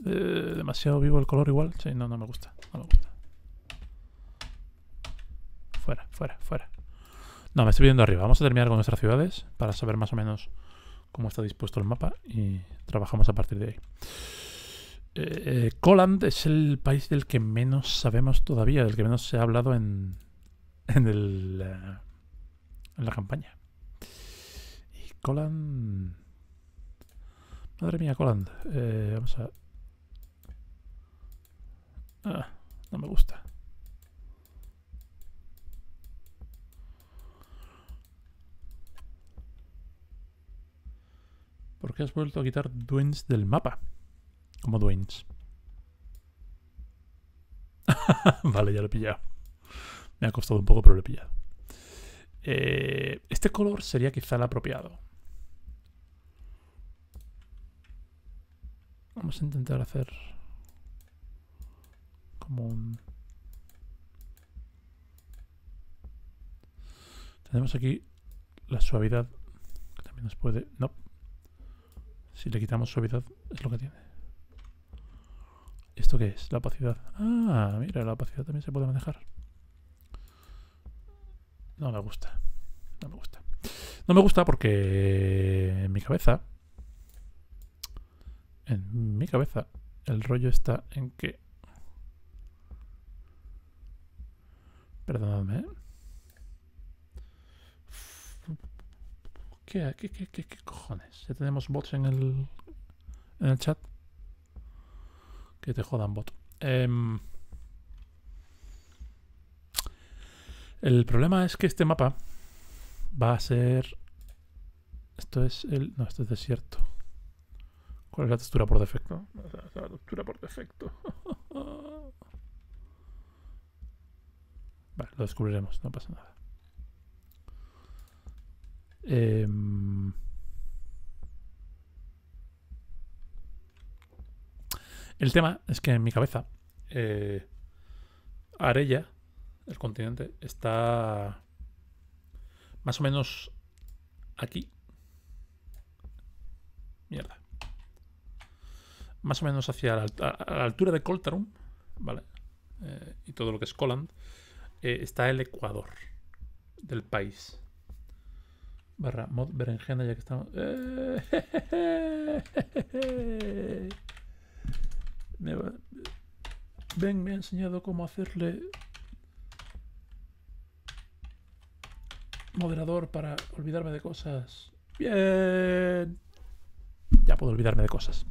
Eh, demasiado vivo el color igual. Sí, no, no me gusta. No me gusta. Fuera, fuera, fuera. No, me estoy viendo arriba. Vamos a terminar con nuestras ciudades para saber más o menos cómo está dispuesto el mapa y trabajamos a partir de ahí. Eh, Coland es el país del que menos sabemos todavía, del que menos se ha hablado en, [laughs] en, el, eh, en la campaña. Y Coland... Madre mía, Coland. Eh, vamos a... Ah, no me gusta. ¿Por qué has vuelto a quitar Duens del mapa? Como Dwaynes. [laughs] vale, ya lo he pillado. Me ha costado un poco, pero lo he pillado. Eh, este color sería quizá el apropiado. Vamos a intentar hacer como un... Tenemos aquí la suavidad, que también nos puede... No. Si le quitamos suavidad, es lo que tiene. ¿Esto qué es? La opacidad. Ah, mira, la opacidad también se puede manejar. No me gusta. No me gusta. No me gusta porque en mi cabeza... En mi cabeza el rollo está en que... Perdonadme, ¿Qué, qué, qué, qué, cojones? ¿Ya tenemos bots en el, en el chat? Que te jodan, bot. Em, el problema es que este mapa va a ser... Esto es el... No, esto es desierto. ¿Cuál es la textura por defecto? La textura por defecto. [laughs] vale, lo descubriremos, no pasa nada. Eh, El tema es que en mi cabeza, eh, Arella, el continente, está más o menos aquí. Mierda. Más o menos hacia la altura de Coltarum, ¿vale? Eh, y todo lo que es Coland, eh, está el Ecuador del país. Barra mod berenjena, ya que estamos. [laughs] Me ben me ha enseñado cómo hacerle moderador para olvidarme de cosas. Bien. Ya puedo olvidarme de cosas.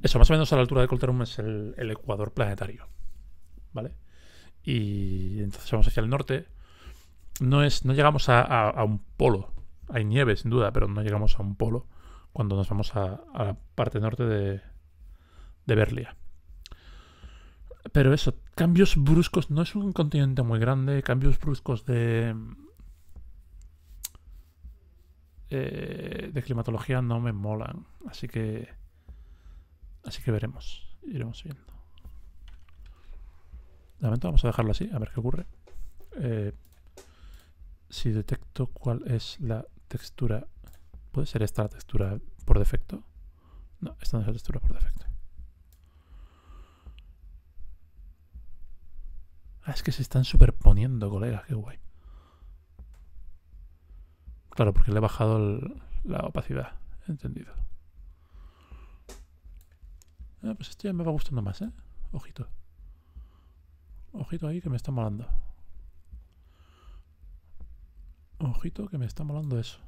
Eso, más o menos a la altura de Colterum es el, ecuador planetario. ¿Vale? Y entonces vamos hacia el norte. No, es, no llegamos a, un polo Hay nieve, sin duda, pero no llegamos a un polo cuando nos vamos a, la parte norte de, de Berlia. Pero eso, cambios bruscos, no es un continente muy grande, cambios bruscos de... eh, de climatología no me molan, así que... Así que veremos, iremos viendo. De momento vamos a dejarlo así, a ver qué ocurre. Eh, si detecto cuál es la textura... ¿Puede ser esta la textura por defecto? No, esta no es la textura por defecto. Ah, es que se están superponiendo, colega, qué guay. Claro, porque le he bajado el- la opacidad. Entendido. Ah, pues esto ya me va gustando más, ¿eh? Ojito. Ojito ahí que me está molando. Ojito que me está molando eso.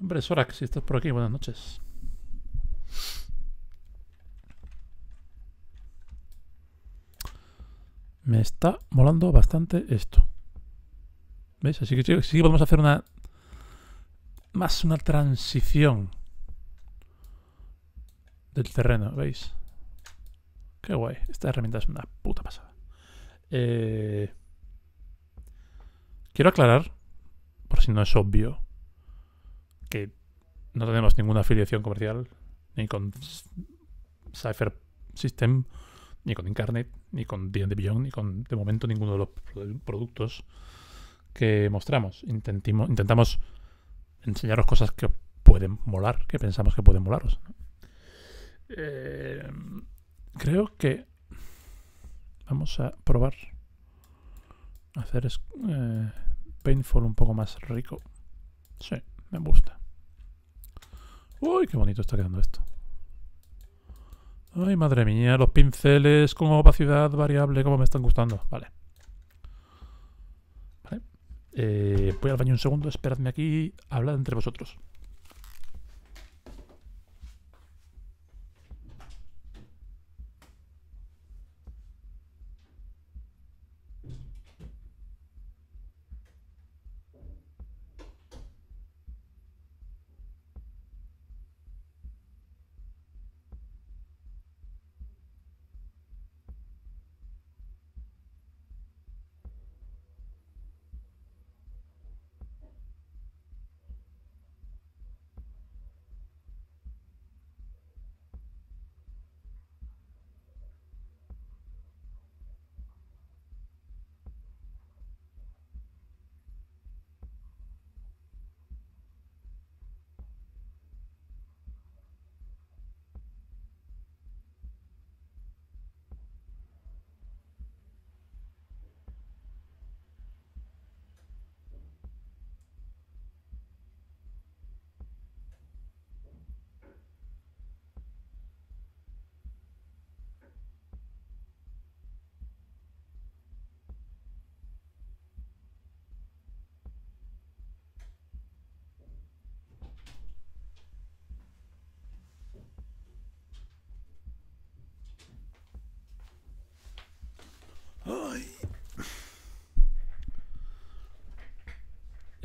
Hombre, Sorak, si estás por aquí, buenas noches. Me está molando bastante esto. ¿Veis? Así que sí, podemos hacer una... Más una transición del terreno, ¿veis? Qué guay. Esta herramienta es una puta pasada. Eh, Quiero aclarar, por si no es obvio, que no tenemos ninguna afiliación comercial ni con Cypher System, ni con Incarnate, ni con D&D Beyond, ni con, de momento, ninguno de los pro- productos que mostramos. Intentimo- intentamos enseñaros cosas que pueden molar, que pensamos que pueden molaros. Eh, creo que vamos a probar hacer es- eh, Painful un poco más rico. Sí, me gusta. Uy, qué bonito está quedando esto. Ay, madre mía, los pinceles con opacidad variable, como me están gustando. Vale. Vale. Eh, voy al baño un segundo, esperadme aquí, hablad entre vosotros.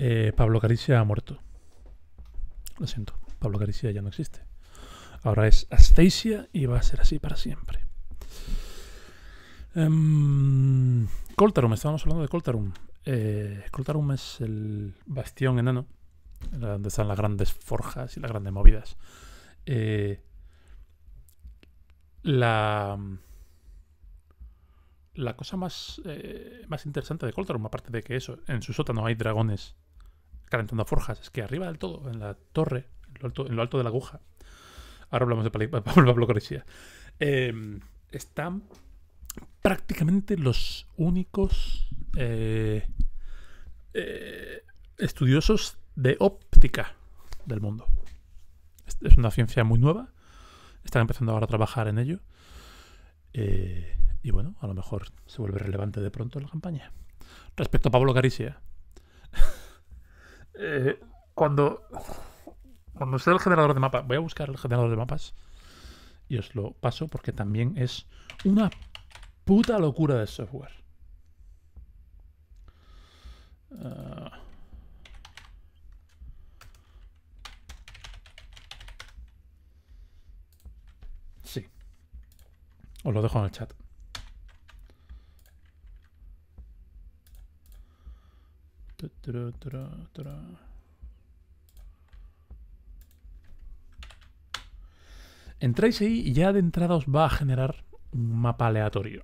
Eh, Pablo Caricia ha muerto. Lo siento, Pablo Caricia ya no existe. Ahora es Asphasia y va a ser así para siempre. Em, Coltarum, estábamos hablando de Coltarum. Eh, Coltarum es el bastión enano, donde están las grandes forjas y las grandes movidas. Eh, la, la cosa más, eh, más interesante de Coltarum, aparte de que eso, en su sótano hay dragones calentando forjas, es que arriba del todo, en la torre, en lo alto, de la aguja, ahora hablamos de Pablo, [laughs] Corresía, eh, están prácticamente los únicos eh, eh, estudiosos de óptica del mundo. Es, es una ciencia muy nueva, están empezando ahora a trabajar en ello. eh, y bueno, a lo mejor se vuelve relevante de pronto en la campaña. Respecto a Pablo Caricia, eh, cuando cuando esté el generador de mapas, voy a buscar el generador de mapas y os lo paso porque también es una puta locura de software. Eh, sí. Os lo dejo en el chat. Entráis ahí y ya de entrada os va a generar un mapa aleatorio.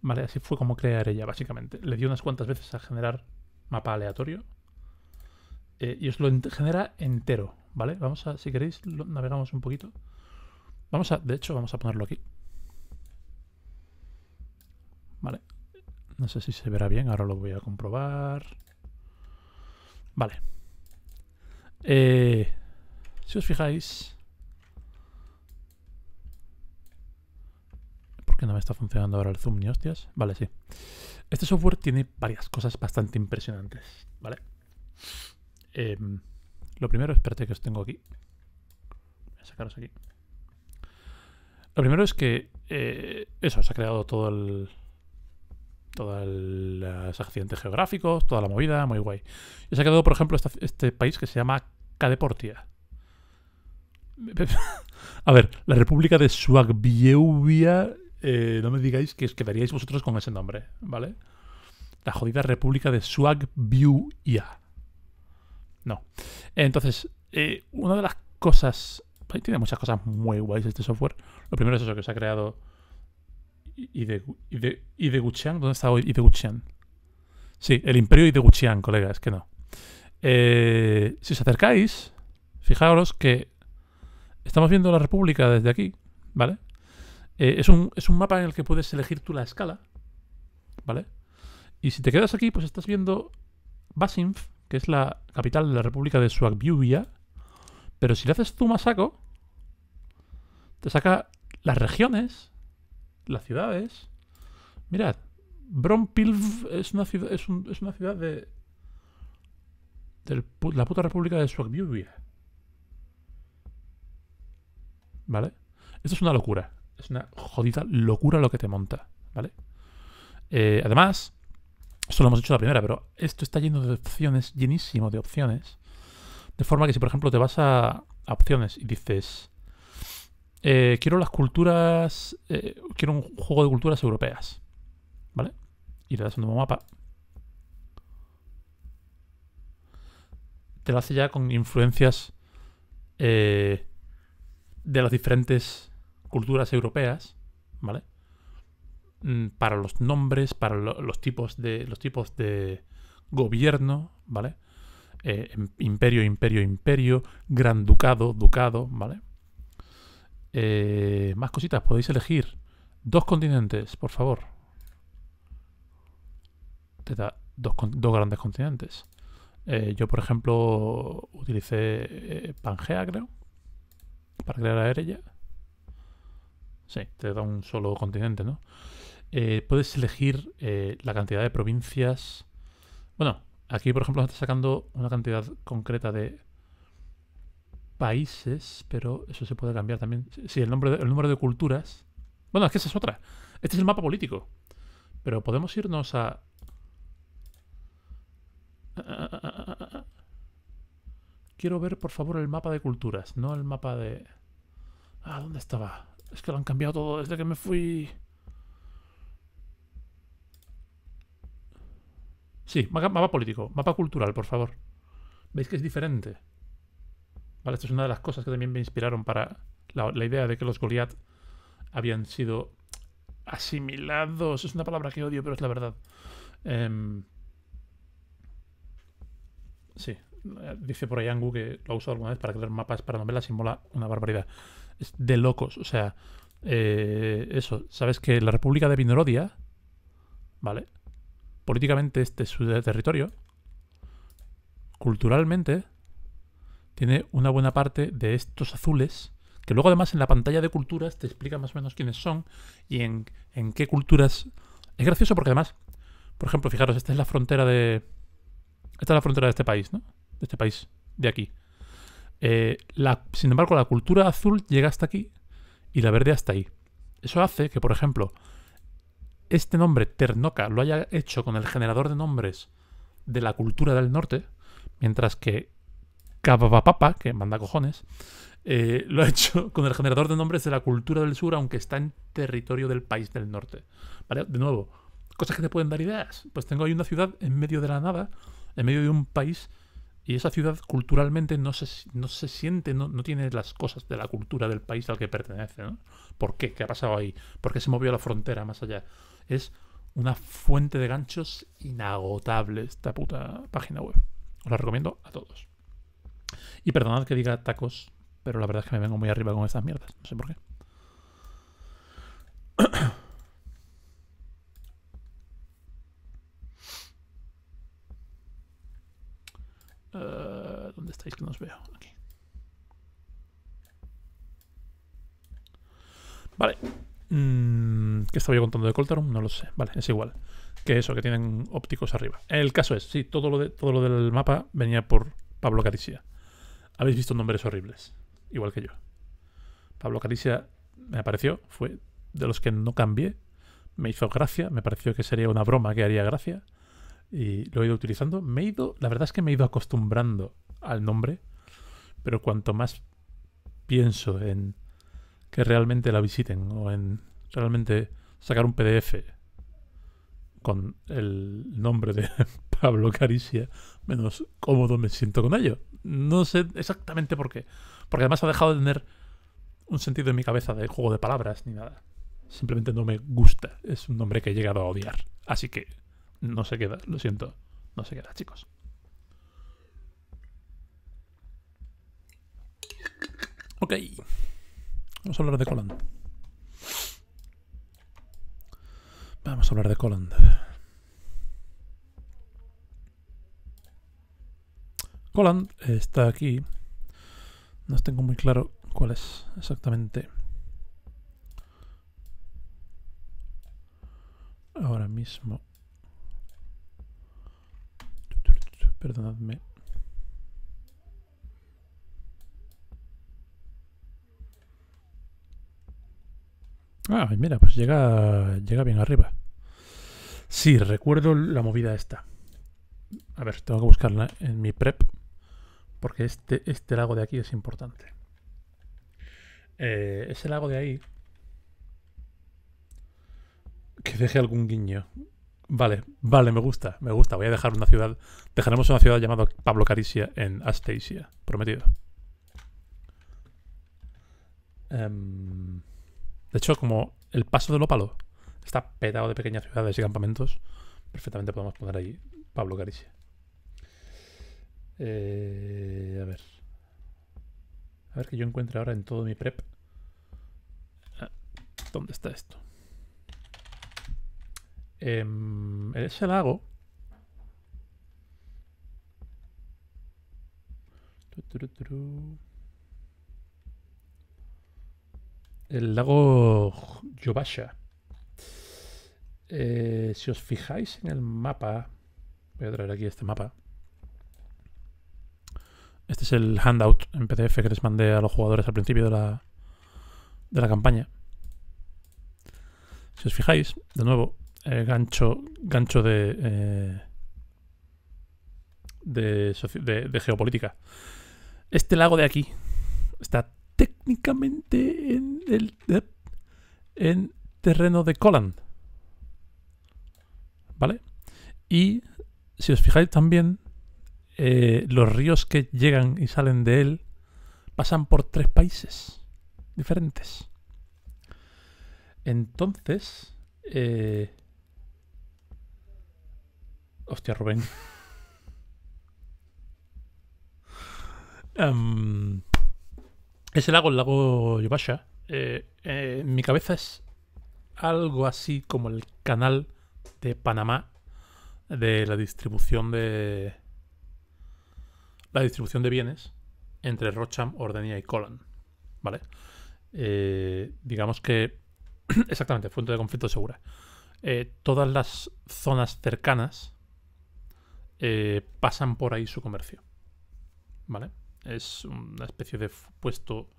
Vale, así fue como crear ella, básicamente. Le dio unas cuantas veces a generar mapa aleatorio. Eh, y os lo genera entero, ¿vale? Vamos a, si queréis, navegamos un poquito. Vamos a, de hecho, vamos a ponerlo aquí. Vale. No sé si se verá bien, ahora lo voy a comprobar. Vale. Eh, si os fijáis... ¿Por qué no me está funcionando ahora el zoom ni hostias? Vale, sí. Este software tiene varias cosas bastante impresionantes, ¿vale? Em, lo primero, espérate que os tengo aquí. Voy a sacaros aquí. Lo primero es que eh, eso, se ha creado todo el. Todos los accidentes geográficos, toda la movida, muy guay. Y se ha quedado, por ejemplo, este país que se llama Cadeportia. [laughs] A ver, la República de Suagbievia eh, no me digáis que os quedaríais vosotros con ese nombre, ¿vale? La jodida República de Suagbiuia. No. Entonces, eh, una de las cosas... Tiene muchas cosas muy guays este software. Lo primero es eso que se ha creado Ide, Ide, ¿Dónde está hoy Ideguchian? Sí, el imperio Ideguchian, colega, es que no. Eh, si os acercáis, fijaos que estamos viendo la república desde aquí, ¿vale? Eh, es, un, es, un, mapa en el que puedes elegir tú la escala, ¿vale? Y si te quedas aquí, pues estás viendo Basinf, que es la capital de la República de Suagbiubia. Pero si le haces zoom a saco, te saca las regiones, las ciudades. Mirad, Brompilv es una ciudad, es, una ciudad de, de la puta República de Suagbiubia. ¿Vale? Esto es una locura. Es una jodida locura lo que te monta. ¿Vale? Eh, además, esto lo hemos hecho la primera, pero esto está lleno de opciones, llenísimo de opciones. De forma que si, por ejemplo, te vas a, opciones y dices, eh, quiero las culturas, eh, quiero un juego de culturas europeas, ¿vale? Y le das un nuevo mapa. Te lo hace ya con influencias eh, de las diferentes culturas europeas, ¿vale? Mm, para los nombres, para los tipos de los tipos de gobierno, ¿vale? Eh, imperio, imperio, imperio, gran ducado, ducado, ¿vale? Eh, más cositas, podéis elegir dos continentes, por favor. Te da dos, grandes continentes. Eh, yo, por ejemplo, utilicé Pangea, creo, para crear a Erella. Sí, te da un solo continente, ¿no? Eh, puedes elegir eh, la cantidad de provincias. Bueno, aquí por ejemplo está sacando una cantidad concreta de países, pero eso se puede cambiar también. Sí, el, nombre el número de culturas. Bueno, es que esa es otra. Este es el mapa político. Pero podemos irnos a... Quiero ver, por favor, el mapa de culturas, no el mapa de... Ah, ¿dónde estaba? Es que lo han cambiado todo desde que me fui... Sí, mapa político, mapa cultural, por favor. ¿Veis que es diferente? Vale, es una de las cosas que también me inspiraron para la, idea de que los Goliath habían sido asimilados. Es una palabra que odio, pero es la verdad. Em, sí, dice por ahí Angu que lo ha usado alguna vez para crear mapas para novelas y mola una barbaridad. Es de locos, o sea, eh, eso. Sabes que la República de Vinorodia, ¿vale? políticamente este es su territorio, culturalmente tiene una buena parte de estos azules, que luego además en la pantalla de culturas te explica más o menos quiénes son y en, qué culturas... Es gracioso porque además, por ejemplo, fijaros, esta es la frontera de... Esta es la frontera de este país, ¿no? De este país, de aquí. Eh, la, sin embargo, la cultura azul llega hasta aquí y la verde hasta ahí. Eso hace que, por ejemplo, este nombre Ternoka lo haya hecho con el generador de nombres de la cultura del norte, mientras que Kababapapa, que manda cojones, Eh, lo ha hecho [laughs] con el generador de nombres de la cultura del sur, aunque está en territorio del país del norte. ¿Vale? De nuevo, cosas que te pueden dar ideas. Pues tengo ahí una ciudad en medio de la nada, en medio de un país, y esa ciudad culturalmente no se, no se siente, no, no tiene las cosas de la cultura del país al que pertenece. ¿Por qué? ¿Qué ha pasado ahí? ¿Por qué se movió la frontera más allá? Es una fuente de ganchos inagotable esta puta página web. Os la recomiendo a todos. Y perdonad que diga tacos, pero la verdad es que me vengo muy arriba con estas mierdas. No sé por qué. [coughs] Eh, ¿Dónde estáis que no os veo? Aquí. Vale. Mm, ¿Qué estaba yo contando de Coltarum? No lo sé. Vale, es igual. Que eso, que tienen ópticos arriba. El caso es, sí, todo lo, de, todo lo del mapa venía por Pablo Caricia. Habéis visto nombres horribles, igual que yo. Pablo Caricia me apareció, fue de los que no cambié. Me hizo gracia, me pareció que sería una broma que haría gracia. Y lo he ido utilizando. Me he ido, la verdad es que me he ido acostumbrando al nombre. Pero cuanto más pienso en que realmente la visiten o en realmente sacar un PDF con el nombre de [laughs] Pablo Caricia, menos cómodo me siento con ello. No sé exactamente por qué. Porque además ha dejado de tener un sentido en mi cabeza de juego de palabras ni nada. Simplemente no me gusta. Es un nombre que he llegado a odiar. Así que no se queda, lo siento. No se queda, chicos. Ok. Vamos a hablar de Colland. Vamos a hablar de Colland. Colland está aquí. No tengo muy claro cuál es exactamente. Ahora mismo. Perdonadme. Ah, mira, pues llega, llega bien arriba. Sí, recuerdo la movida esta. A ver, tengo que buscarla en mi prep. Porque este, este lago de aquí es importante. Eh, ese lago de ahí. Que deje algún guiño. Vale, vale, me gusta, me gusta. Voy a dejar una ciudad. Dejaremos una ciudad llamada Pablo Caricia en Astasia. Prometido. Um, de hecho, como el paso del ópalo está petado de pequeñas ciudades y campamentos, perfectamente podemos poner ahí Pablo Caricia. Eh, a ver. A ver que yo encuentre ahora en todo mi prep. Ah, ¿Dónde está esto? Eh, ese lago. El lago Yobasha. Eh, si os fijáis en el mapa, voy a traer aquí este mapa. Este es el handout en PDF que les mandé a los jugadores al principio de la, de la campaña. Si os fijáis, de nuevo, gancho, gancho de, eh, de, de, de geopolítica. Este lago de aquí está técnicamente en el en terreno de Colland. ¿Vale? Y si os fijáis también, eh, los ríos que llegan y salen de él pasan por tres países diferentes. Entonces, eh... hostia, Rubén. ese lago, el lago Yobasha, eh, eh, en mi cabeza es algo así como el canal de Panamá de la distribución de la distribución de bienes entre Rocham, Ordenia y Colan. ¿Vale? Eh, digamos que [clears throat] exactamente, fuente de conflicto segura. Eh, todas las zonas cercanas eh, pasan por ahí su comercio. ¿Vale? Es una especie de puesto.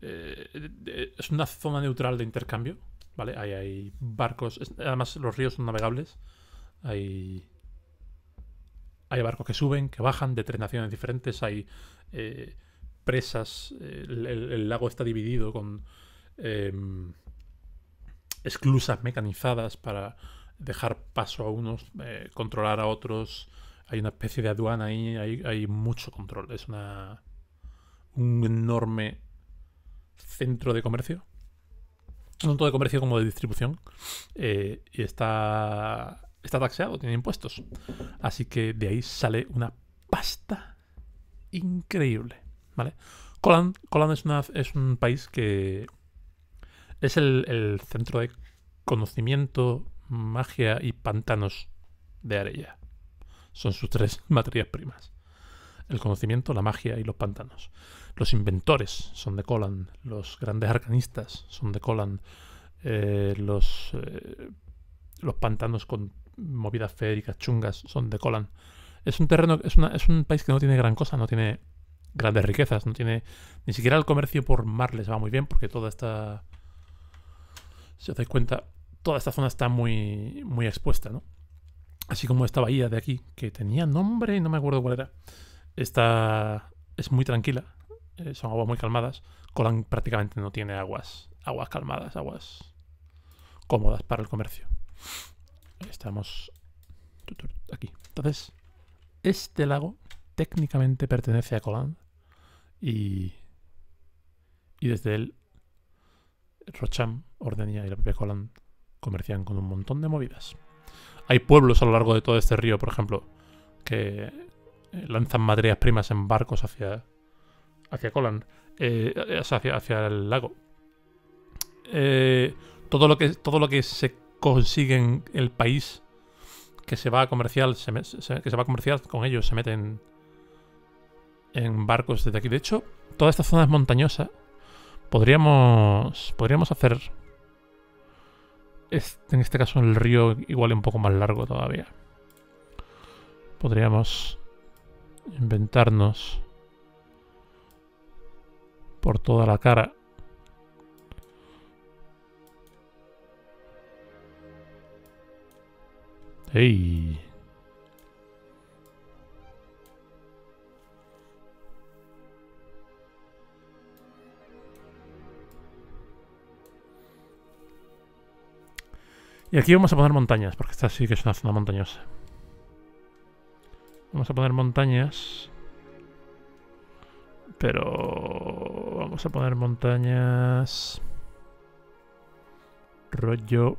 Es una zona neutral de intercambio. ¿Vale? Ahí hay barcos. Además, los ríos son navegables. Hay. Hay barcos que suben, que bajan, de tres naciones diferentes. Hay eh, presas. El, lago está dividido con em, esclusas mecanizadas para dejar paso a unos, eh, controlar a otros. Hay una especie de aduana ahí, hay, hay mucho control. Es una un enorme centro de comercio. Un centro de comercio como de distribución. eh, y está, está taxeado, tiene impuestos. Así que de ahí sale una pasta increíble. ¿Vale? Colan, Colan es, una, es un país que es el, el centro de conocimiento, magia y pantanos de Arella. Son sus tres [laughs] materias primas. El conocimiento, la magia y los pantanos. Los inventores son de Colan, los grandes arcanistas son de Colan, eh, los, eh, los pantanos con movidas feéricas chungas son de Colan. Es un terreno, es, es un país que no tiene gran cosa, no tiene grandes riquezas, no tiene ni siquiera el comercio por mar les va muy bien porque toda esta, si os dais cuenta, toda esta zona está muy, muy expuesta, ¿no? Así como esta bahía de aquí, que tenía nombre y no me acuerdo cuál era. Esta es muy tranquila, eh, son aguas muy calmadas. Colan prácticamente no tiene aguas, aguas calmadas, aguas cómodas para el comercio. Estamos aquí. Entonces, este lago técnicamente pertenece a Colan y, y desde él Rocham, Ordenia y la propia Colan comercian con un montón de movidas. Hay pueblos a lo largo de todo este río, por ejemplo, que eh, lanzan materias primas en barcos hacia, hacia eh, hacia, hacia el lago. Eh, todo, lo que, todo lo que se consigue en el país que se va a comercial, que se va a con ellos, se meten en barcos desde aquí. De hecho, toda esta zona es montañosa. Podríamos, podríamos hacer en este caso el río igual un poco más largo todavía. Podríamos inventarnos por toda la cara. ¡Ey! Y aquí vamos a poner montañas, porque esta sí que es una zona montañosa. Vamos a poner montañas. Pero vamos a poner montañas. Rollo.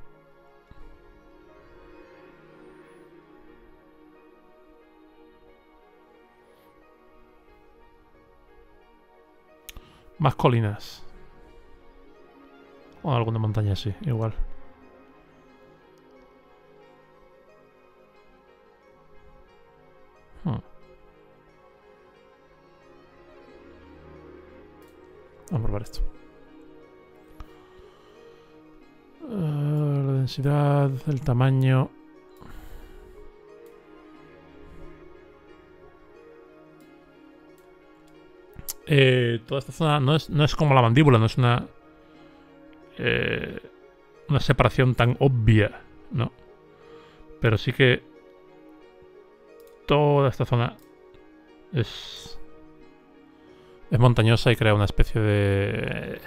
Más colinas. O alguna montaña así, igual. Hmm. Vamos a probar esto. Eh, la densidad, el tamaño. Eh, toda esta zona no es, no es como la mandíbula, no es una. eh, una separación tan obvia, ¿no? Pero sí que toda esta zona es es montañosa y crea una especie de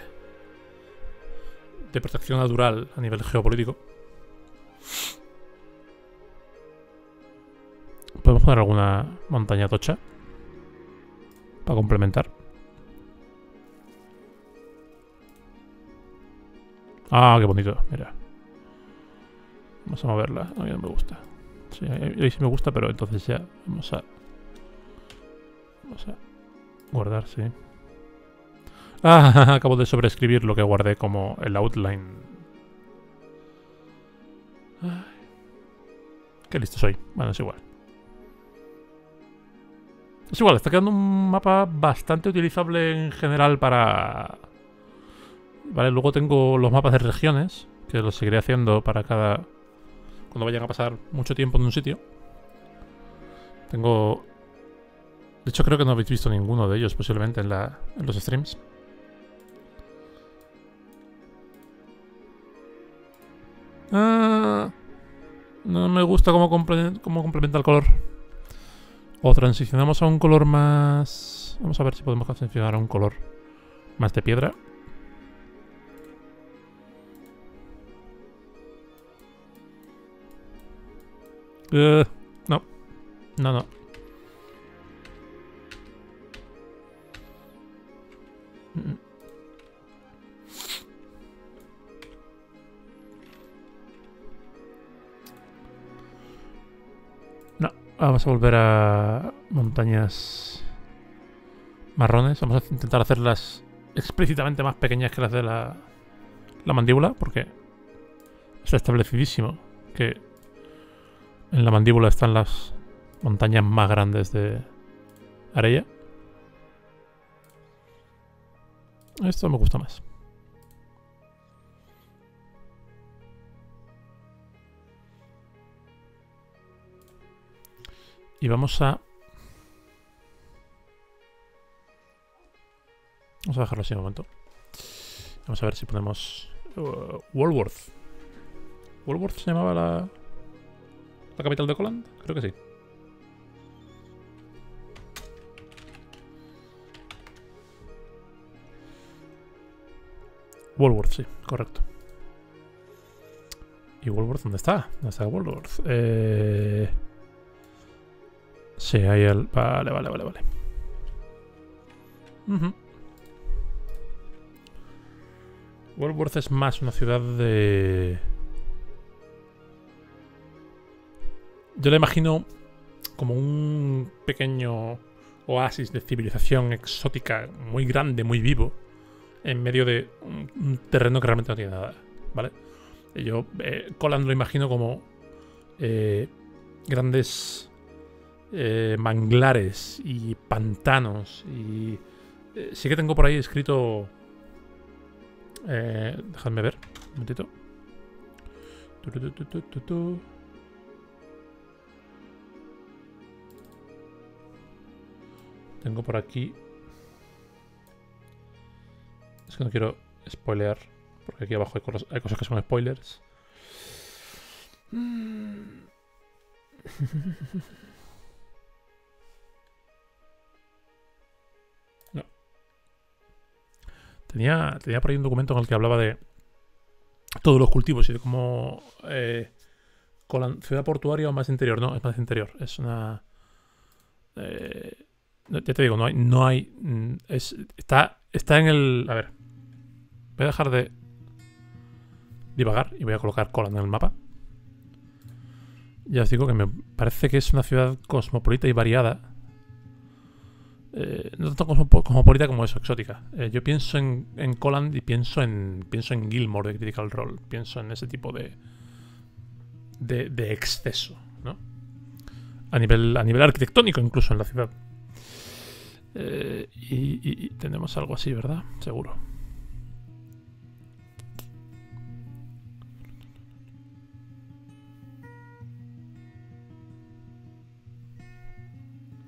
de protección natural a nivel geopolítico. Podemos poner alguna montaña tocha para complementar. Ah, qué bonito, mira. Vamos a moverla, a mí no me gusta. Sí, ahí sí me gusta, pero entonces ya vamos a. Vamos a guardar, sí. Ah, [laughs] acabo de sobreescribir lo que guardé como el outline. Qué listo soy. Bueno, es igual. Es igual, está quedando un mapa bastante utilizable en general para... Vale, luego tengo los mapas de regiones, que los seguiré haciendo para cada... Cuando vayan a pasar mucho tiempo en un sitio. Tengo... De hecho, creo que no habéis visto ninguno de ellos posiblemente en, la, en los streams. Ah, no me gusta cómo, cómo complementa el color. O transicionamos a un color más... Vamos a ver si podemos configurar un color más de piedra. Eh, no. No, no. Mm. No, vamos a volver a montañas marrones. Vamos a intentar hacerlas explícitamente más pequeñas que las de la, la mandíbula, porque está establecidísimo que en la mandíbula están las montañas más grandes de Arella. Esto me gusta más. Y vamos a... Vamos a dejarlo así un momento. Vamos a ver si ponemos... Uh, Walworth. ¿Walworth se llamaba la, la capital de Coland? Creo que sí. Walworth, sí, correcto. ¿Y Walworth dónde está? ¿Dónde está Walworth? Eh... Sí, ahí el... Vale, vale, vale, vale. Uh Walworth es más una ciudad de... Yo la imagino como un pequeño oasis de civilización exótica muy grande, muy vivo, en medio de un, terreno que realmente no tiene nada, ¿vale? Yo eh, Colan lo imagino como eh, grandes eh, manglares y pantanos y eh, sí que tengo por ahí escrito eh, dejadme ver un momentito tengo por aquí es que no quiero spoilear porque aquí abajo hay, cosas- que son spoilers. [laughs] No. Tenía, tenía por ahí un documento en el que hablaba de todos los cultivos y de cómo eh, ciudad portuaria o más interior. No, es más interior. Es una... eh, ya te digo, no hay... No hay mm, es, está, está en el... A ver. Voy a dejar de divagar y voy a colocar Colan en el mapa. Ya os digo que me parece que es una ciudad cosmopolita y variada. Eh, no tanto cosmopo- cosmopolita como eso, exótica. Eh, yo pienso en, en y pienso en pienso en Gilmore de Critical Role. Pienso en ese tipo de, de, de exceso, ¿no? A nivel, a nivel arquitectónico incluso en la ciudad. Eh, y, y- y tenemos algo así, ¿verdad? Seguro.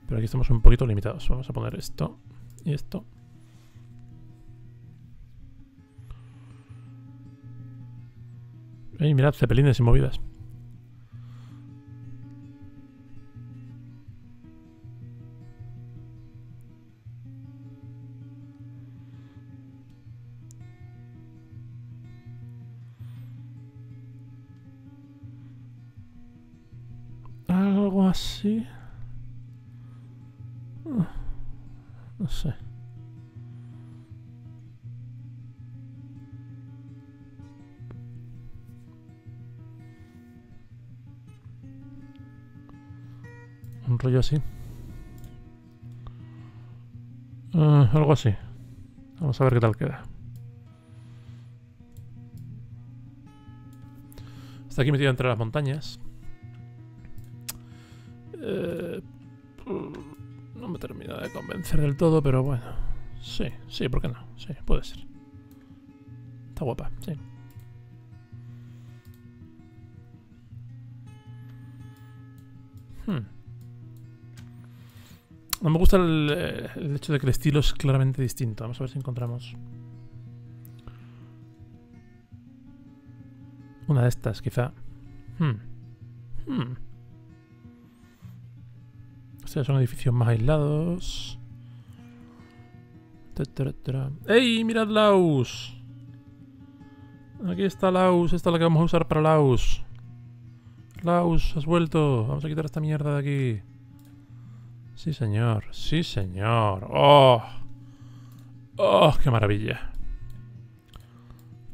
Pero aquí estamos un poquito limitados. Vamos a poner esto y esto. Ey, mirad, cepelines y movidas. No sé. Un rollo así. Ah, algo así. Vamos a ver qué tal queda. Está aquí metido entre las montañas. Eh, no me termina de convencer del todo, pero bueno. Sí, sí, ¿por qué no? Sí, puede ser. Está guapa, sí. Hmm. No me gusta el, eh, el hecho de que el estilo es claramente distinto. Vamos a ver si encontramos una de estas, quizá. Hmm. Hmm. Sea, son edificios más aislados. ¡Ey! ¡Mirad Laos! Aquí está Laos. Esta es la que vamos a usar para Laos. Laos, has vuelto. Vamos a quitar esta mierda de aquí. Sí, señor. Sí, señor. ¡Oh! ¡Oh, qué maravilla!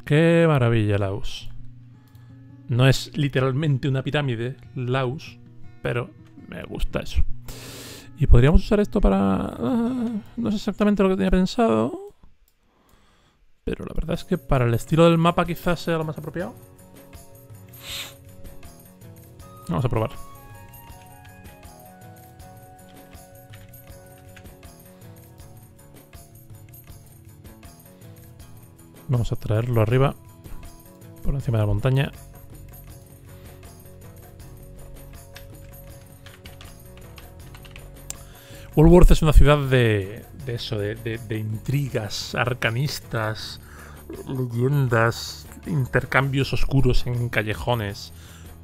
¡Qué maravilla, Laos! No es literalmente una pirámide, Laos, pero me gusta eso. Y podríamos usar esto para... Ah, no es exactamente lo que tenía pensado. Pero la verdad es que para el estilo del mapa quizás sea lo más apropiado. Vamos a probar. Vamos a traerlo arriba. Por encima de la montaña. Woolworth es una ciudad de, de eso, de, de, intrigas, arcanistas, leyendas, intercambios oscuros en callejones,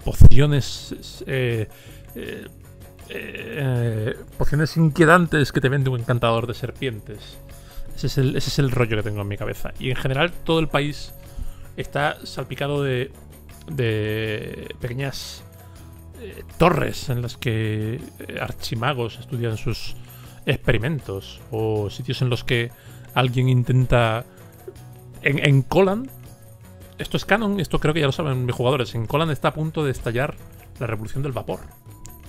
pociones, eh, eh, eh, pociones inquietantes que te vende un encantador de serpientes. Ese es, el, ese es el rollo que tengo en mi cabeza. Y en general todo el país está salpicado de, de pequeñas torres en las que eh, archimagos estudian sus experimentos o sitios en los que alguien intenta en, en Colan esto es canon, esto creo que ya lo saben mis jugadores. En Colan está a punto de estallar la revolución del vapor.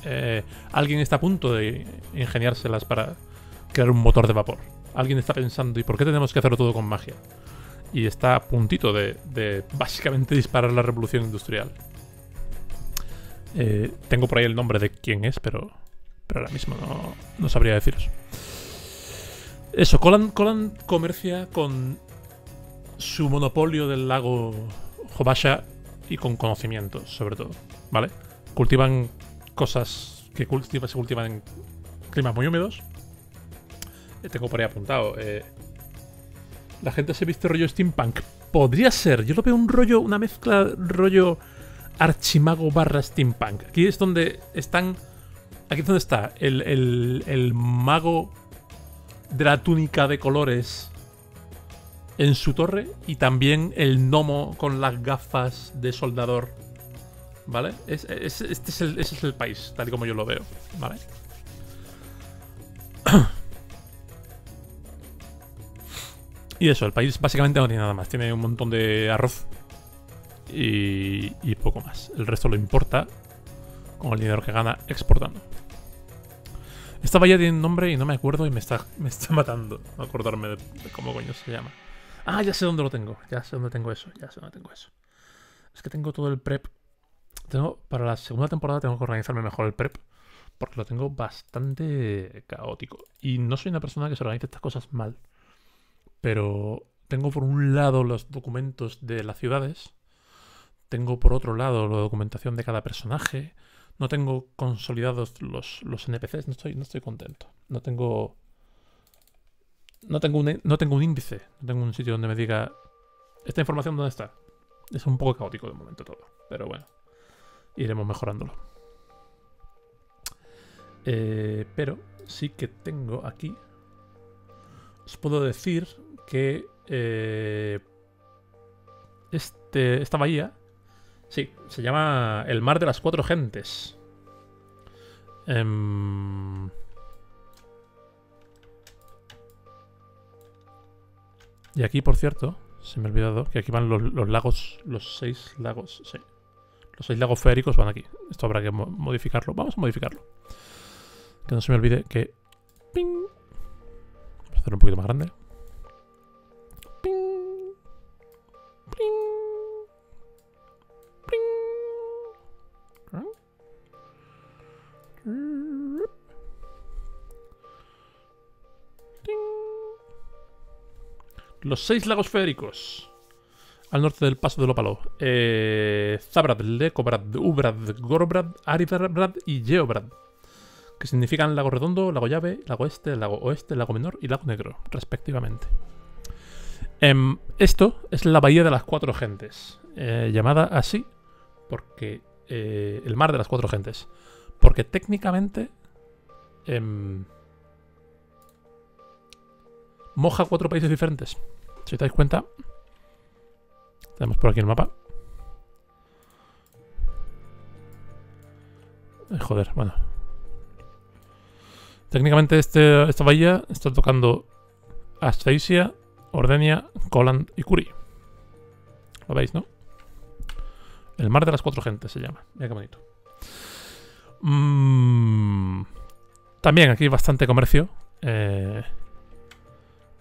Eh, alguien está a punto de ingeniárselas para crear un motor de vapor. Alguien está pensando, ¿y por qué tenemos que hacerlo todo con magia? Y está a puntito de, de básicamente disparar la revolución industrial. Eh, tengo por ahí el nombre de quién es, pero, pero ahora mismo no, no sabría deciros. Eso, Colan, Colan comercia con su monopolio del lago Hobasha y con conocimientos, sobre todo, ¿vale? Cultivan cosas que cultiva, se cultivan en climas muy húmedos. Eh, tengo por ahí apuntado. Eh, la gente se viste rollo steampunk. Podría ser. Yo lo veo un rollo, una mezcla rollo archimago barra steampunk. Aquí es donde están... Aquí es donde está el, el, el mago de la túnica de colores en su torre y también el gnomo con las gafas de soldador. ¿Vale? Es, es, este es el, ese es el país, tal y como yo lo veo. ¿Vale? [clears throat] y eso, el país básicamente no tiene nada más. Tiene un montón de arroz y, y poco más. El resto lo importa con el dinero que gana exportando. Esta bahía tiene un nombre y no me acuerdo y me está, me está [laughs] matando acordarme de, de cómo coño se llama. Ah, ya sé dónde lo tengo. Ya sé dónde tengo eso. Ya sé dónde tengo eso. Es que tengo todo el prep. Tengo, para la segunda temporada tengo que organizarme mejor el prep. Porque lo tengo bastante caótico. Y no soy una persona que se organice estas cosas mal. Pero tengo por un lado los documentos de las ciudades. Tengo por otro lado la documentación de cada personaje. No tengo consolidados los, los NPCs. No estoy, no estoy contento. No tengo no tengo, un, no tengo un índice, no tengo un sitio donde me diga esta información dónde está. Es un poco caótico de momento todo, pero bueno, iremos mejorándolo. Eh, pero sí que tengo aquí. Os puedo decir que eh, este, esta bahía, sí, se llama el Mar de las Cuatro Gentes. Eh, Y aquí, por cierto, se me ha olvidado que aquí van los, lagos, los seis lagos, sí. Los seis lagos feéricos van aquí. Esto habrá que mo modificarlo. Vamos a modificarlo. Que no se me olvide que... ¡Ping! Vamos a hacerlo un poquito más grande. Los seis lagos feéricos. Al norte del paso de Lopalo. Eh, Zabrad, Lekobrad, Ubrad, Gorobrad, Aribrad y Geobrad. Que significan lago redondo, lago llave, lago este, lago oeste, lago menor y lago negro, respectivamente. Eh, esto es la bahía de las cuatro gentes. Eh, llamada así porque... Eh, el mar de las cuatro gentes. Porque técnicamente... Em, moja cuatro países diferentes. Si os dais cuenta, tenemos por aquí el mapa. Eh, joder, bueno. Técnicamente este, esta bahía está tocando Astasia, Ordenia, Coland y Curi. ¿Lo veis, no? El mar de las cuatro gentes se llama. Mira qué bonito. Mm, también aquí hay bastante comercio. Eh,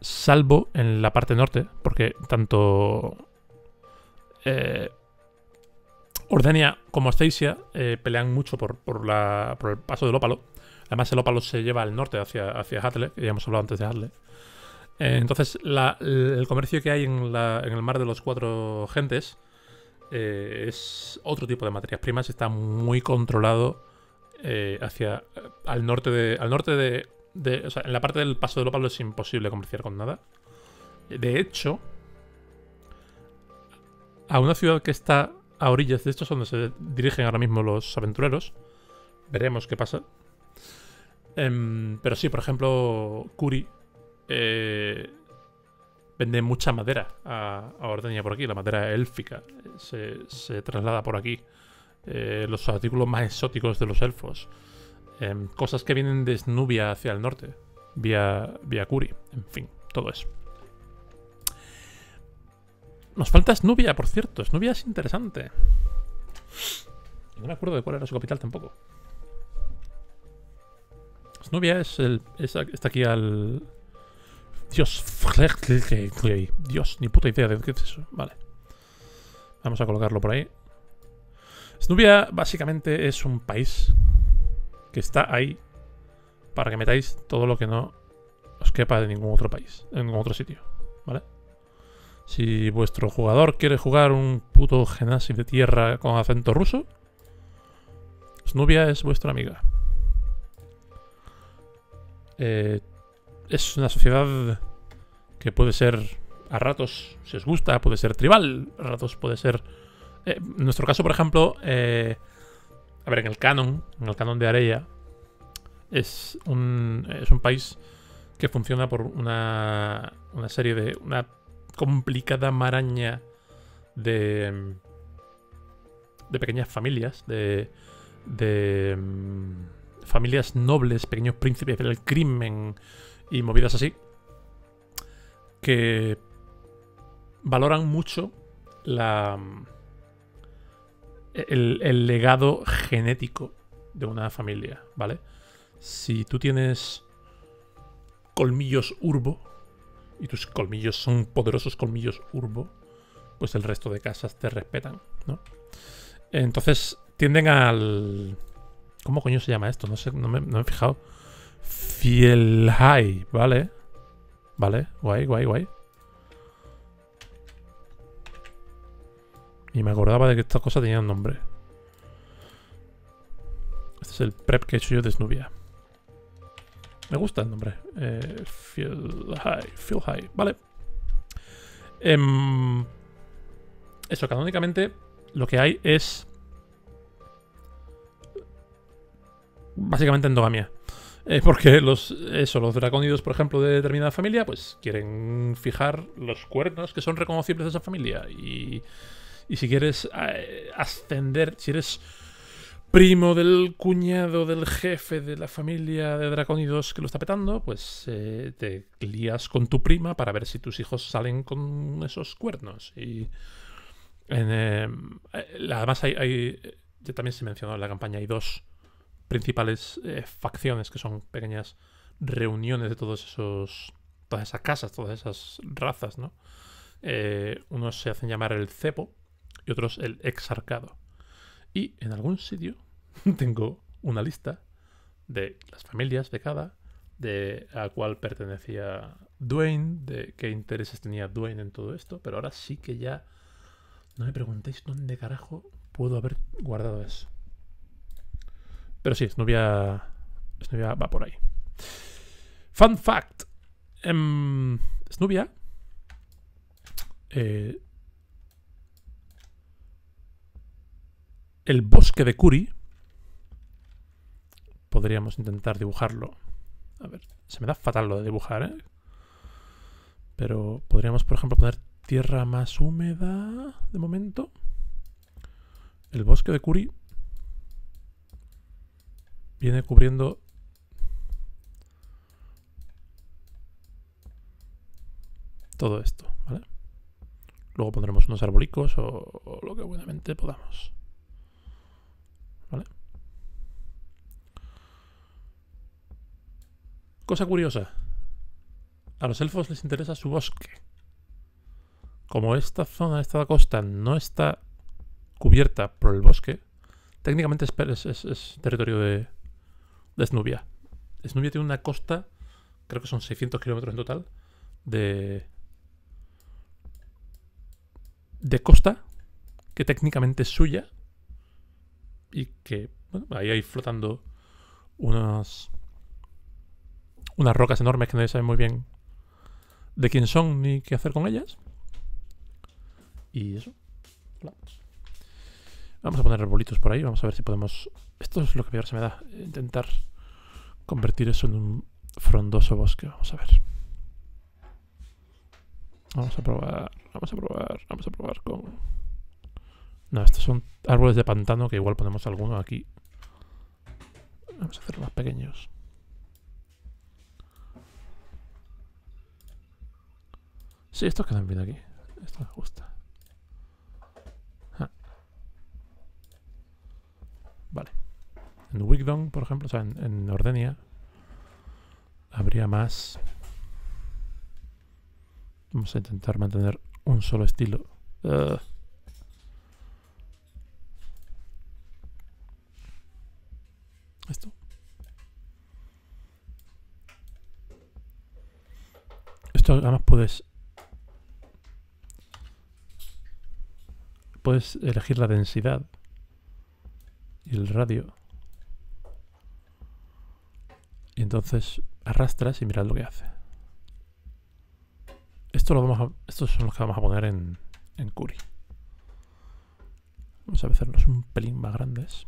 salvo en la parte norte, porque tanto eh, Ordenia como Astasia eh, pelean mucho por, por, la, por el paso del ópalo. Además, el ópalo se lleva al norte hacia, hacia Hatle, que ya hemos hablado antes de Hatle. Eh, entonces, el comercio que hay en, en el mar de los cuatro gentes es otro tipo de materias primas. Está muy controlado hacia al norte de. Al norte de, en la parte del paso del ópalo es imposible comerciar con nada. De hecho, a una ciudad que está a orillas de esto es donde se dirigen ahora mismo los aventureros. Veremos qué pasa. Em, pero sí, por ejemplo, Curi eh, vende mucha madera a, a Ordenia por aquí, la madera élfica se, se traslada por aquí. Eh, los artículos más exóticos de los elfos. Em, cosas que vienen de Snubia hacia el norte, vía, vía Curi. En fin, todo eso. Nos falta Snubia, por cierto. Snubia es interesante. No me acuerdo de cuál era su capital tampoco. Snubia es el. es- está aquí al. Dios. Dios, ni puta idea de qué es eso. Vale. Vamos a colocarlo por ahí. Snubia básicamente es un país que está ahí para que metáis todo lo que no os quepa de ningún otro país, en ningún otro sitio. ¿Vale? Si vuestro jugador quiere jugar un puto genasi de tierra con acento ruso, Snubia es vuestra amiga. Eh, es una sociedad que puede ser a ratos, si os gusta, puede ser tribal, a ratos puede ser... eh, en nuestro caso, por ejemplo, eh, a ver, en el canon, en el canon de Areia, es un, es un país que funciona por una, una serie de... una complicada maraña de... de pequeñas familias, de... de mm, familias nobles, pequeños príncipes del crimen y movidas así, que valoran mucho la el, legado genético de una familia, ¿vale? Si tú tienes colmillos urbo y tus colmillos son poderosos colmillos urbo, pues el resto de casas te respetan, ¿no? Entonces tienden al ¿Cómo coño se llama esto? No sé, no me, no me he fijado. Fielhai, ¿vale? Vale, guay, guay, guay. Y me acordaba de que esta cosa tenía un nombre. Este es el prep que he hecho yo de Snubia. Me gusta el nombre. Eh, Fielhai, Fielhai, vale. Em, eso, canónicamente lo que hay es básicamente endogamia. Eh, porque los, eso, los dracónidos, por ejemplo, de determinada familia, pues quieren fijar los cuernos que son reconocibles de esa familia. Y, y si quieres eh, ascender, si eres primo del cuñado del jefe de la familia de dracónidos que lo está petando, pues eh, te lías con tu prima para ver si tus hijos salen con esos cuernos. Y en, eh, además hay, hay, también se mencionó en la campaña, hay dos principales facciones que son pequeñas reuniones de todos esos todas esas casas, todas esas razas, ¿no? Unos se hacen llamar el cepo y otros el exarcado. Y en algún sitio [laughs] tengo una lista de las familias de cada, de a cuál pertenecía Dwayne, de qué intereses tenía Dwayne en todo esto, pero ahora sí que ya no me preguntéis dónde carajo puedo haber guardado eso. Pero sí, Snubia, Snubia va por ahí. Fun fact. Em, Snubia eh, el bosque de Curi podríamos intentar dibujarlo. A ver, se me da fatal lo de dibujar, ¿eh? Pero podríamos, por ejemplo, poner tierra más húmeda de momento. El bosque de Curi viene cubriendo todo esto, ¿vale? Luego pondremos unos arbolicos o, o lo que buenamente podamos. ¿Vale? Cosa curiosa. A los elfos les interesa su bosque. Como esta zona, esta costa, no está cubierta por el bosque, técnicamente es, territorio de, de Snubia. Snubia tiene una costa, creo que son 600 kilómetros en total, de, de costa que técnicamente es suya y que bueno, ahí hay flotando unas unas rocas enormes que nadie sabe muy bien de quién son ni qué hacer con ellas. Y eso. Vamos a poner arbolitos por ahí, vamos a ver si podemos... Esto es lo que peor se me da, intentar convertir eso en un frondoso bosque. Vamos a ver. Vamos a probar, vamos a probar, vamos a probar con... No, estos son árboles de pantano que igual ponemos alguno aquí. Vamos a hacer más pequeños. Sí, estos quedan bien aquí. Esto me gusta. Vale. En Wigdon, por ejemplo, o sea, en, en Ordenia, habría más. Vamos a intentar mantener un solo estilo. Esto. Esto además puedes puedes elegir la densidad y el radio. Y entonces arrastras y mirad lo que hace. Esto lo vamos a, estos son los que vamos a poner en, en Curi. Vamos a hacerlos un pelín más grandes.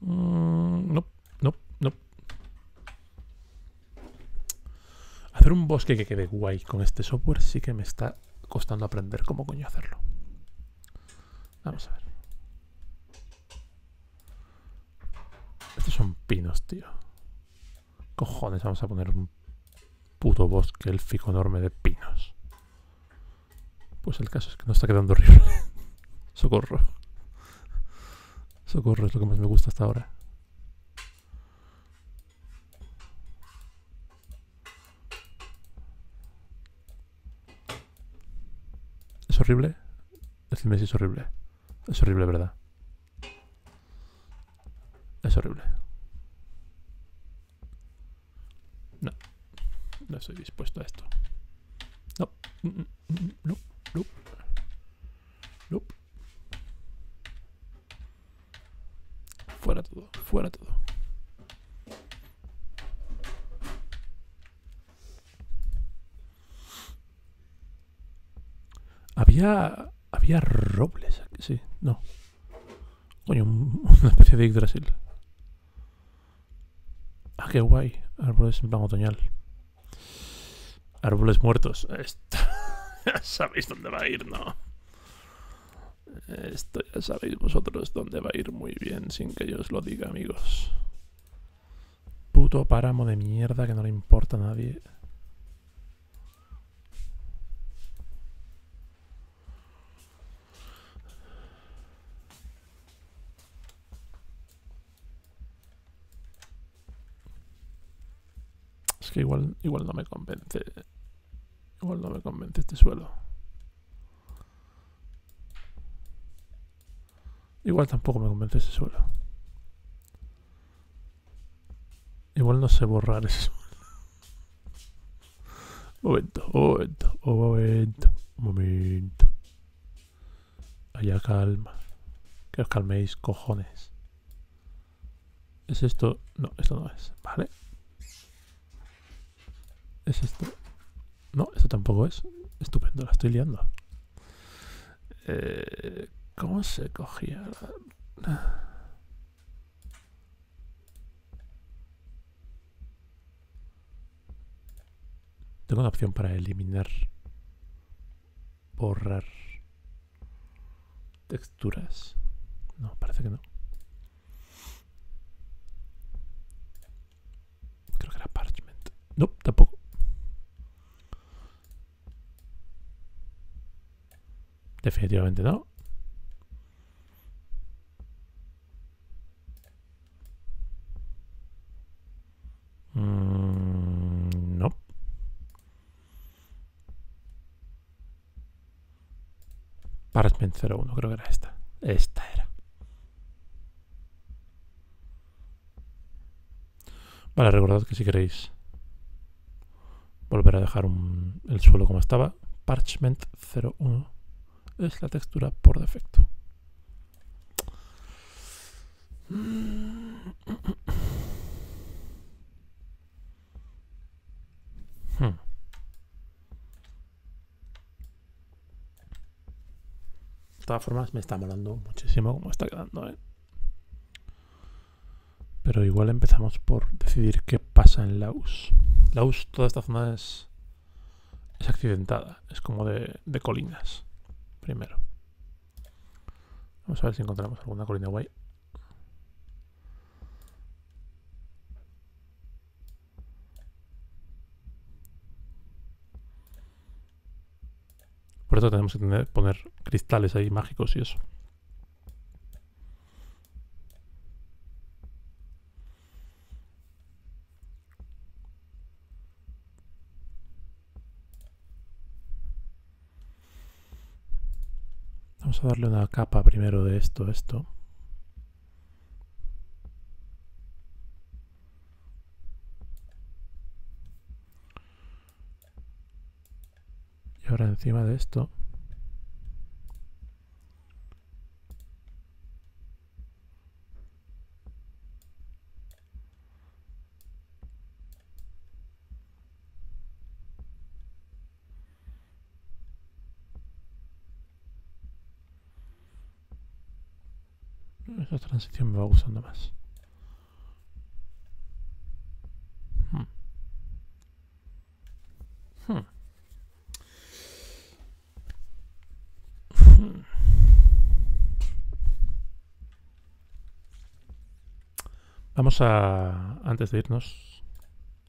Mm, no, no, no. Hacer un bosque que quede guay con este software sí que me está costando aprender cómo coño hacerlo. Vamos a ver. Estos son pinos, tío. Cojones, vamos a poner un puto bosque élfico enorme de pinos. Pues el caso es que no está quedando horrible. [laughs] Socorro. Socorro es lo que más me gusta hasta ahora. ¿Es horrible? Decidme si es horrible. Es horrible, ¿verdad? Es horrible. No. No estoy dispuesto a esto. No. Mm, mm, mm, No. No. No. Fuera todo. Fuera todo. Había. Había robles. Sí, no. Coño, un- una especie de Yggdrasil. Ah, qué guay. Árboles en plan otoñal. Árboles muertos. [laughs] Esto. ya sabéis dónde va a ir, ¿no? Esto ya sabéis vosotros dónde va a ir muy bien sin que yo os lo diga, amigos. Puto páramo de mierda que no le importa a nadie. Que igual, igual no me convence. Igual no me convence este suelo. Igual tampoco me convence ese suelo. Igual no sé borrar ese suelo. [laughs] Momento, momento, momento, momento. Haya calma. Que os calméis, cojones. ¿Es esto? No, esto no es. Vale. ¿Es esto? No, esto tampoco es. Estupendo, la estoy liando. Eh, ¿Cómo se cogía? la- Tengo una opción para eliminar, borrar texturas. No, parece que no. Creo que era parchment. No, tampoco. Definitivamente no. Mm, no. Parchment 01, creo que era esta. Esta era. Vale, recordad que si queréis volver a dejar un- el suelo como estaba, Parchment 01 es la textura por defecto. Hmm. De todas formas, me está molando muchísimo cómo está quedando, ¿eh? Pero igual empezamos por decidir qué pasa en Laos. Laos, toda esta zona es, es accidentada, es como de, de colinas, primero. Vamos a ver si encontramos alguna colina guay. Por eso tenemos que poner cristales ahí mágicos y eso. Darle una capa primero de esto, esto. Y ahora encima de esto Esa transición me va gustando más. Hmm. Hmm. Hmm. Vamos a, antes de irnos,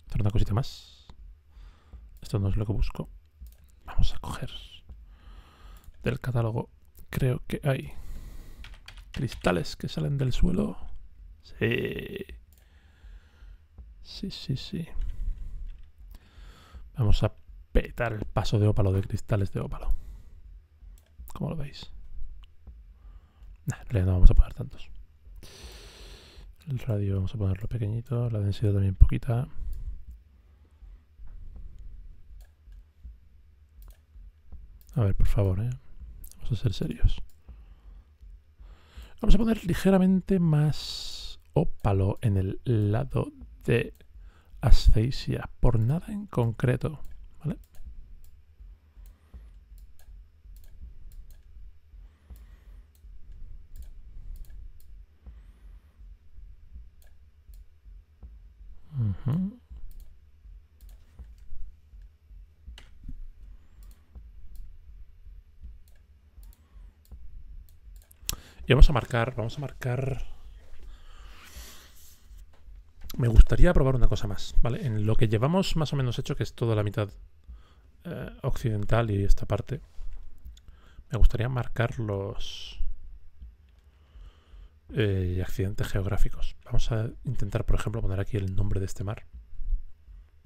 hacer una cosita más. Esto no es lo que busco. Vamos a coger del catálogo. Creo que hay cristales que salen del suelo. Sí. Sí, sí, sí. Vamos a petar el paso de ópalo de cristales de ópalo. ¿Cómo lo veis? Nah, en realidad no vamos a poner tantos. El radio vamos a ponerlo pequeñito, la densidad también poquita. A ver, por favor, ¿eh? Vamos a ser serios. Vamos a poner ligeramente más ópalo en el lado de asfixia, por nada en concreto, ¿vale? Y vamos a marcar, vamos a marcar. Me gustaría probar una cosa más, ¿vale? En lo que llevamos más o menos hecho, que es toda la mitad eh, occidental y esta parte, me gustaría marcar los eh, accidentes geográficos. Vamos a intentar, por ejemplo, poner aquí el nombre de este mar.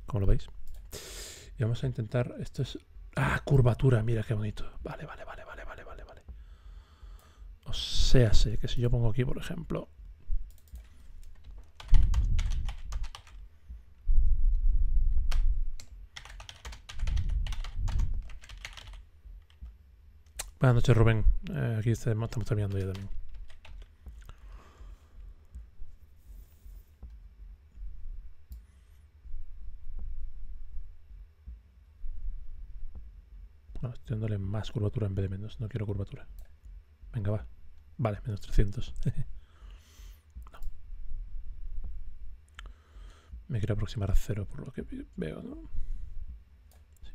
Como lo veis. Y vamos a intentar. Esto es. Ah, curvatura, mira qué bonito. Vale, vale, vale. O sea, sé que si yo pongo aquí, por ejemplo. Buenas noches, Rubén. Eh, aquí estamos, terminando ya también. Bueno, estoy dándole más curvatura en vez de menos. No quiero curvatura. Venga, va. Vale, menos 300. [laughs] no. Me quiero aproximar a cero por lo que veo, ¿no? Sí.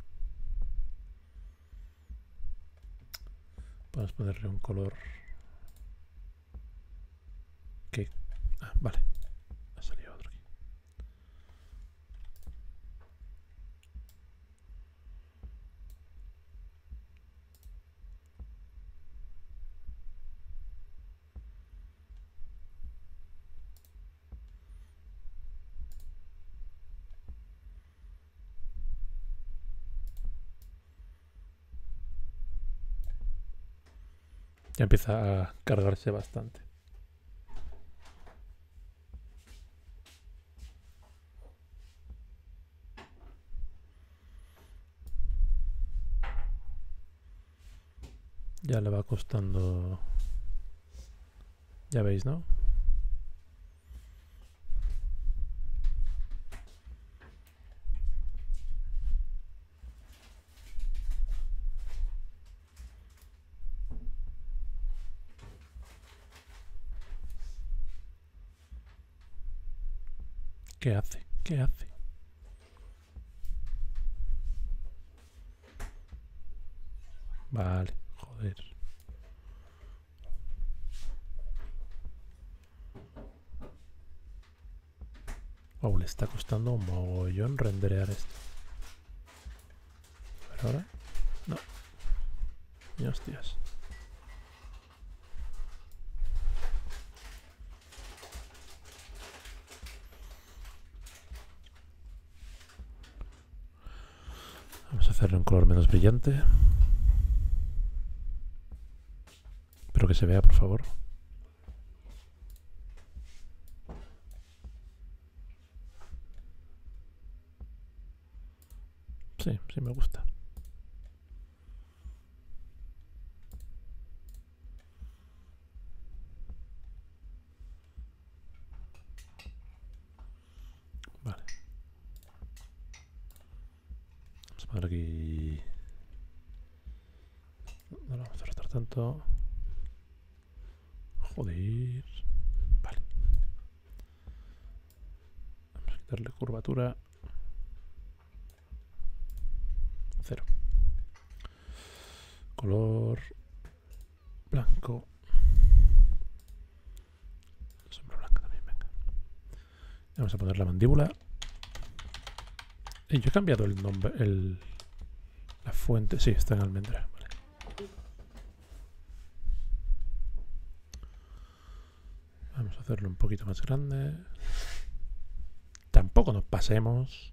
Podemos ponerle un color que... Ah, vale. Ha salido otro aquí. Ya empieza a cargarse bastante. Ya le va costando... Ya veis, ¿no? ¿Qué hace? ¿Qué hace? Vale, joder. Wow, le está costando un mogollón renderear esto. A ver ahora. No. Y hostias. Vamos a hacerle un color menos brillante. Espero que se vea, por favor. Sí, sí me gusta. Vale. Vamos a poner aquí... No lo vamos a retar tanto. Joder. Vale. Vamos a quitarle curvatura. Cero. Color blanco. Sombra blanca también, venga. Vamos a poner la mandíbula. Y yo he cambiado el nombre, el, la fuente. Sí, está en almendra. Vale. Vamos a hacerlo un poquito más grande. Tampoco nos pasemos.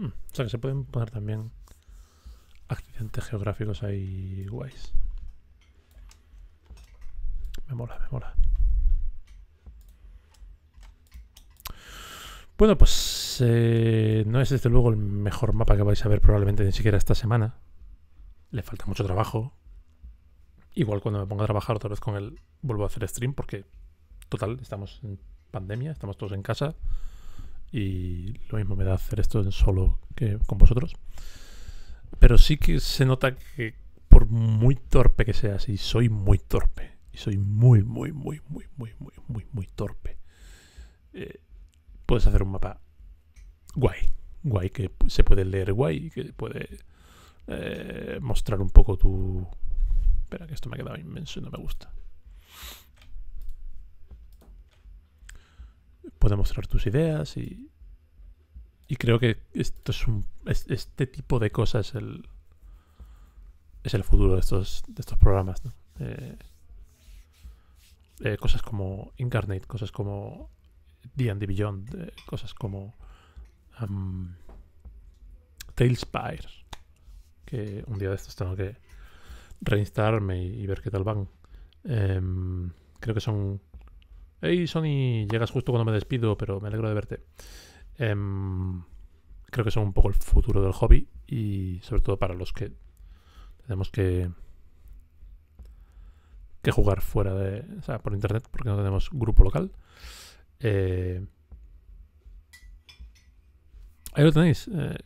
Mm, o que se pueden poner también accidentes geográficos ahí guays. Me mola, me mola. Bueno, pues eh, no es desde luego el mejor mapa que vais a ver probablemente ni siquiera esta semana. Le falta mucho trabajo. Igual cuando me ponga a trabajar otra vez con él vuelvo a hacer stream porque, total, estamos en pandemia, estamos todos en casa y lo mismo me da hacer esto en solo que con vosotros. Pero sí que se nota que por muy torpe que seas, y soy muy torpe, y soy muy, muy, muy, muy, muy, muy, muy, muy torpe, eh, puedes hacer un mapa guay, guay, que se puede leer guay, que puede eh, mostrar un poco tu... Espera, que esto me ha quedado inmenso y no me gusta. Puede mostrar tus ideas y, y creo que esto es un es- este tipo de cosas es el es el futuro de estos de estos programas. Eh, eh, cosas como Incarnate cosas como D&D Beyond eh, cosas como um, que un día de estos tengo que reinstalarme y, y ver qué tal van Em, creo que son Hey Sony, llegas justo cuando me despido, pero me alegro de verte. Em, creo que son un poco el futuro del hobby y sobre todo para los que tenemos que que jugar fuera de, o sea, por internet porque no tenemos grupo local. Eh, ahí lo tenéis. Eh,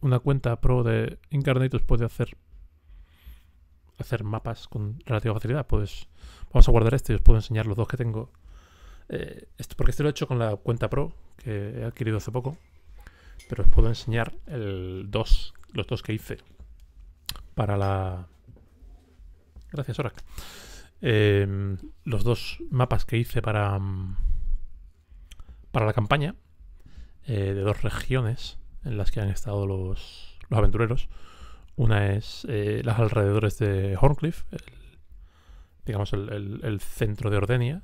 una cuenta pro de Incarnate os puede hacer hacer mapas con relativa facilidad. Pues vamos a guardar este y os puedo enseñar los dos que tengo. Eh, esto, porque este lo he hecho con la cuenta pro que he adquirido hace poco. Pero os puedo enseñar el dos, los dos que hice para la. Gracias. Eh, los dos mapas que hice para, para la campaña eh, de dos regiones en las que han estado los, los aventureros. Una es eh, las alrededores de Horncliffe, digamos el, el, centro de Ordenia.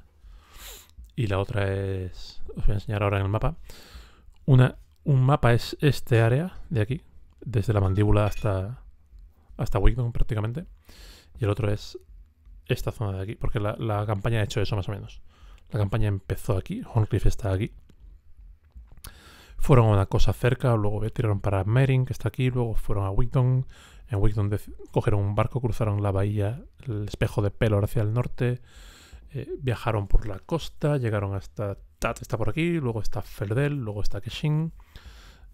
Y la otra es, os voy a enseñar ahora en el mapa. Una, un mapa es este área de aquí, desde la mandíbula hasta, hasta Wigton prácticamente. Y el otro es esta zona de aquí, porque la, la, campaña ha hecho eso más o menos. La campaña empezó aquí, Horncliffe está aquí. Fueron a una cosa cerca, luego tiraron para Mering, que está aquí, luego fueron a Wigton. En Wigton cogieron un barco, cruzaron la bahía, el espejo de pelo hacia el norte, eh, viajaron por la costa, llegaron hasta Tat, está por aquí, luego está Ferdel, luego está Keshin.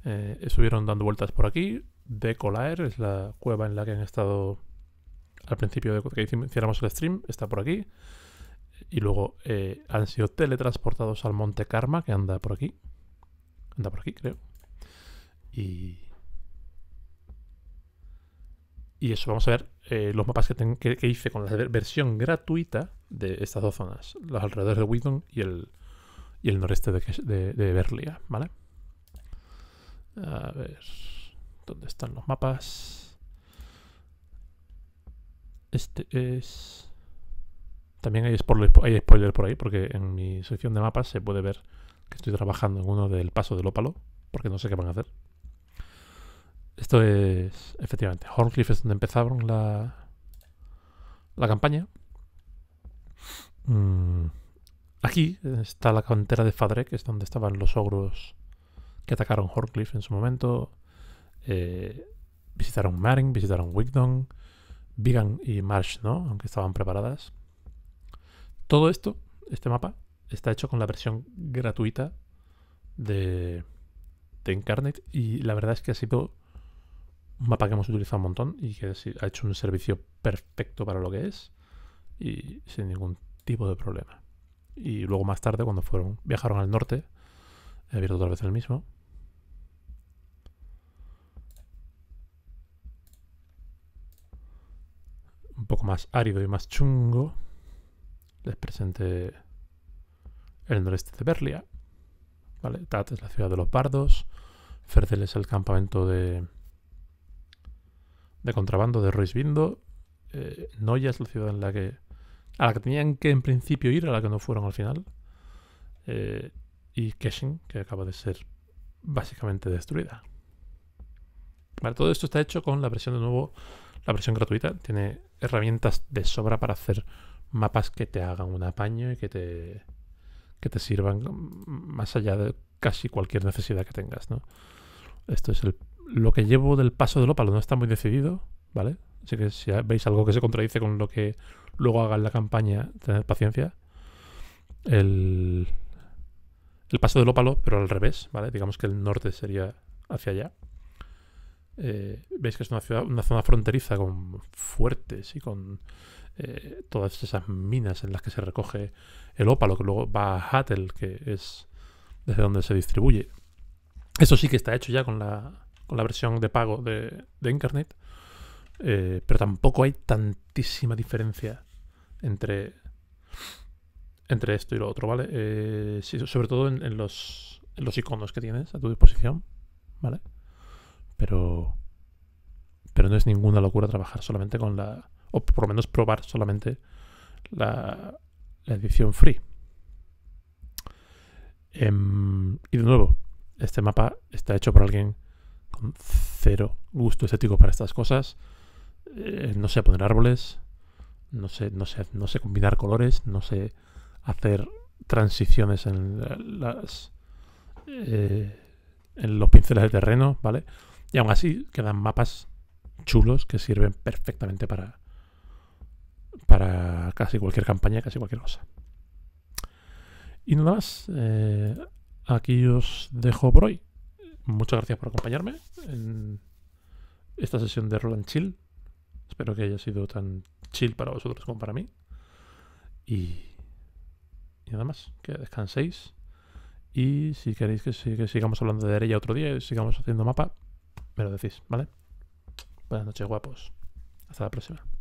Eh, estuvieron dando vueltas por aquí. De Colaer es la cueva en la que han estado al principio de que hiciéramos el stream, está por aquí. Y luego eh, han sido teletransportados al Monte Karma, que anda por aquí. Anda por aquí, creo. Y. Y eso, vamos a ver los mapas que, que, hice con la versión gratuita de estas dos zonas: los alrededores de Wheaton y el, y el noreste de, de, Berlia, ¿vale? A ver. ¿Dónde están los mapas? Este es... También hay spoiler, hay spoiler por ahí, porque en mi sección de mapas se puede ver que estoy trabajando en uno del paso del ópalo, porque no sé qué van a hacer. Esto es, efectivamente, Horncliffe es donde empezaron la, la campaña. Mm, aquí está la cantera de Fadrek, es donde estaban los ogros que atacaron Horncliffe en su momento. Eh, visitaron Maring, visitaron Wigdon, Vigan y Marsh, ¿no? Aunque estaban preparadas. Todo esto, este mapa, está hecho con la versión gratuita de, de Incarnate y la verdad es que ha sido un mapa que hemos utilizado un montón y que ha hecho un servicio perfecto para lo que es y sin ningún tipo de problema. Y luego más tarde, cuando fueron viajaron al norte, he abierto otra vez el mismo, un poco más árido y más chungo, les presenté el noreste de Berlia. ¿vale? Tat es la ciudad de los bardos. Ferdel es el campamento de, de contrabando de Royce Bindo. Eh, Noya es la ciudad en la que a la que tenían que en principio ir, a la que no fueron al final. Eh, y Keshin, que acaba de ser básicamente destruida. Vale, todo esto está hecho con la versión de nuevo la versión gratuita tiene herramientas de sobra para hacer mapas que te hagan un apaño y que te, que te sirvan más allá de casi cualquier necesidad que tengas, ¿no? Esto es lo que llevo del paso del ópalo, no está muy decidido, ¿vale? Así que si veis algo que se contradice con lo que luego haga en la campaña, tened paciencia. El, el paso del ópalo, pero al revés, ¿vale? Digamos que el norte sería hacia allá. Eh, veis que es una, ciudad, una zona fronteriza con fuertes y con eh, todas esas minas en las que se recoge el ópalo, que luego va a Hattel, que es desde donde se distribuye. Eso sí que está hecho ya con la, con la versión de pago de, de Incarnate, eh, pero tampoco hay tantísima diferencia entre, entre esto y lo otro, ¿vale? sobre todo en, los, en los iconos que tienes a tu disposición, ¿vale? Pero, pero no es ninguna locura trabajar solamente con la, o por lo menos probar solamente la, la edición free. Em, y de nuevo, este mapa está hecho por alguien con cero gusto estético para estas cosas. Eh, no sé poner árboles, no sé, no sé, no sé combinar colores, no sé hacer transiciones en las eh, en los pinceles de terreno, ¿vale? Y aún así quedan mapas chulos que sirven perfectamente para para casi cualquier campaña, casi cualquier cosa. Y nada más, eh, aquí os dejo por hoy. Muchas gracias por acompañarme en esta sesión de Roland Chill. Espero que haya sido tan chill para vosotros como para mí. Y, y nada más, que descanséis. Y si queréis que, sigamos hablando de ella otro día y sigamos haciendo mapa, me lo decís, ¿vale? Buenas noches, guapos. Hasta la próxima.